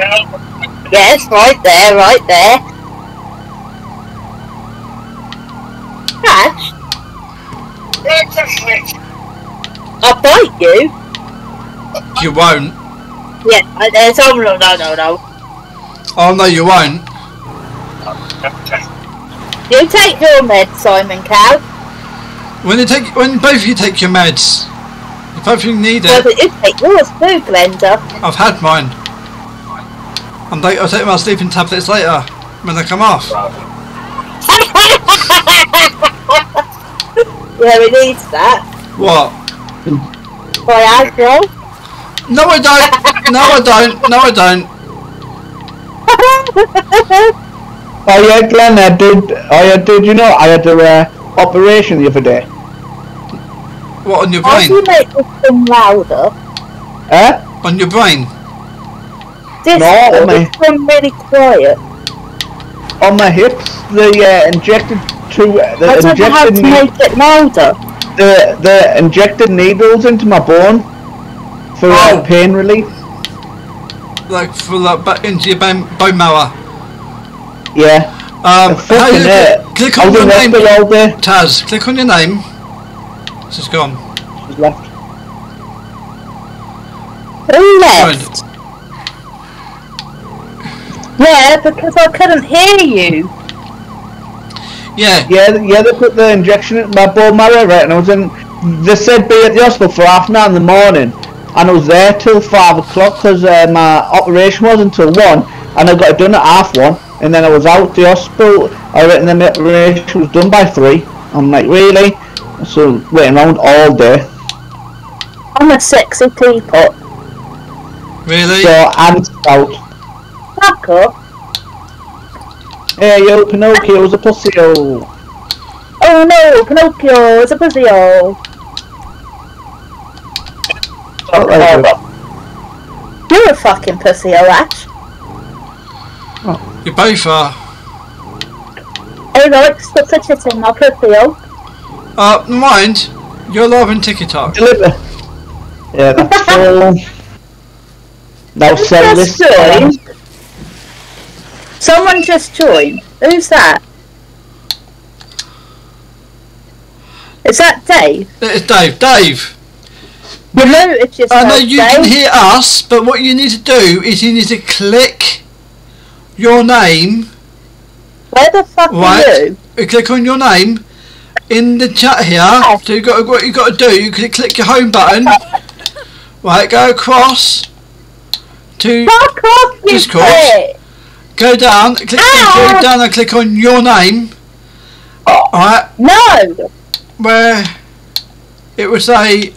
hell? Yes, right there, right there. Ash, I'll bite you. You won't. Yeah, I- there's oh no, no, no, no. Oh no, you won't. You take your meds, Simon Cow. When you take, when both of you take your meds, if both of you need it, but you take yours too, Glenda. I've had mine. I'm take, I'll take my sleeping tablets later when they come off. [laughs] Yeah, we need that. What? Viagra. No, I don't. No, I don't. No, I don't. [laughs] Oh yeah, Glenn, I did. Oh yeah, did you know I had a uh, operation the other day? What on your How do brain? you make this thing louder? Eh? On your brain? This No, no, my- it's really quiet. On my hips, they uh, injected two. Uh, I they don't know how to make it louder. the the injected needles into my bone for Oh. uh, pain relief. Like for like back into your bone, bone marrow. Yeah. Um, how you it. click, click on your name, hospital all day. Taz. Click on your name. She's gone. She's left. Who left? Yeah, because I couldn't hear you. Yeah. Yeah, yeah. They put the injection in my bone marrow, right? And I was in. They said be at the hospital for half an hour in the morning, and I was there till five o'clock because uh, my operation was until one, and I got it done at half one, and then I was out the hospital. I reckon the operation was done by three. I'm like, really? So waiting around all day. I'm a sexy teapot. Really? So I'm out. Fuck off. Hey, yo, Pinocchio's a pussy. Oh. Oh no, Pinocchio is a pussy hole. You're a fucking pussy hole, Ash. You both are. He likes to put it in my pussy hole. Uh, mind. You're live on TikTok. Deliver. Yeah, that's [laughs] all. Now sell Just this. joined. Someone just joined. Who's that? Is that Dave? It's Dave. Dave. Uh, you muted yourself, I know you Dave. can hear us, but what you need to do is you need to click your name. Where the fuck right? are you? You click on your name in the chat here. So you got what you got to do. You click, click your home button. Right, go across to Fuck off, Discord. Prick. Go down. Click go down and click on your name. Alright. No. Where it will say.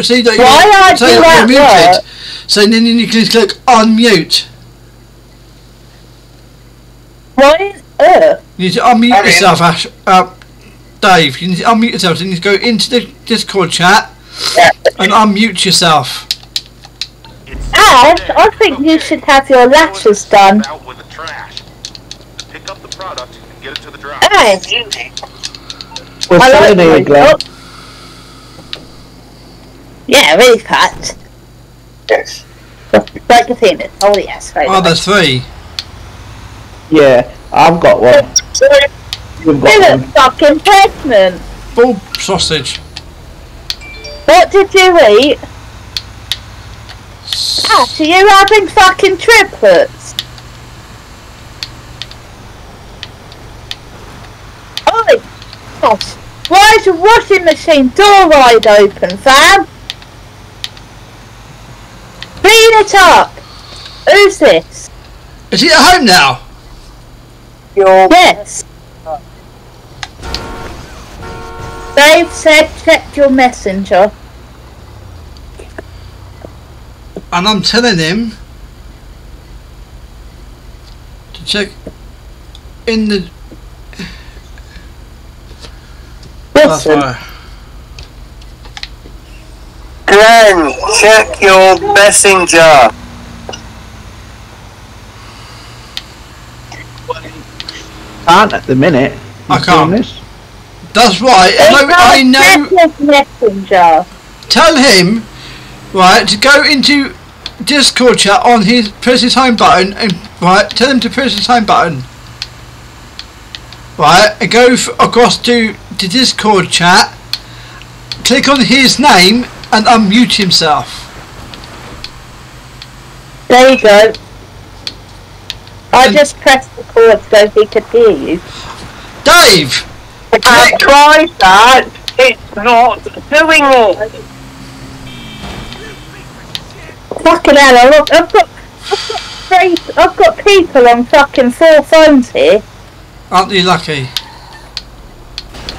See that Why you're, aren't say you that at you're muted. work? So then you can click unmute. Why on earth? You need to unmute Alright. yourself, Ash. Uh, Dave, you need to unmute yourself. So you need to go into the Discord chat and unmute yourself. Ash, I think you should have your lashes done. Out with the trash. Pick up the product and get it to the drop. Ash. We're I selling like it, Glenn. Yeah, really fat. Yes. Like a penis. Oh yes, right. Oh, there's three. Yeah, I've got one. You've You got look one. fucking pregnant. Bull sausage. What did you eat? Ash, are you having fucking triplets? Oi! Gosh, why is your washing machine door wide open, fam? Clean it up! Who's this? Is he at home now? Your yes. Dave said check your messenger. And I'm telling him to check in the. That's Listen. why. Glenn, check your messenger. Can't at the minute. I can't. doing This. That's right. I know. I know. messenger. Tell him, right, to go into Discord chat on his press his home button and right. Tell him to press his home button. Right, and go f- across to the Discord chat. Click on his name and unmute himself. There you go. I just pressed the cord so he could hear you. Dave! I tried that. It's not doing it. Fucking hell, I've got, I've got, I've got, I've got people on fucking four phones here. Aren't you lucky?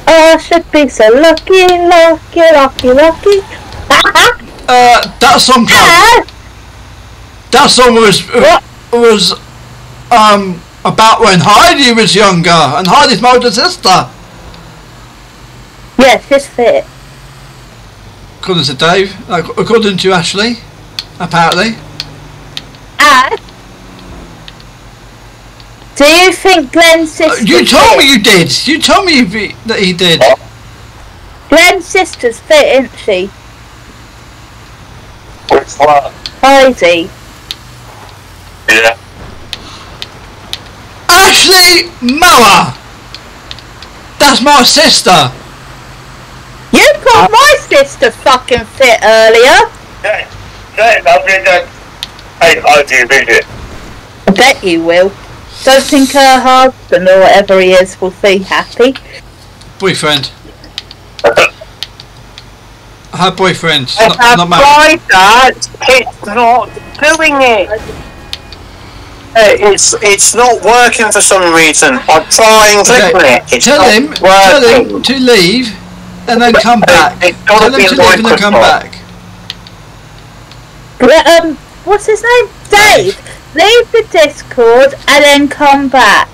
Oh, I should be so lucky, lucky, lucky, lucky. Uh, that song. [laughs] That song was was um about when Heidi was younger and Heidi's my older sister. Yeah, she's fit. According to Dave, according to Ashley, apparently. And do you think Glenn's sister? Uh, You told me you did. You told me be, that he did. Glenn's sister's fit, isn't she? Which one? Heidi. Yeah. Ashley Mower. That's my sister. You called my sister fucking fit earlier. Yeah. Yeah, I'll be done. Hey, I do read it. I bet you will. Don't think her husband or whatever he is will be happy. Boyfriend. Her boyfriend. I Not, have not married. tried that. It's not doing it. It's it's not working for some reason. I'm trying to Okay, it. It's Tell not him, tell him to leave and then come back. gotta Tell him to leave and then come back. Um, what's his name? Dave. Leave the Discord and then come back.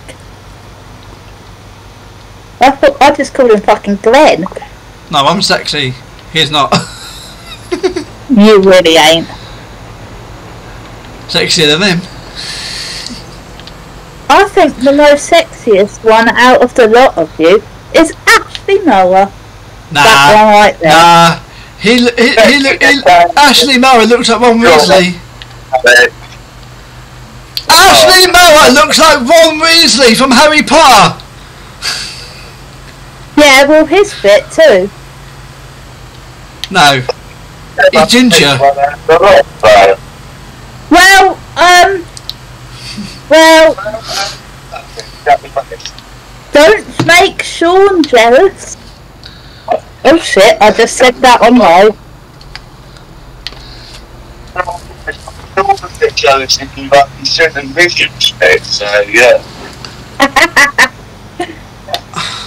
I thought I just called him fucking Glenn. No, I'm sexy. He's not. [laughs] You really ain't. Sexier than him. I think the most sexiest one out of the lot of you is Ashley Noah. Nah. That one right there. Nah. He, he, he, he, Ashley Mower looks like Ron Weasley. Ashley Mower looks like Ron Weasley from Harry Potter. Yeah, well, his fit too. No. He's ginger. Well, um, well, don't make Sean jealous. Oh shit! I just said that on live. I'm a bit jealous thinking about these certain videos, mate, so yeah.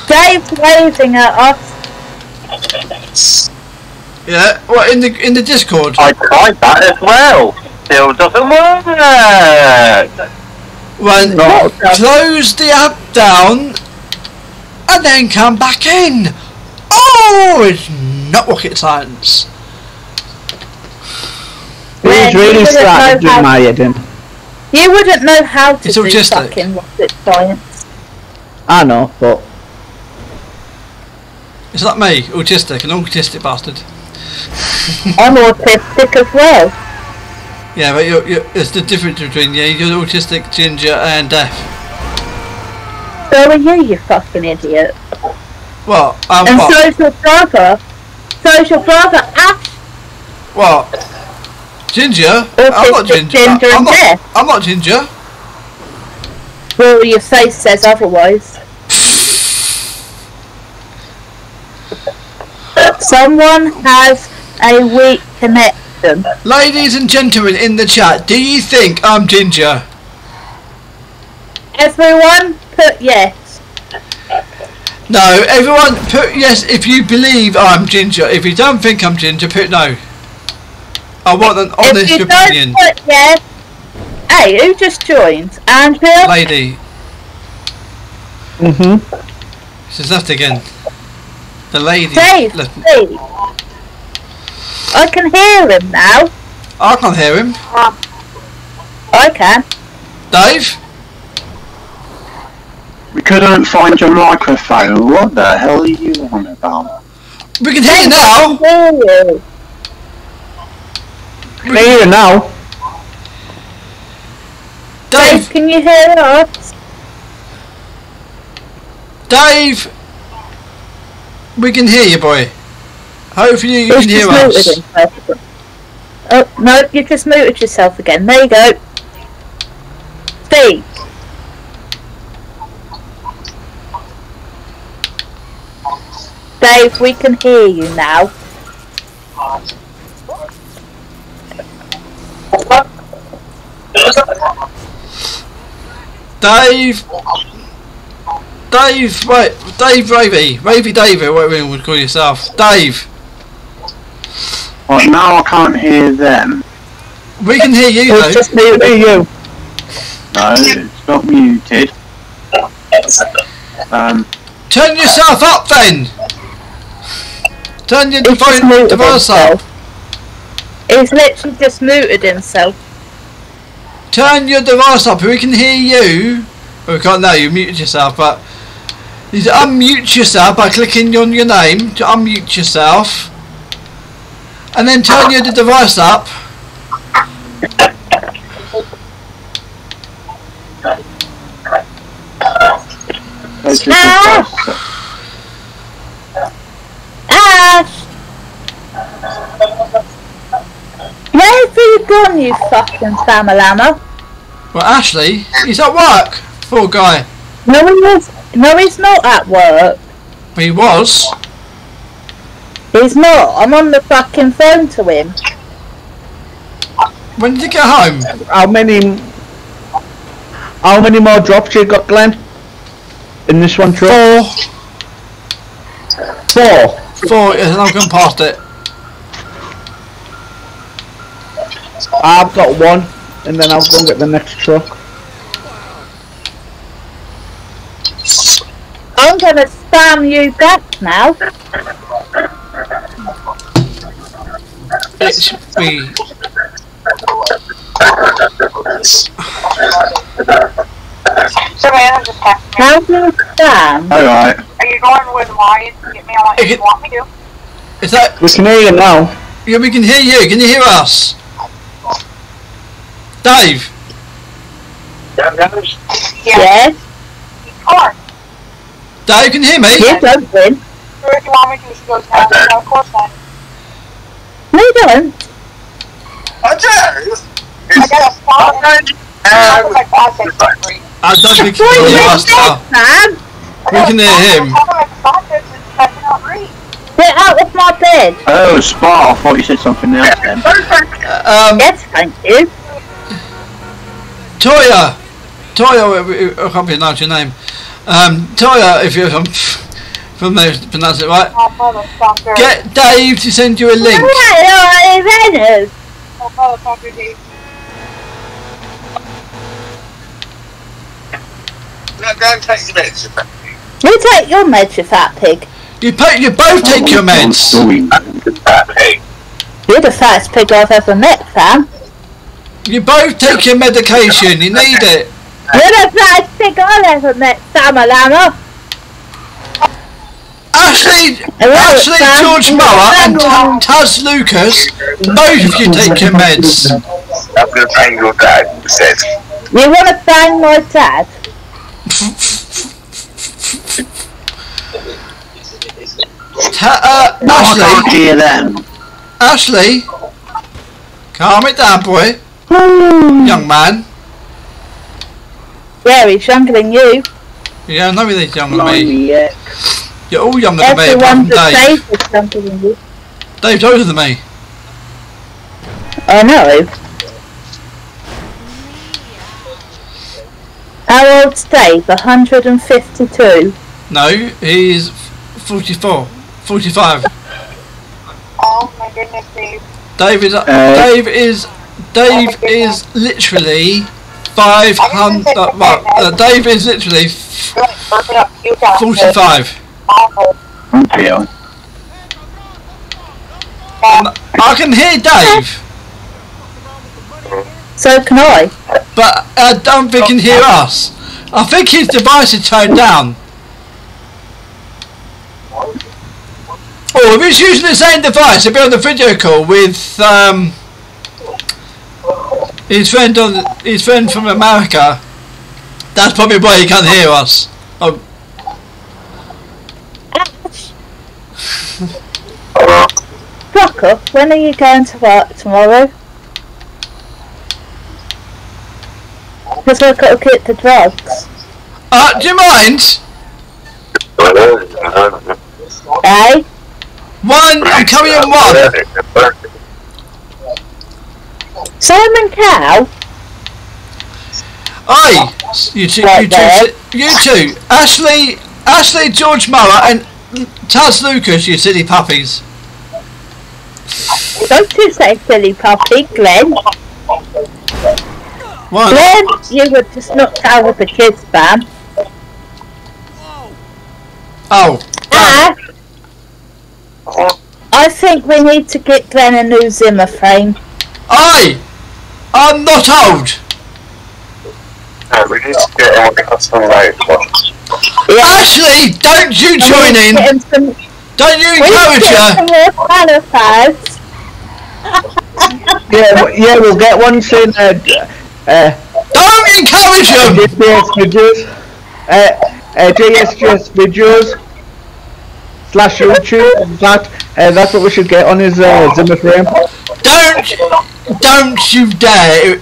Dave's waving at us. Yeah. What in the in the Discord? I tried that as well. Still doesn't work. When close the app down and then come back in. Oh, it's not rocket science. He's really started doing my head in. You wouldn't know how to It's do autistic. fucking rocket science. I know, but It's not me, autistic, an autistic bastard. [laughs] I'm autistic as well. Yeah, but you're, you're, it's the difference between yeah, you're autistic, ginger, and deaf. So are you, you fucking idiot. What? Um, and what? so's your brother. So's your brother Ash. What? Ginger? I'm not ginger. ginger I'm not. I'm not ginger. Well, your face says otherwise. Someone has a weak connection. Ladies and gentlemen in the chat, do you think I'm ginger? Everyone put yes. No, everyone put yes if you believe I'm ginger. If you don't think I'm ginger, put no. I want an honest if you opinion. don't put yes. Hey, who just joined? Andrea? Lady. Mm-hmm. She's left again. The lady Dave, left. please. I can hear him now. I can't hear him. I can. Dave? We couldn't find your microphone. What the hell are you on about? We can hear you now. Hear you. Can you hear now? Dave, can you hear us? Dave, we can hear you, boy. Hopefully you He's can hear just us. himself. Oh, no, you just muted yourself again. There you go. Steve. Dave, we can hear you now. Dave. Dave, wait, Dave Ravy, Ravy David, whatever you would call yourself. Dave, Well, now I can't hear them. we can hear you It's though. just me hear you. No, it's not muted. Um, Turn yourself up then. Turn your He's just muted device up. He's literally just muted himself. Turn your device up. We can hear you. Well, we can't now. You muted yourself, but you unmute yourself by clicking on your name to unmute yourself, and then turn your device up. Ah! Ash! Where have you gone, you fucking famalama? Well, Ashley, he's at work. Poor guy. No, he is. No, he's not at work. He was. He's not. I'm on the fucking phone to him. When did you get home? How many? How many more drops you got, Glenn? In this one truck? Four. Four. Four. Yes, and I've gone past it. I've got one, and then I'll go and get the next truck. I'm gonna spam you back now. It's me. Savannah just texted me. How do you spam? Alright. Are you going with Wyatt to get me on what you want me to? Is that? We can hear you now. Yeah, we can hear you. Can you hear us? Dave. Yes. Or, Dave, can you hear me? Yes, open. or if you want me to, she goes, no, no, of course not. No, you don't. Uh, I do. I got a spot. I was like, I'll take that. I don't think he can hear us. Ah. Man, We can hear him. get out of my bed. Oh, Spot, I thought you said something else then. Uh, um, yes, thank you. Toya. Toya, I can't pronounce your name. Um, Toya, if you're from, from there, pronounce it right. Oh. Get Dave to send you a link. Hello, Venus. Oh, motherfucker, dude. Now go and take your meds. You take your meds, you fat pig. You, po- you both take your meds. You're the fattest pig I've ever met, fam. You both take your medication. You need it. You're the fattest pig I've ever met, Samalama. Ashley, Hello, Ashley Sam. George Mower and Ta- Taz Lucas, both of you take your meds. I'm going to bang your dad, he said. You want to bang my dad? Ta- uh, Now I can't Ashley, hear them. Ashley, calm it down, boy. Young man. Yeah, he's younger than you. Yeah, nobody's younger than me. Blimey, yeah. You're all younger than me, apart from Everyone's Dave. same is younger than you. Dave's older than me. I know. How old's Dave? 152. No, he's 44, 45. Oh, my goodness, Dave. Dave is, uh, Dave is, Dave is literally 500, uh, well, uh, Dave is literally Burp it up. You got it. 45. Awful. Thank you. And I can hear Dave, So can I. but I don't think he can hear us. I think his device is turned down. Oh, if he's using the same device, he'll be on the video call with um, his friend on his friend from America. That's probably why he can't hear us. Oh, Fuck up. When are you going to work tomorrow? Because I've got to get the drugs. uh, do you mind? Eh? One, I'm coming in one. Simon Cow? Oi! You two, you two, you two, Ashley, Ashley, George Muller, and Taz Lucas, you silly puppies. Don't you say silly puppy, Glenn. What? Glenn, you were just knocked out with the kids, man. Oh. Ah! I think we need to get Glenn a new Zimmer frame. Oi! I'm not old. No, we need to get him a custom made one. Ashley, don't you join in. Don't you We encourage get her. some more qualifiers. [laughs] Yeah, w- yeah, we'll get one soon. Uh, uh, Don't encourage him. JS videos. Uh, uh, JSGS videos slash YouTube. In fact, uh, that's what we should get on his uh, Zimmer frame. Don't, don't you dare.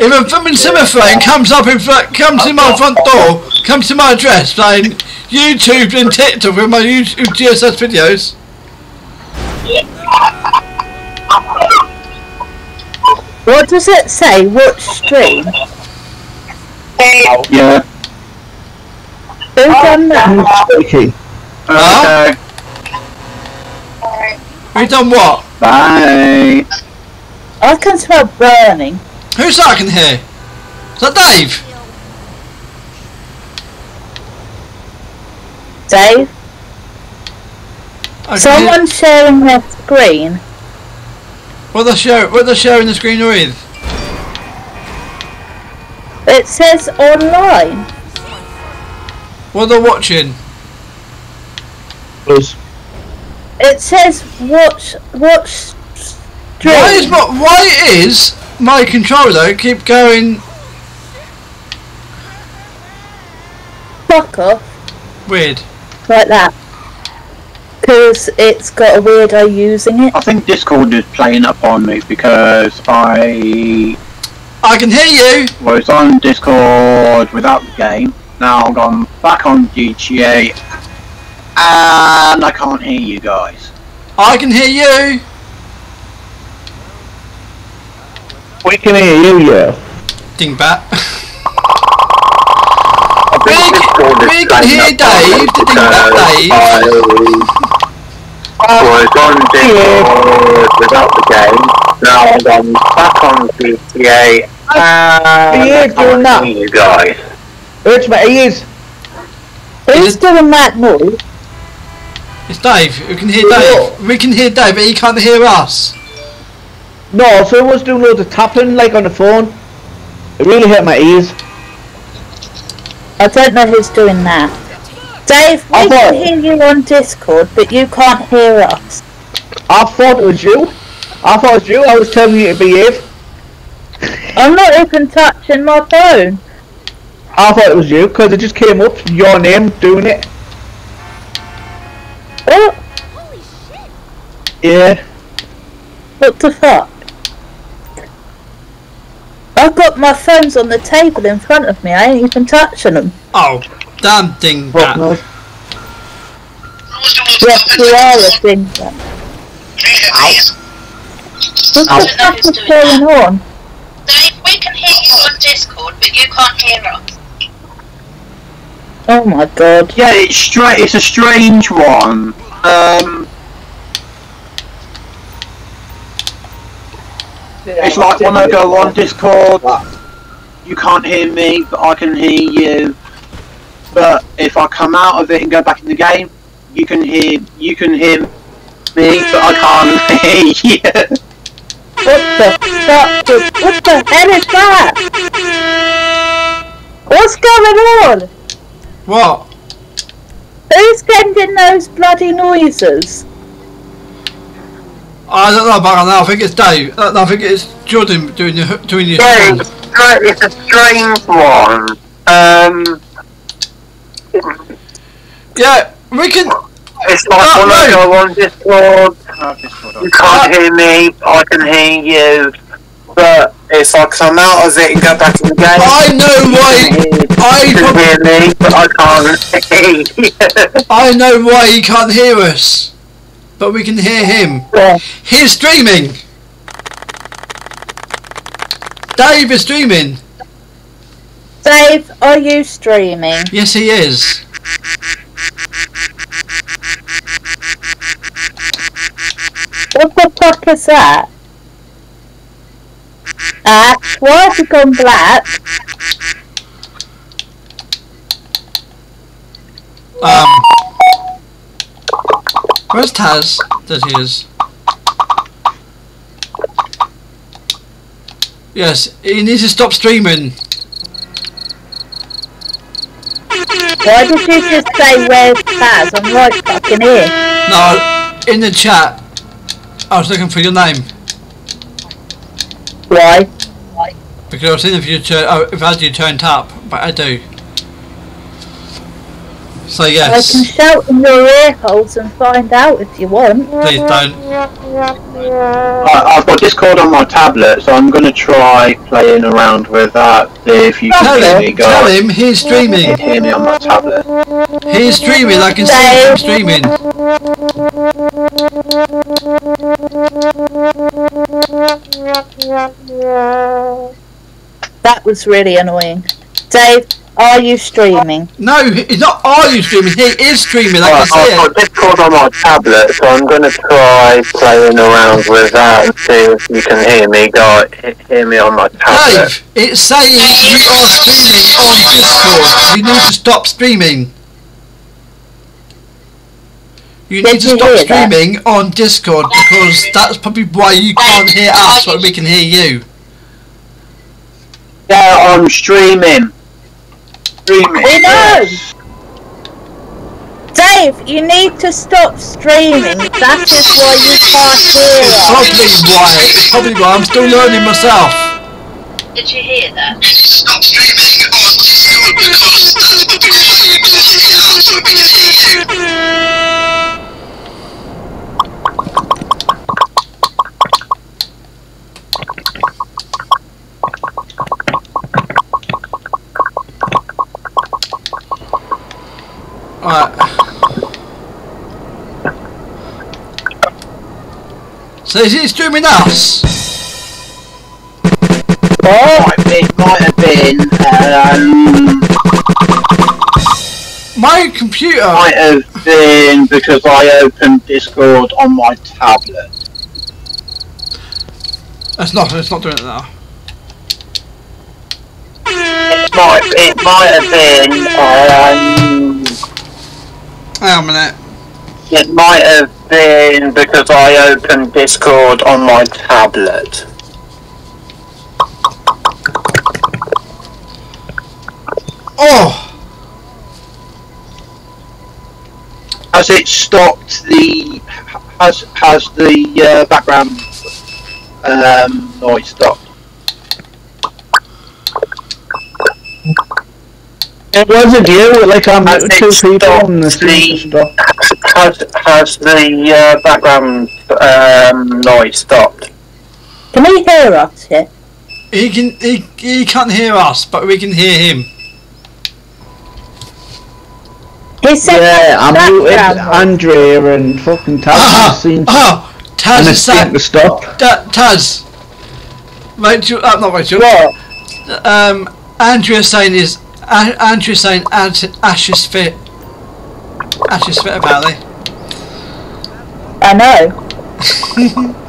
If a fucking Zimmer frame comes up in front, comes in my front door, comes to my address saying YouTube and TikTok with my YouTube GSS videos. What does it say? Watch stream? Yeah. Who done that? Okay. Huh? We done what? Bye. I can smell burning. Who's that I can hear? Is that Dave? Dave? I can Someone's sharing their screen. What they share? What they sharing the screen with? It says online. What they watching? Us. It says watch watch stream. Why is my why is my controller keep going Fuck off. weird? Like that. Because it's got a weirdo using it. I think Discord is playing up on me because I I can hear you. was on Discord without the game. Now I've gone back on GTA and I can't hear you guys. I can hear you. We can hear you, yeah. Dingbat. I think Discord is we can hear up Dave, the Dingbat Dave. Oh, I was on Discord without the game. Now I'm gone back on GTA and Yeah, I doing can't that. hear you guys. Hurts my ears. Who's doing that noise? It's Dave. We can hear Dave. We can hear Dave, but he can't hear us. No, someone's doing loads of tapping like on the phone. It really hurt my ears. I don't know who's doing that. Dave, we I can thought- hear you on Discord, but you can't hear us. I thought it was you. I thought it was you. I was telling you to behave. I'm not even touching my phone. I thought it was you because it just came up your name doing it. What? Yeah. What the fuck? I've got my phones on the table in front of me. I ain't even touching them. Oh, damn thing Dingbat. Yes, you are a thing. What the fuck is going on? Dave, we can hear you on Discord, but you can't hear us. Oh my god. Yeah, it's straight. It's a strange one. Um, it's like when I go on Discord, you can't hear me, but I can hear you. But if I come out of it and go back in the game, you can hear you can hear me, but I can't [laughs] hear you. What the fuck? What the hell is that? What's going on? What? Who's sending those bloody noises? I don't know about that. I think it's Dave. I think it's Jordan doing the doing your. Yeah, it's, it's a strange one. Um, Yeah, we can. it's like Oh, when I no. go on Discord, you can't hear me, I can hear you. But if I come out of it and go back in the game, I know why. [laughs] I you can hear me, but I can't hear. [laughs] I know why he can't hear us, but we can hear him. He's streaming. Dave is streaming. Dave, are you streaming? Yes, he is. What the fuck is that? Ash, why has you gone black? Um, where's Taz? There he is. Yes, he needs to stop streaming. Why did you just say where's Taz? I'm right fucking here. No, in the chat, I was looking for your name Why? because I was seeing if you turn, oh, if had you turned up, but I do. So I can shout in your ear holes and find out if you want. please don't. I, I've got Discord on my tablet, so I'm going to try playing around with that. If you can Tell hear me, him, tell him he's streaming. Can Hear me on my tablet. He's streaming. I can see him streaming. That was really annoying. Dave, are you streaming? No, he's not. Are you streaming? He is streaming. Oh, I can Right, see I've it. got Discord on my tablet, so I'm going to try playing around with that and see if you can hear me. Go hear me on my tablet. Dave, it's saying you are streaming on Discord. You need to stop streaming. You need to you stop hear that? streaming on Discord because that's probably why you can't hear us, but we can hear you. Yeah, I'm streaming. Streaming. We know! Dave, you need to stop streaming. That is why you can't hear us. Probably why. It's probably why. I'm still learning myself. Did you hear that? Stop streaming on Discord because that's probably why you can't hear us when we hear you. Alright. So is he streaming us? Oh, it might have been. Um, My computer. might have been because I opened Discord on my tablet. It's not. It's not doing it now. it might, it might have been. Um, Hang on a minute. it might have been because I opened Discord on my tablet. Oh, Has it stopped the? Has has the uh, background um, noise stopped? It wasn't you, like I'm Has two it people stopped and the the, stop. has, has the uh, background um, noise stopped? Can he hear us here? he can. He, he can't hear us, but we can hear him. He said Yeah, I'm muted. Andrea and fucking Taz Ah, seem to, oh, Taz and it is seemed saying. to stop. Ta- Taz. Rachel. Uh, not Rachel. What? Um, Andrea saying is. A- Andrea saying Ash, Ash is fit. Ash is fit apparently. I know. [laughs]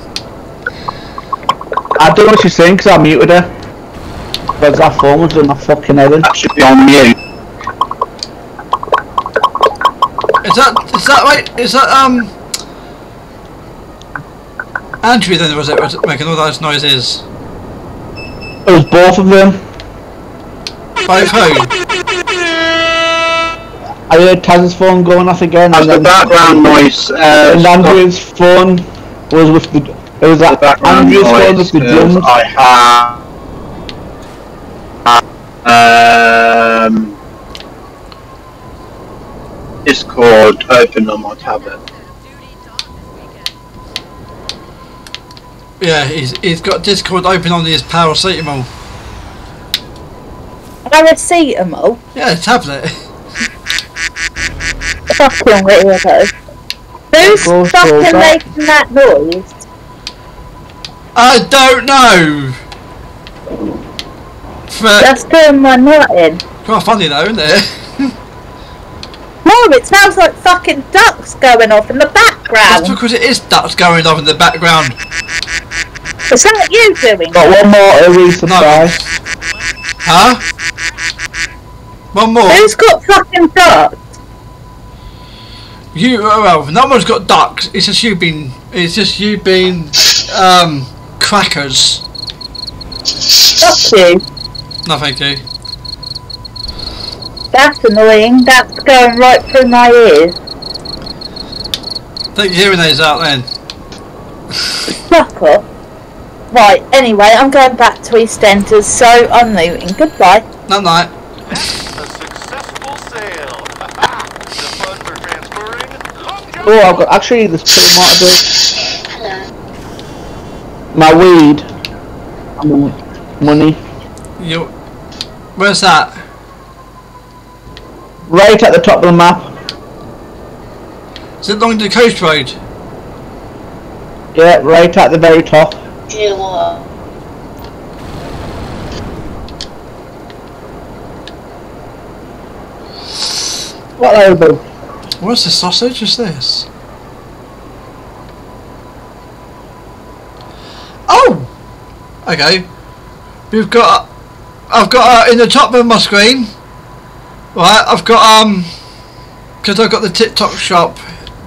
I don't know what she's saying because I muted her. Because that phone was in my fucking head. That should be on mute. Is that is that right? Is that um Andrew then was it was it making all those noises? It was both of them. Both who? I heard Taz's phone going off again Has and the then background noise? Uh, and stopped? Andrea's phone was with the it was the that Andrew's Andrea's phone noise with the is drums. I have um, Discord open on my tablet. Yeah, he's, he's got Discord open on his paracetamol. Paracetamol? Yeah, a tablet. Fucking weirdo. Who's Go fucking for that. making that noise? I don't know. But That's doing my nutting. quite funny though, isn't it? [laughs] Mom, it sounds like fucking ducks going off in the background. That's because it is ducks going off in the background. Is that you doing? Got one more to resubscribe. Huh? One more. Who's got fucking ducks? You oh, well, no one's got ducks. It's just you been. It's just you been um crackers. Fuck you. No, thank you. That's annoying. That's going right through my ears. Take your hearing aids out then. Fuck off. Right, anyway, I'm going back to EastEnders, so I'm leaving. Goodbye. Night night. A successful sale. the funds are transferring. Oh, I've got actually there's two more to do. My weed. Money. You. Where's that? Right at the top of the map. Is it along the coast road? Yeah, right at the very top. What over? What's the sausage? Is this? Oh. Okay. We've got. I've got uh, in the top of my screen. Right. I've got um. Because I've got the TikTok shop.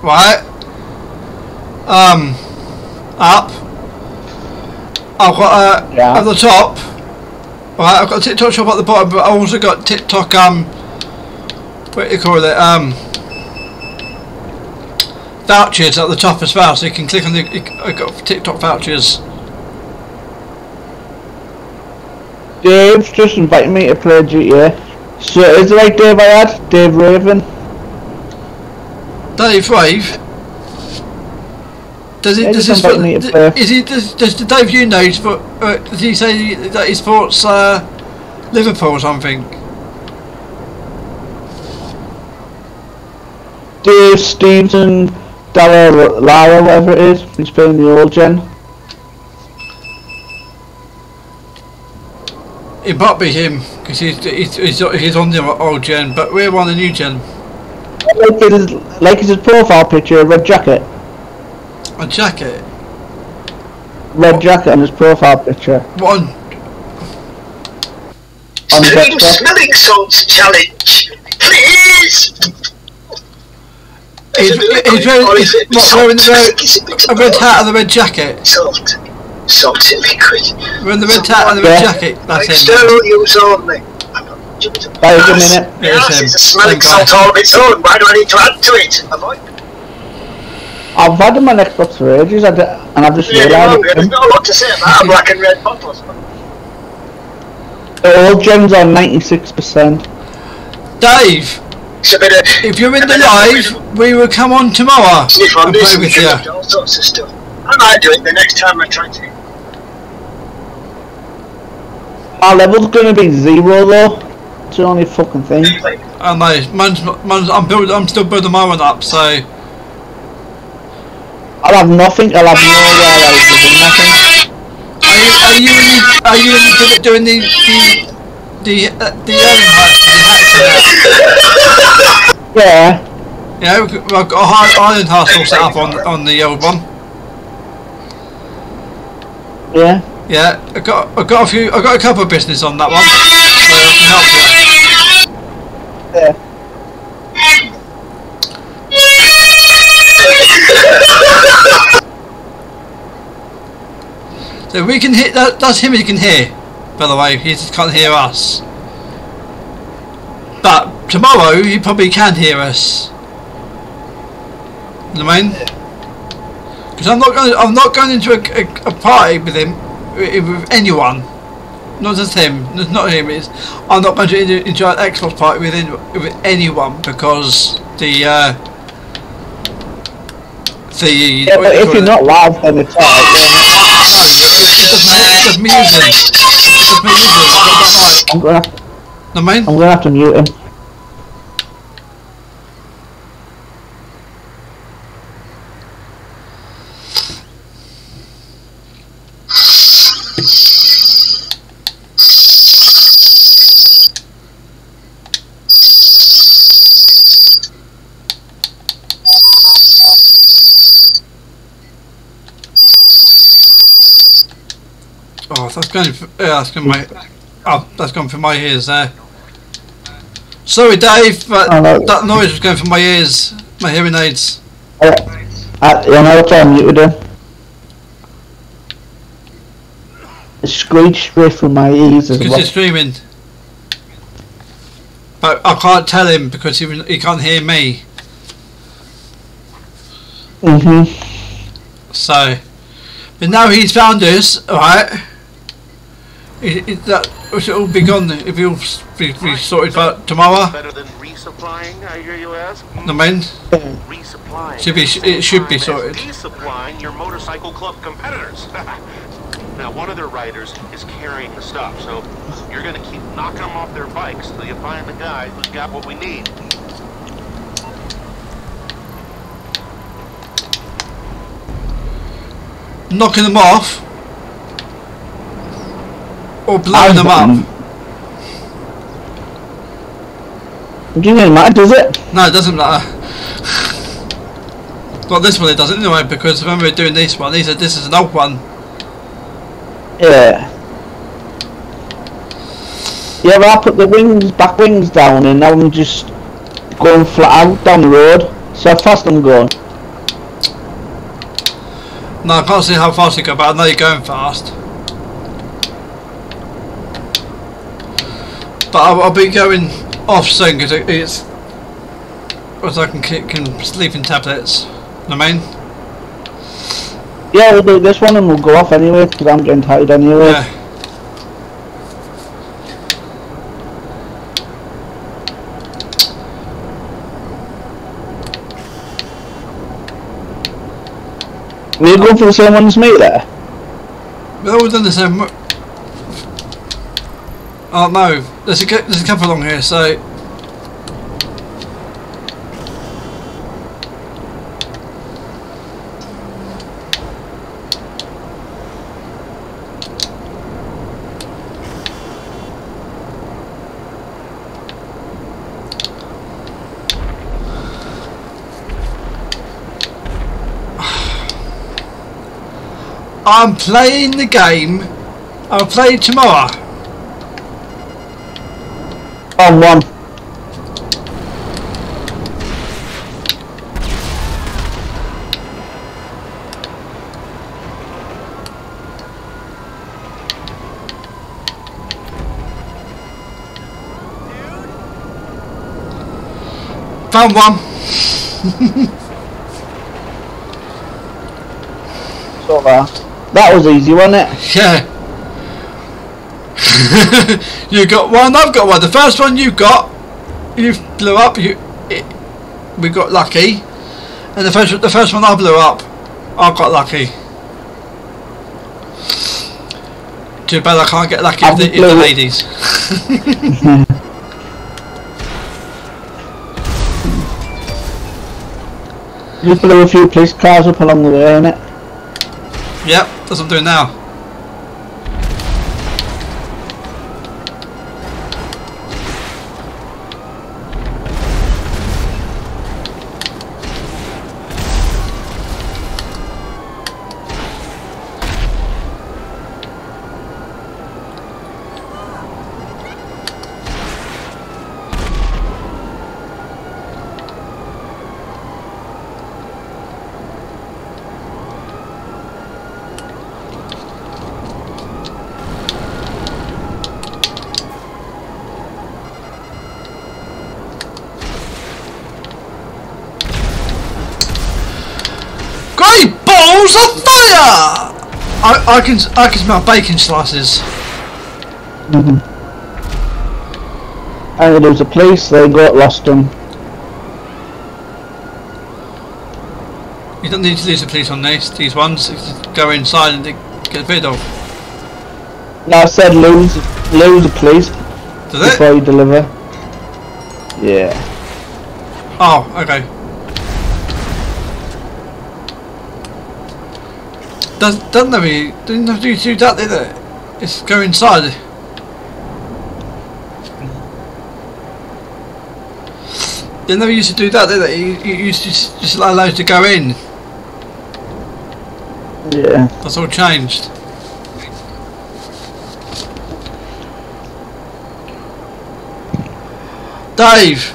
Right. Um. Up. I've got uh, Yeah. at the top. Right. I've got a TikTok shop at the bottom, but I've also got TikTok um. What do you call it? Um. Vouchers at the top as well, so you can click on the. I've got TikTok vouchers. Dave's just invited me to play GTA. So is the right Dave I had? Dave Raven. Dave Rave. Does he? Yeah, Does this, invite me to is he? Does, does the Dave you know? But uh, does he say that he supports uh, Liverpool or something? Dave Stevenson, Dalla Lara, whatever it is. He's playing the old gen. It might be him because he's, he's he's he's on the old gen, but we're on the new gen. Like his, like his profile picture, a red jacket. A jacket. Red jacket on his profile picture. One. On Doing desktop. smelling salts challenge, please. He's, he's wearing, he's what, wearing the red, a red hat and the red jacket. Salt, salty liquid. Wearing the red hat and the red Yeah. jacket. That's him. External use only. Wait a minute. Yeah, it's Yes, it's a smelling salt all of its own. Why do I need to add to it? Avoid I've had him on Xbox for ages, I d- and I've just really realised wrong. it's There's him. not a lot to say about a black and red bottles. The old gen's on 96%. Dave, It's a bit of if you're in the live, we will come on tomorrow sniff on and this play with you. all sorts of stuff. I might do it the next time I try to. Our level's gonna be zero though. It's the only fucking thing. I know. Oh, mine's, mine's, I'm build, I'm still building my one up, so I'll have nothing, I'll have nowhere else with nothing. are you are you any, are you at doing the the the uh, the Iron Heart, the hacks? Yeah. Yeah, we've got- I've got a iron heart all set up on on the old one. Yeah. Yeah, I got I got a few I got a couple of business on that one, so I can help you. Yeah. So we can hit that. That's him. He can hear. By the way, he just can't hear us. But tomorrow he probably can hear us. You know what I mean? Because I'm not going. I'm not going into a, a, a party with him, with, with anyone. Not just him. Not him. It's I'm not going to enjoy an Xbox party with any, with anyone because the uh, the Yeah, but if you're it? not live, then it's alright. No, me using. Just me using. I've got that I'm gonna, have, right. No. I'm gonna have to mute him. Oh, that's going. For, yeah, that's going my. Oh, that's gone for my ears there. Sorry, Dave, but Oh, that noise was going for my ears, my hearing aids. Uh, uh, yeah, now it's on muted him. It screeched straight through my ears as Because well. he's streaming. But I can't tell him because he he can't hear me. Mm-hmm. So, but now he's found us, alright? It, it, that it should all be gone. If you'll be, be sorted by tomorrow, Better than resupplying, I hear you ask? the men Resupplying. should be it should be sorted. Resupplying your motorcycle club competitors. [laughs] now, one of their riders is carrying the stuff, so you're gonna keep knocking them off their bikes till you find the guy who's got what we need. Knocking them off or blowing them up. It doesn't really matter, does it? No, it doesn't matter. Well, this one it doesn't anyway because when we're doing this one, these are, this is an old one. Yeah. Yeah, well, I put the wings, back wings down and now I'm just going flat out down the road. So how fast I'm going. No, I can't see how fast you go, but I know you're going fast. But I'll, I'll be going off soon because it, it's because I can keep can sleeping tablets. You I mean? Yeah, we'll do this one and we'll go off anyway because I'm getting tired anyway. Yeah. We're going for the same one as me there. We've all done the same. Oh no, there's a there's a couple along here, so I'm playing the game. I'll play tomorrow. On one. Found one. So uh, that was easy, wasn't it? Yeah. [laughs] you got one, I've got one. The first one you got, you blew up. You, it, we got lucky, and the first the first one I blew up, I got lucky. Too bad I can't get lucky with the, the ladies. [laughs] You blew a few police cars up along the way, innit? yep, that's what I'm doing now. Can I can smell bacon slices. Mm-hmm. And there was a police, they got lost them. You don't need to use the police on these these ones. Just go inside and get rid of. No, I said lose, lose please. Does it? Before you deliver. Yeah. Oh, okay. Does, doesn't have any, didn't have to do that, did it? It's go inside. They never used to do that, did they? You, you used to just, just allow it to go in. Yeah. That's all changed. Dave,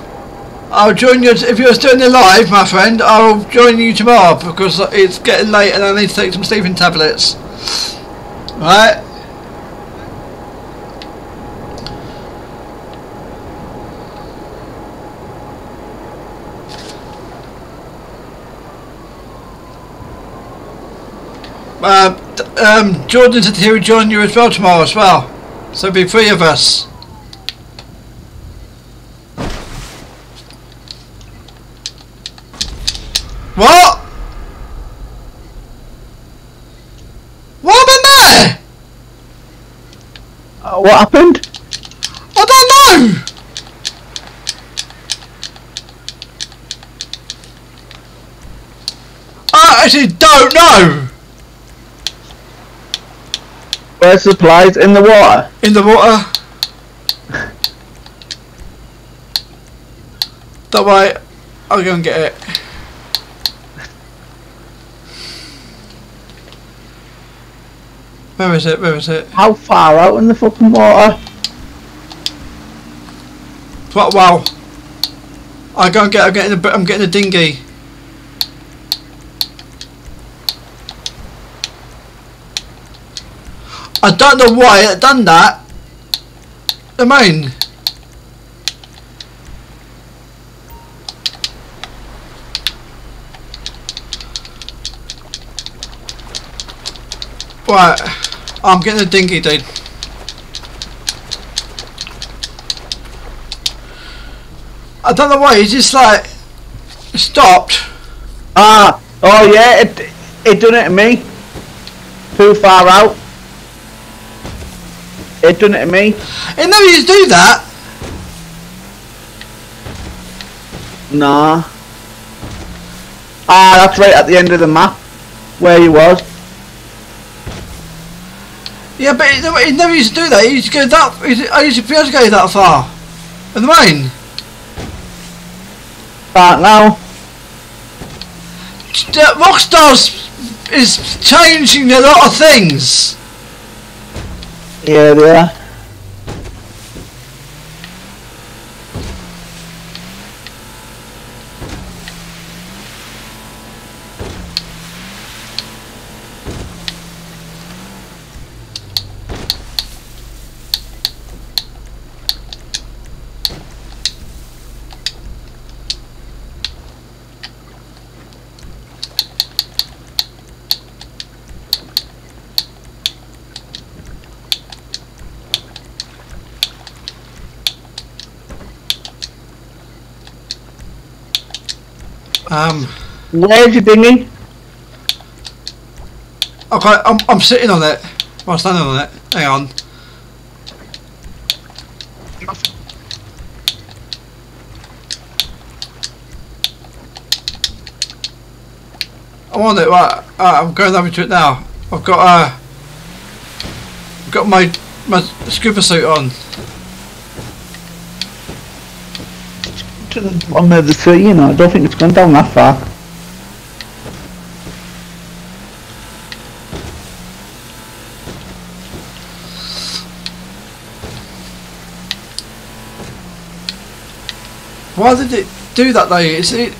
I'll join you if you're still in the live, my friend. I'll join you tomorrow because it's getting late and I need to take some sleeping tablets. Right? D- um, Jordan said he would join you as well tomorrow as well. So be three of us. What? What happened there? Uh, what happened? I don't know. I actually don't know. Where's supplies in the water? In the water. [laughs] Don't worry, I'll go and get it. Where is it? Where is it? How far out in the fucking water? What? Wow. I go and get. I'm getting a. I'm getting a dinghy. I don't know why it done that. I mean. Right, I'm getting a dinghy, dude. I don't know why, he just like stopped. Ah, oh yeah, it it done it to me. Too far out. It done it to me. It never used to do that. Nah. Ah, that's right at the end of the map where he was. Yeah, but he never, it never used to do that. He used to go that. it- I used to be able to go that far. In the main. Can't now. Uh, Rockstar's is changing a lot of things. Yeah, they are. Um. Where's your dinghy? Okay, I'm I'm sitting on it. I'm standing on it. Hang on. I'm on it. Right, uh, I'm going over to it now. I've got uh, I've got my my scuba suit on. To the on the sea, you know. I don't think it's gone down that far. Why did it do that though? It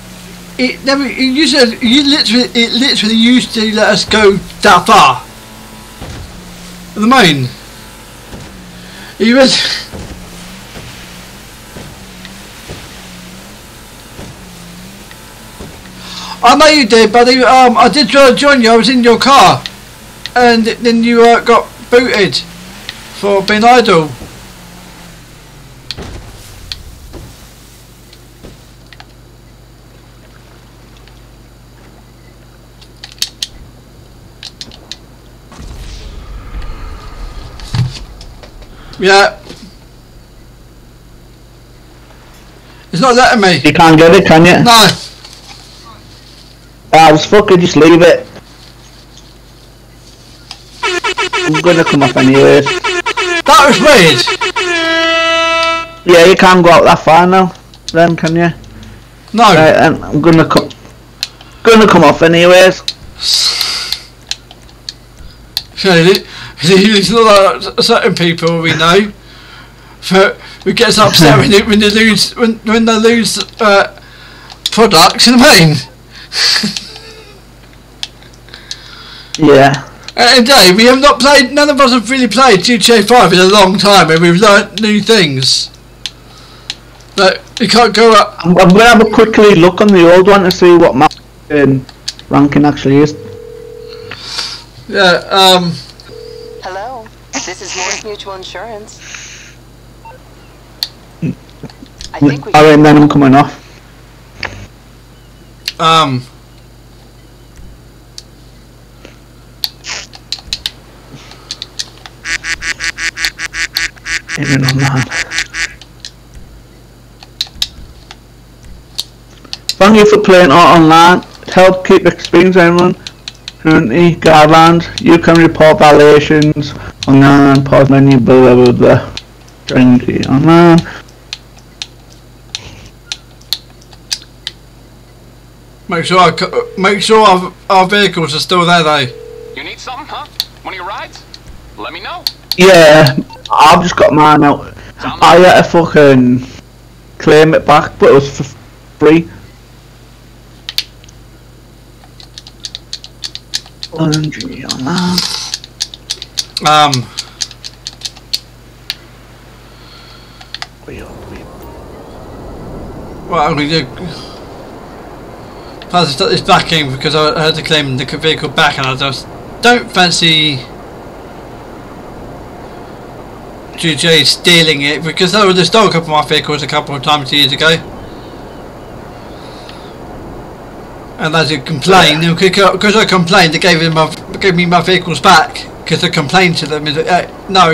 it never it used to, you literally it literally used to let us go that far. The main. He was I know you did, buddy. Um, I did try to join you. I was in your car, and then you uh, got booted for being idle. Yeah. It's not letting me. You can't get it, can you? No. I was fucking just leave it. I'm gonna come off anyways. That was weird. Yeah, you can't go out that far now. Then can you? No. Right, and I'm gonna come. Gonna come off anyways. It's not like certain people we know. But who gets upset [laughs] when they, when they lose when when they lose uh, products. You know what I mean? [laughs] Yeah. And today we have not played. None of us have really played GTA Five in a long time, and we've learnt new things. But you can't go up. I'm, I'm gonna have a quickly look on the old one to see what my um, ranking actually is. Yeah. Um. Hello, this is Mors Mutual Insurance. I think we Alright, then I'm coming off. Um. Even on that. Thank you for playing Art Online. Help keep the experience everyone. Currently, guidelines. You can report violations online, pause menu, blah blah blah blah. Online. Make sure I make sure our, our vehicles are still there though. You need something, huh? One of your rides? Let me know. Yeah, I've just got mine out. I had to fucking claim it back, but it was for free. Laundry online. Um. Well, I'm gonna do. I to start this backing because I had to claim the vehicle back, and I just don't fancy GJ stealing it because they would have stole a couple of my vehicles a couple of times years ago. And as you complained, because I complained, they gave, my, gave me my vehicles back because I complained to them. Uh, no,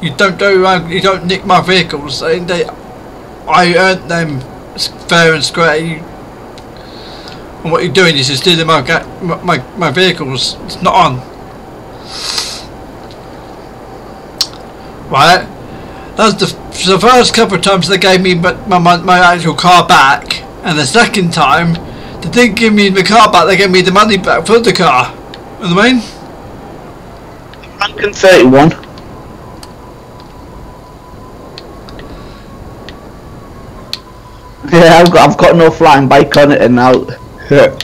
you don't do, you don't nick my vehicles. They, I earned them fair and square. You, and what you're doing is you're stealing my, my, my my vehicles. It's not on. Right. That's the, the first couple of times they gave me my, my, my actual car back, and the second time they didn't give me the car back. They gave me the money back for the car. You know what I mean? Ranking 31. Yeah, I've got, I've got no flying bike on it and now. Then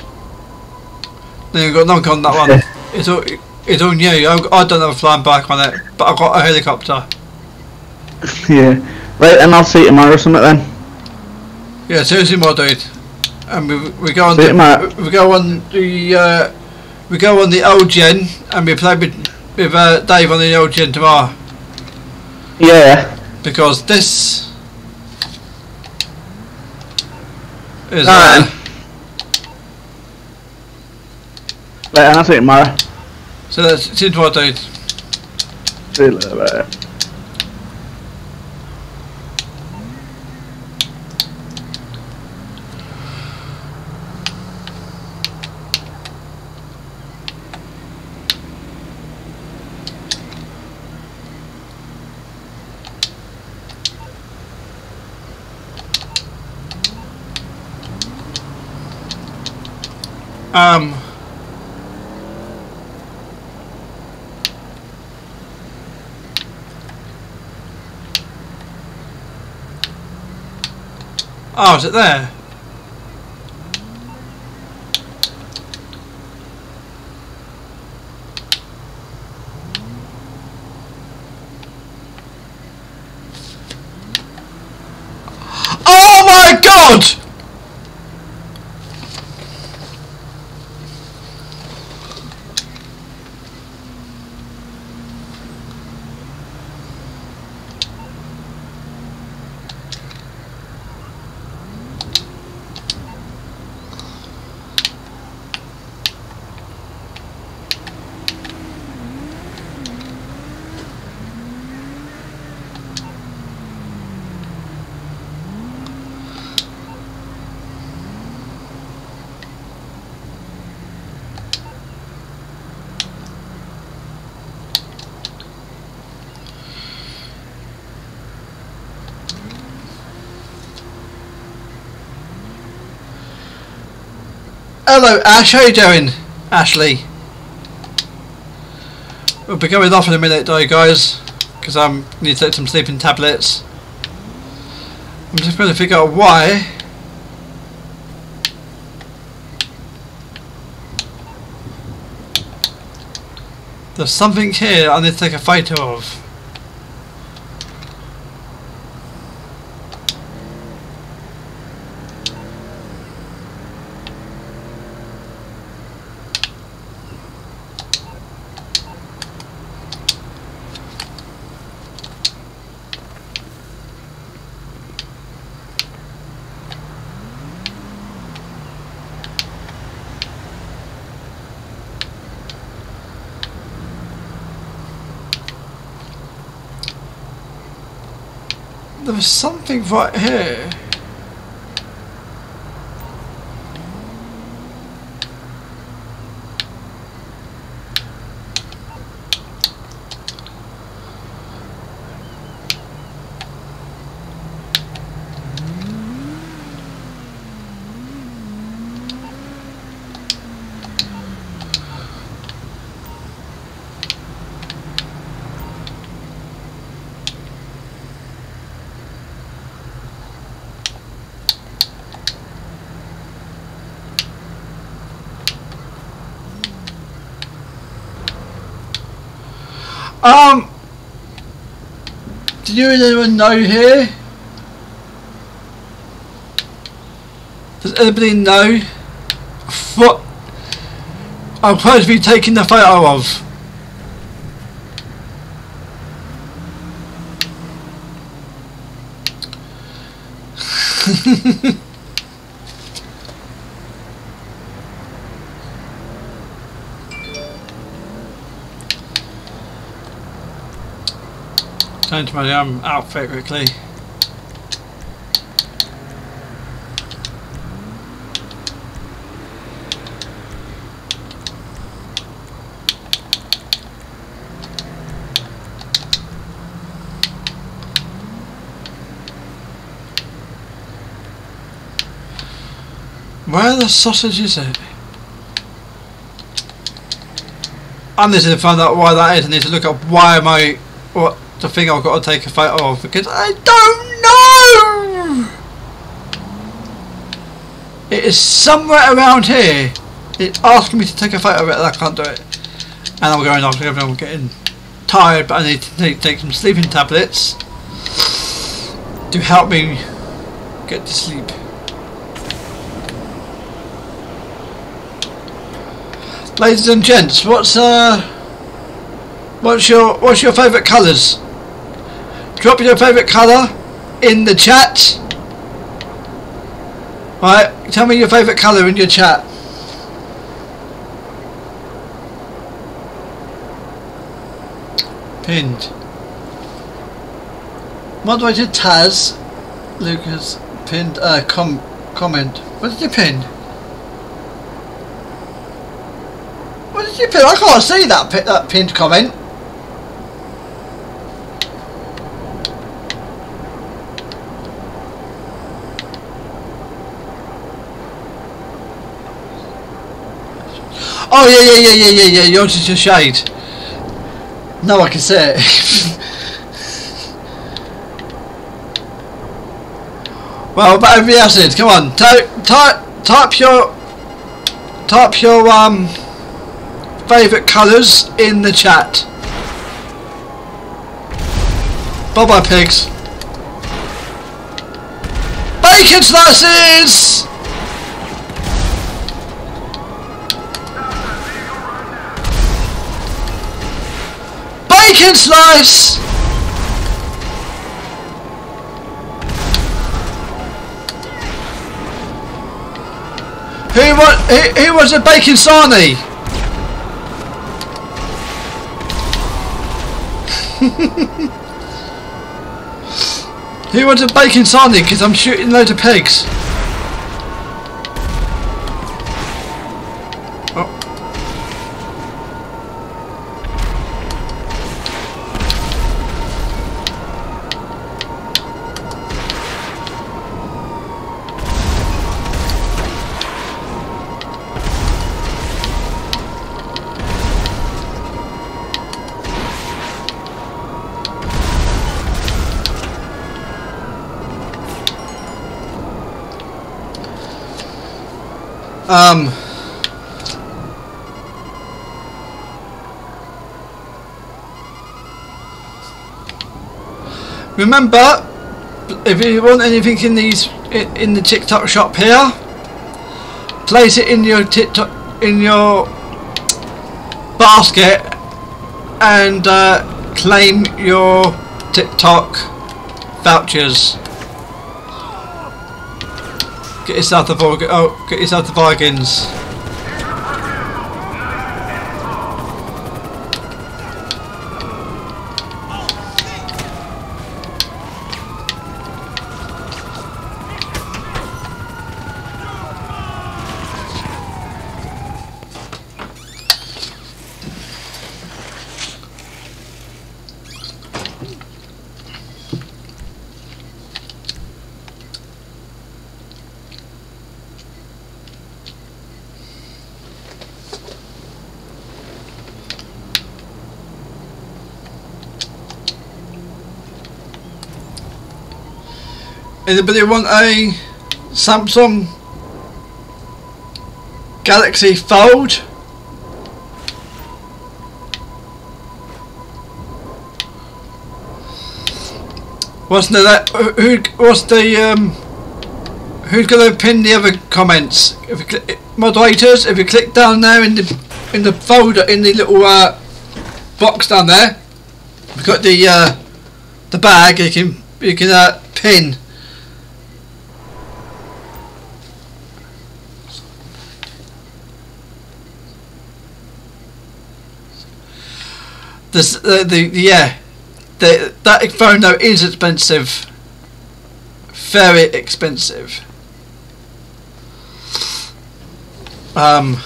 you've got knock on that one. It's all, it's all you. I, I don't have a flying bike on it, but I've got a helicopter. [laughs] yeah. Right, and I'll see you tomorrow or something then. Yeah, seriously, more dude. And we, we go on See the, we go on the uh, we go on the old gen and we play with with uh, Dave on the old gen tomorrow Yeah. because this is Alright. uh, And I'll see you tomorrow. so that's since what dude. See Oh, is it there? Hello, Ash. How you doing, Ashley? We'll be going off in a minute, though, guys, because I um, need to take some sleeping tablets. I'm just going to figure out why. There's something here I need to take a photo of. There was something right here. Um, do you anyone know here? Does anybody know what I'm supposed to be taking the photo of? Change my um, outfit quickly. Where the sausage is it? I need to find out why that is. I need to look up why what the thing I've got to take a photo of because I don't know. It is somewhere around here. It's asking me to take a photo of it and I can't do it. And I'm going off because I'm getting tired but I need to take, take some sleeping tablets to help me get to sleep. Ladies and gents, what's uh what's your what's your favourite colours? Drop your favourite colour in the chat. Right, tell me your favourite colour in your chat. Pinned. Moderator Taz Lucas pinned uh com comment. What did you pin? What did you pin? I can't see that pi that pinned comment. Oh yeah, yeah, yeah, yeah, yeah, yeah. Yours is your shade. No, I can see it. [laughs] well, but every acid. Come on, type, type, type your, type your um favourite colours in the chat. Bye bye, pigs. Bacon slices. Bacon slice! Who was who, who was a bacon sarnie? [laughs] who was a bacon sarnie? Because I'm shooting loads of pigs. Remember, if you want anything in these in the TikTok shop here, place it in your TikTok in your basket and uh, claim your TikTok vouchers. Get yourself the bargain. Oh, get yourself the bargains. Anybody want a Samsung Galaxy Fold? What's the that? Who? The um? Who's gonna pin the other comments? If you click, moderators, if you click down there in the in the folder in the little uh, box down there, we've got the uh, the bag. You can you can uh, pin. This, uh, the yeah, the, that phone though is expensive, very expensive. Um,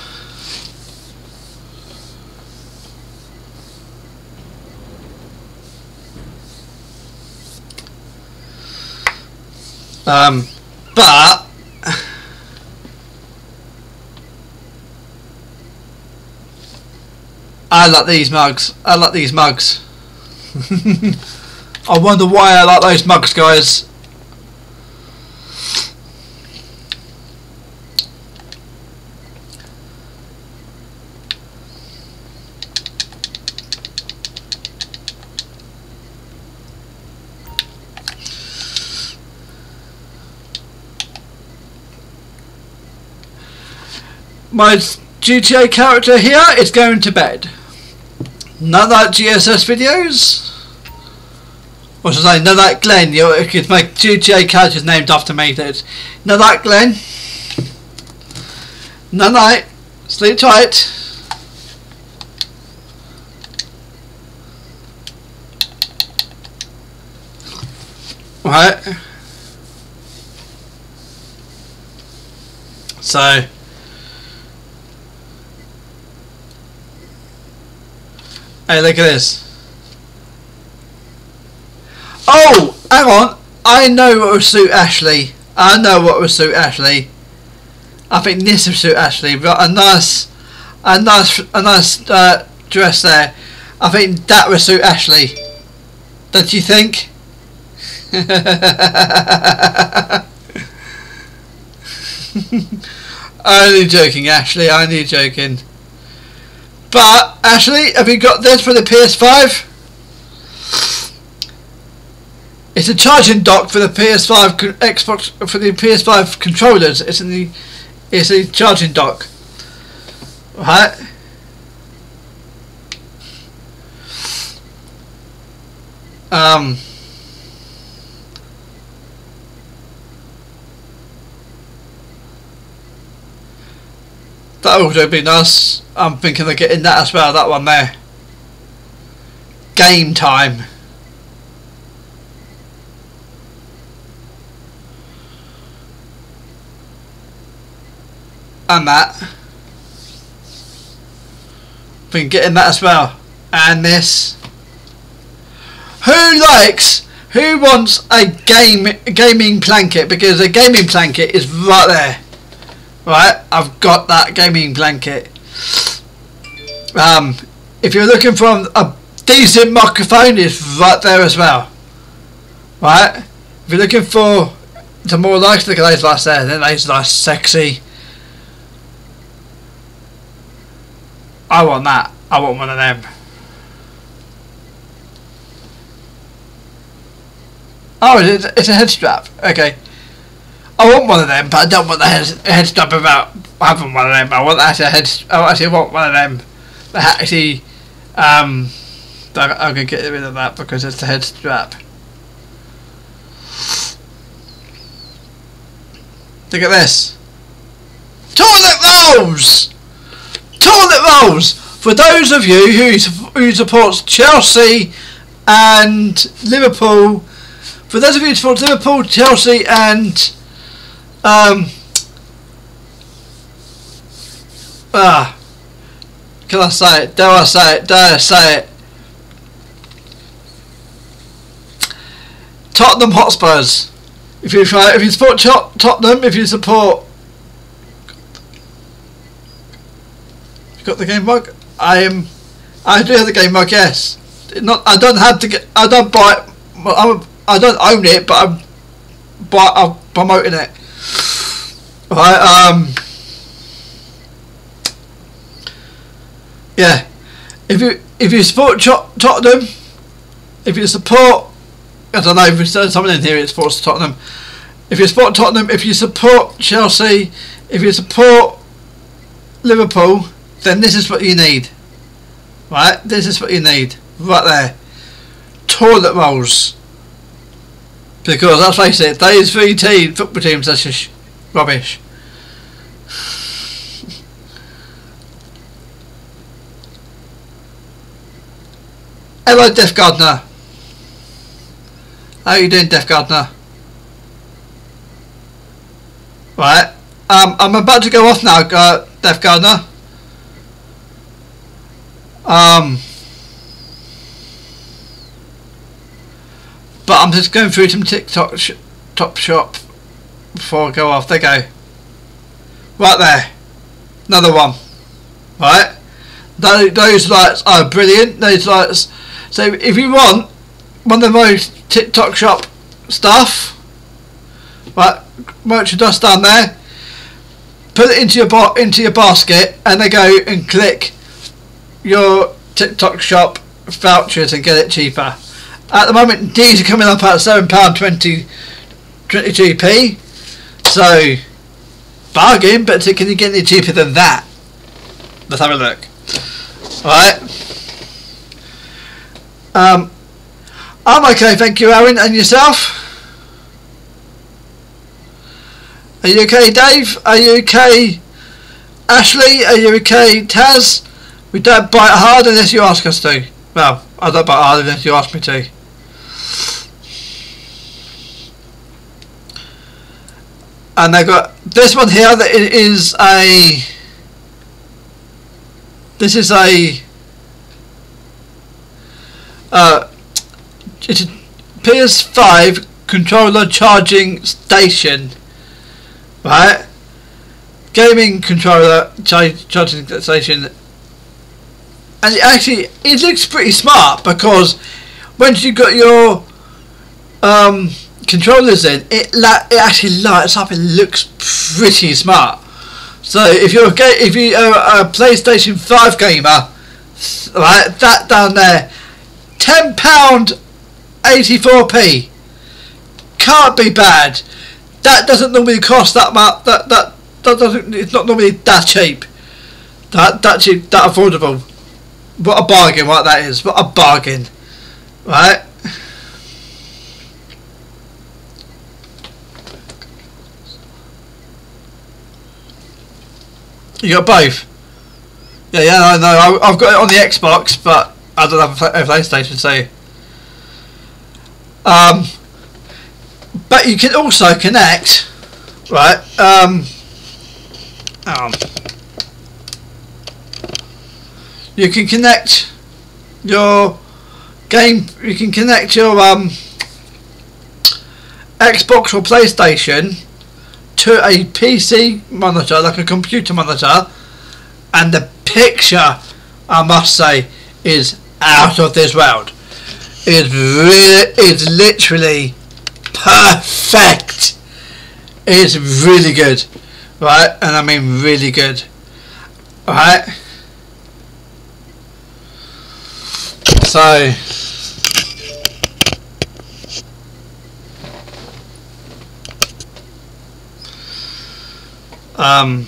um, but I like these mugs. I like these mugs. [laughs] I wonder why I like those mugs, guys. My GTA character here is going to bed. None that GSS videos? Or should I say, of that Glenn, you because my GTA character is named after me. None of that Glenn. Of that. Sleep tight. Right. So. Hey, look at this. Oh, hang on. I know what will suit Ashley. I know what will suit Ashley. I think this will suit Ashley. But a nice, a nice, a nice uh, dress there. I think that will suit Ashley. Don't you think? [laughs] only joking, Ashley. Only joking. But Ashley, have you got this for the PS5? It's a charging dock for the PS5 Xbox for the PS5 controllers. It's in the it's a charging dock. Right? Um That would be nice. I'm thinking of getting that as well, that one there. Game time. And that. Been getting that as well. And this. Who likes, who wants a game gaming blanket? Because a gaming blanket is right there. Right, I've got that gaming blanket. Um, if you're looking for a decent microphone, it's right there as well. Right, if you're looking for the more likes, look at those lights there. Then those nice, sexy, I want that. I want one of them. Oh, it's, it's a head strap. Okay. I want one of them, but I don't want the head, head strap without having one of them. I want actually head. I actually want one of them. That actually, um, I'm gonna get rid of that because it's the head strap. Look at this. Toilet rolls. Toilet rolls for those of you who who supports Chelsea and Liverpool. For those of you who support Liverpool, Chelsea, and um, ah, can I say it? Dare I say it? Dare I say it? Tottenham Hotspurs. If you try, if you support Tot- Tottenham, if you support, you got the game mug. I am. I do have the game mug. Yes. Not. I don't have to get. I don't buy it. I'm. I don't own it, but I'm. But I'm promoting it. Right. Um. Yeah. If you if you support Tot- Tottenham, if you support I don't know if someone in here that supports Tottenham. If you support Tottenham, if you support Chelsea, if you support Liverpool, then this is what you need. Right? This is what you need. Right there. Toilet rolls. Because let's face it, those three team, football teams, that's just rubbish. Hello, Death Gardener. How you doing, Death Gardener? Right. Um, I'm about to go off now, uh, Death Gardener. Um, but I'm just going through some TikTok sh top shop before I go off. They go. Right there. Another one. Right. Those, lights are brilliant. Those lights. So if you want one of those TikTok shop stuff, right, merchandise down there. Put it into your bo- into your basket, and they go and click your TikTok shop vouchers and get it cheaper. At the moment, these are coming up at seven pound twenty twenty two p. So bargain, but can you get any cheaper than that? Let's have a look. Alright. Um, I'm okay, thank you, Aaron, and yourself. Are you okay, Dave? Are you okay, Ashley? Are you okay, Taz? We don't bite hard unless you ask us to. Well, I don't bite hard unless you ask me to. And they've got this one here that is a. This is a. Uh, it's a PS5 controller charging station. Right? Gaming controller char- charging station. And it actually, it looks pretty smart because once you've got your um, controllers in, it it actually lights up. It looks pretty smart. So if you're a if you are a PlayStation Five gamer, right, that down there, ten pound eighty four p. Can't be bad. That doesn't normally cost that much. That that that doesn't. It's not normally that cheap. That that cheap. That affordable. What a bargain! What that is. What a bargain. Right. You got both. Yeah, yeah, I know. I've got it on the Xbox, but I don't have a, a PlayStation. So, um, but you can also connect, right? Um, um, you can connect your game. You can connect your um Xbox or PlayStation to a PC monitor, like a computer monitor, and the picture, I must say, is out of this world. It's really, it's literally perfect. It's really good, right? And I mean really good, right? So. Um.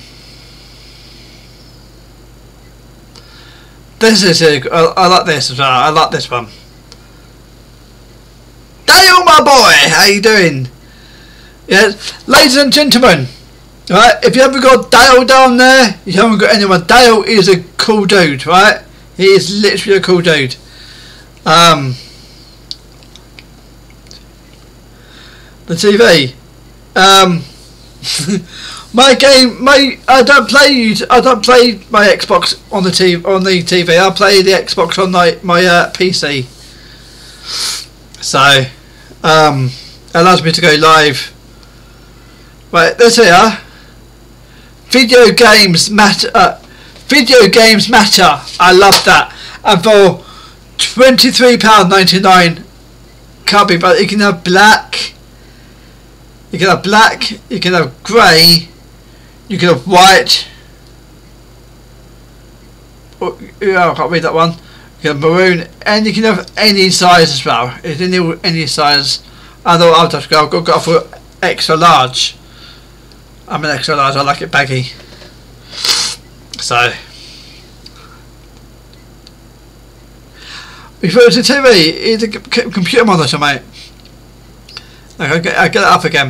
This is a. I, I like this as well. I like this one. Dale, my boy, how you doing? Yes, ladies and gentlemen. Right, if you haven't got Dale down there, you haven't got anyone. Dale is a cool dude, right? He is literally a cool dude. Um, the TV. Um, [laughs] my game, my I don't play. I don't play my Xbox on the TV. On the TV, I play the Xbox on my my uh, PC. So, um, allows me to go live. Right, this here. Video games matter. Uh, video games matter. I love that. And for twenty-three pound ninety-nine, can't be. But you can have black. You can have black. You can have grey. You can have white. Oh, yeah, I can't read that one. You can have maroon, and you can have any size as well. It's any any size. I know I'll just go. Go, go for extra large. I'm an extra large. I like it baggy. So. Before it's a TV, it's a computer monitor, mate. Like, I get, get it up again.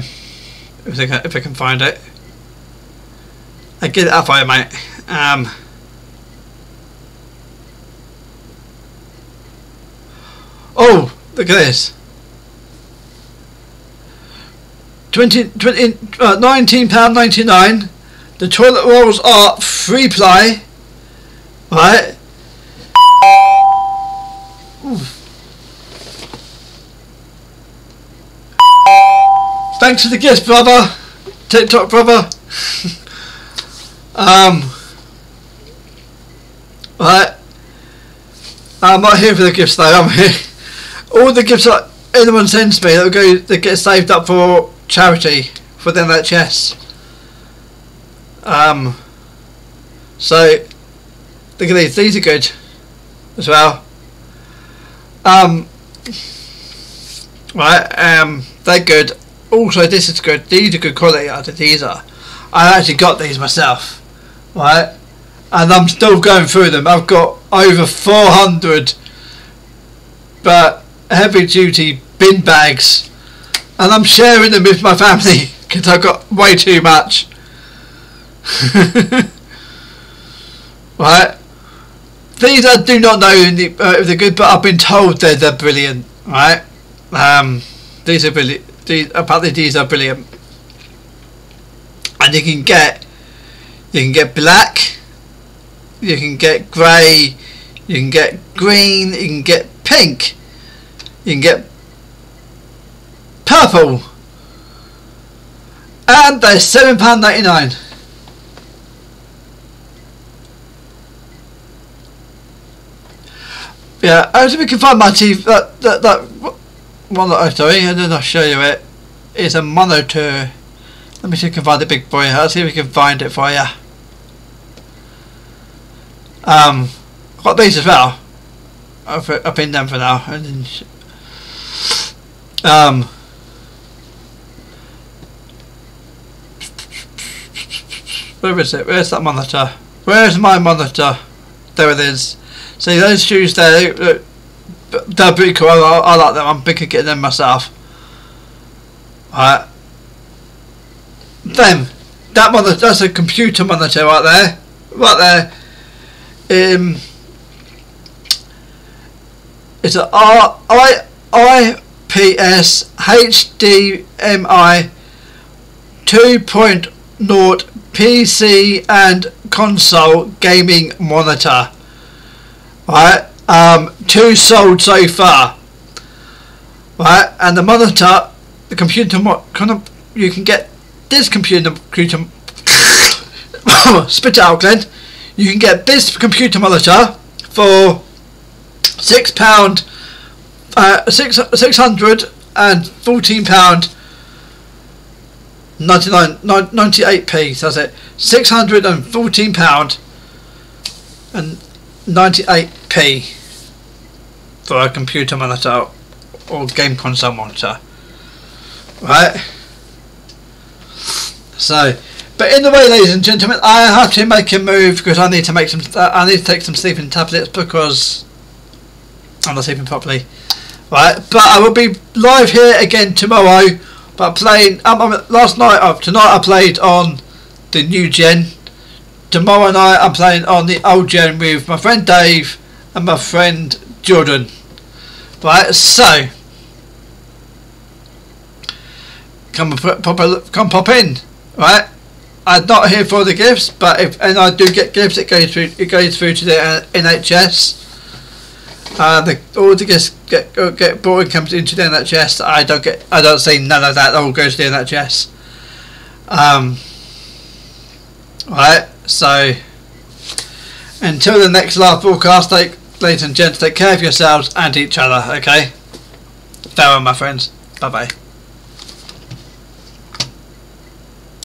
If I can find it. I get it up you, mate. Um. Oh, look at this. 20, 20 uh, 19 pound 99 the toilet rolls are free ply right thanks for the gift brother tiktok brother [laughs] um right I'm not here for the gifts though I'm here [laughs] all the gifts that anyone sends me that go that get saved up for charity for the NHS. Um, so look at these; these are good as well. Um, right, um, they're good. Also, this is good. These are good quality. These are. I actually got these myself, right? And I'm still going through them. I've got over 400, but heavy duty bin bags and I'm sharing them with my family [laughs] because I've got way too much. [laughs] right? These I do not know if uh, they're good, but I've been told they're, they're brilliant. Right? Um, these are brilliant. These, apparently these are brilliant. And you can get, you can get black, you can get grey, you can get green, you can get pink, you can get purple and they're seven pound ninety nine. Yeah, as we can find my TV, that that that one that I'm then I'll show you it. It's a monitor. Let me see if we can find the big boy. I'll see if we can find it for you. Um, I've got these as well. I've, I've been them for now. Um. Where is it? Where's that monitor? Where's my monitor? There it is. See those shoes there, uh, they're pretty cool. I, I like them. I'm big at getting them myself. Right. Them. That monitor, that's a computer monitor right there. Right there. Um, it's a R I I P S H D M I 2.0 PC and console gaming monitor. Right, um, two sold so far. Right, and the monitor, the computer, mo- kind of, you can get this computer, computer [coughs] [coughs] spit it out, Glenn. You can get this computer monitor for six pound, uh, six six hundred and fourteen pound 99, 98p, so that's it. £614 and 98p for a computer monitor or game console monitor. Right? So, but in the way, ladies and gentlemen, I have to make a move because I need to make some. Uh, I need to take some sleeping tablets because I'm not sleeping properly. Right, but I will be live here again tomorrow. But playing um, um, last night, uh, tonight I played on the new gen. Tomorrow night I'm playing on the old gen with my friend Dave and my friend Jordan. Right, so come pop, come pop in. Right, I'm not here for the gifts, but if and I do get gifts, it goes through it goes through to the uh, NHS. Uh, the, all the gifts get get brought and comes into the NHS. I don't get I don't see none of that. All goes to the NHS. Um. Right, so until the next live broadcast, take, ladies and gents, take care of yourselves and each other. Okay. Farewell, my friends. Bye bye.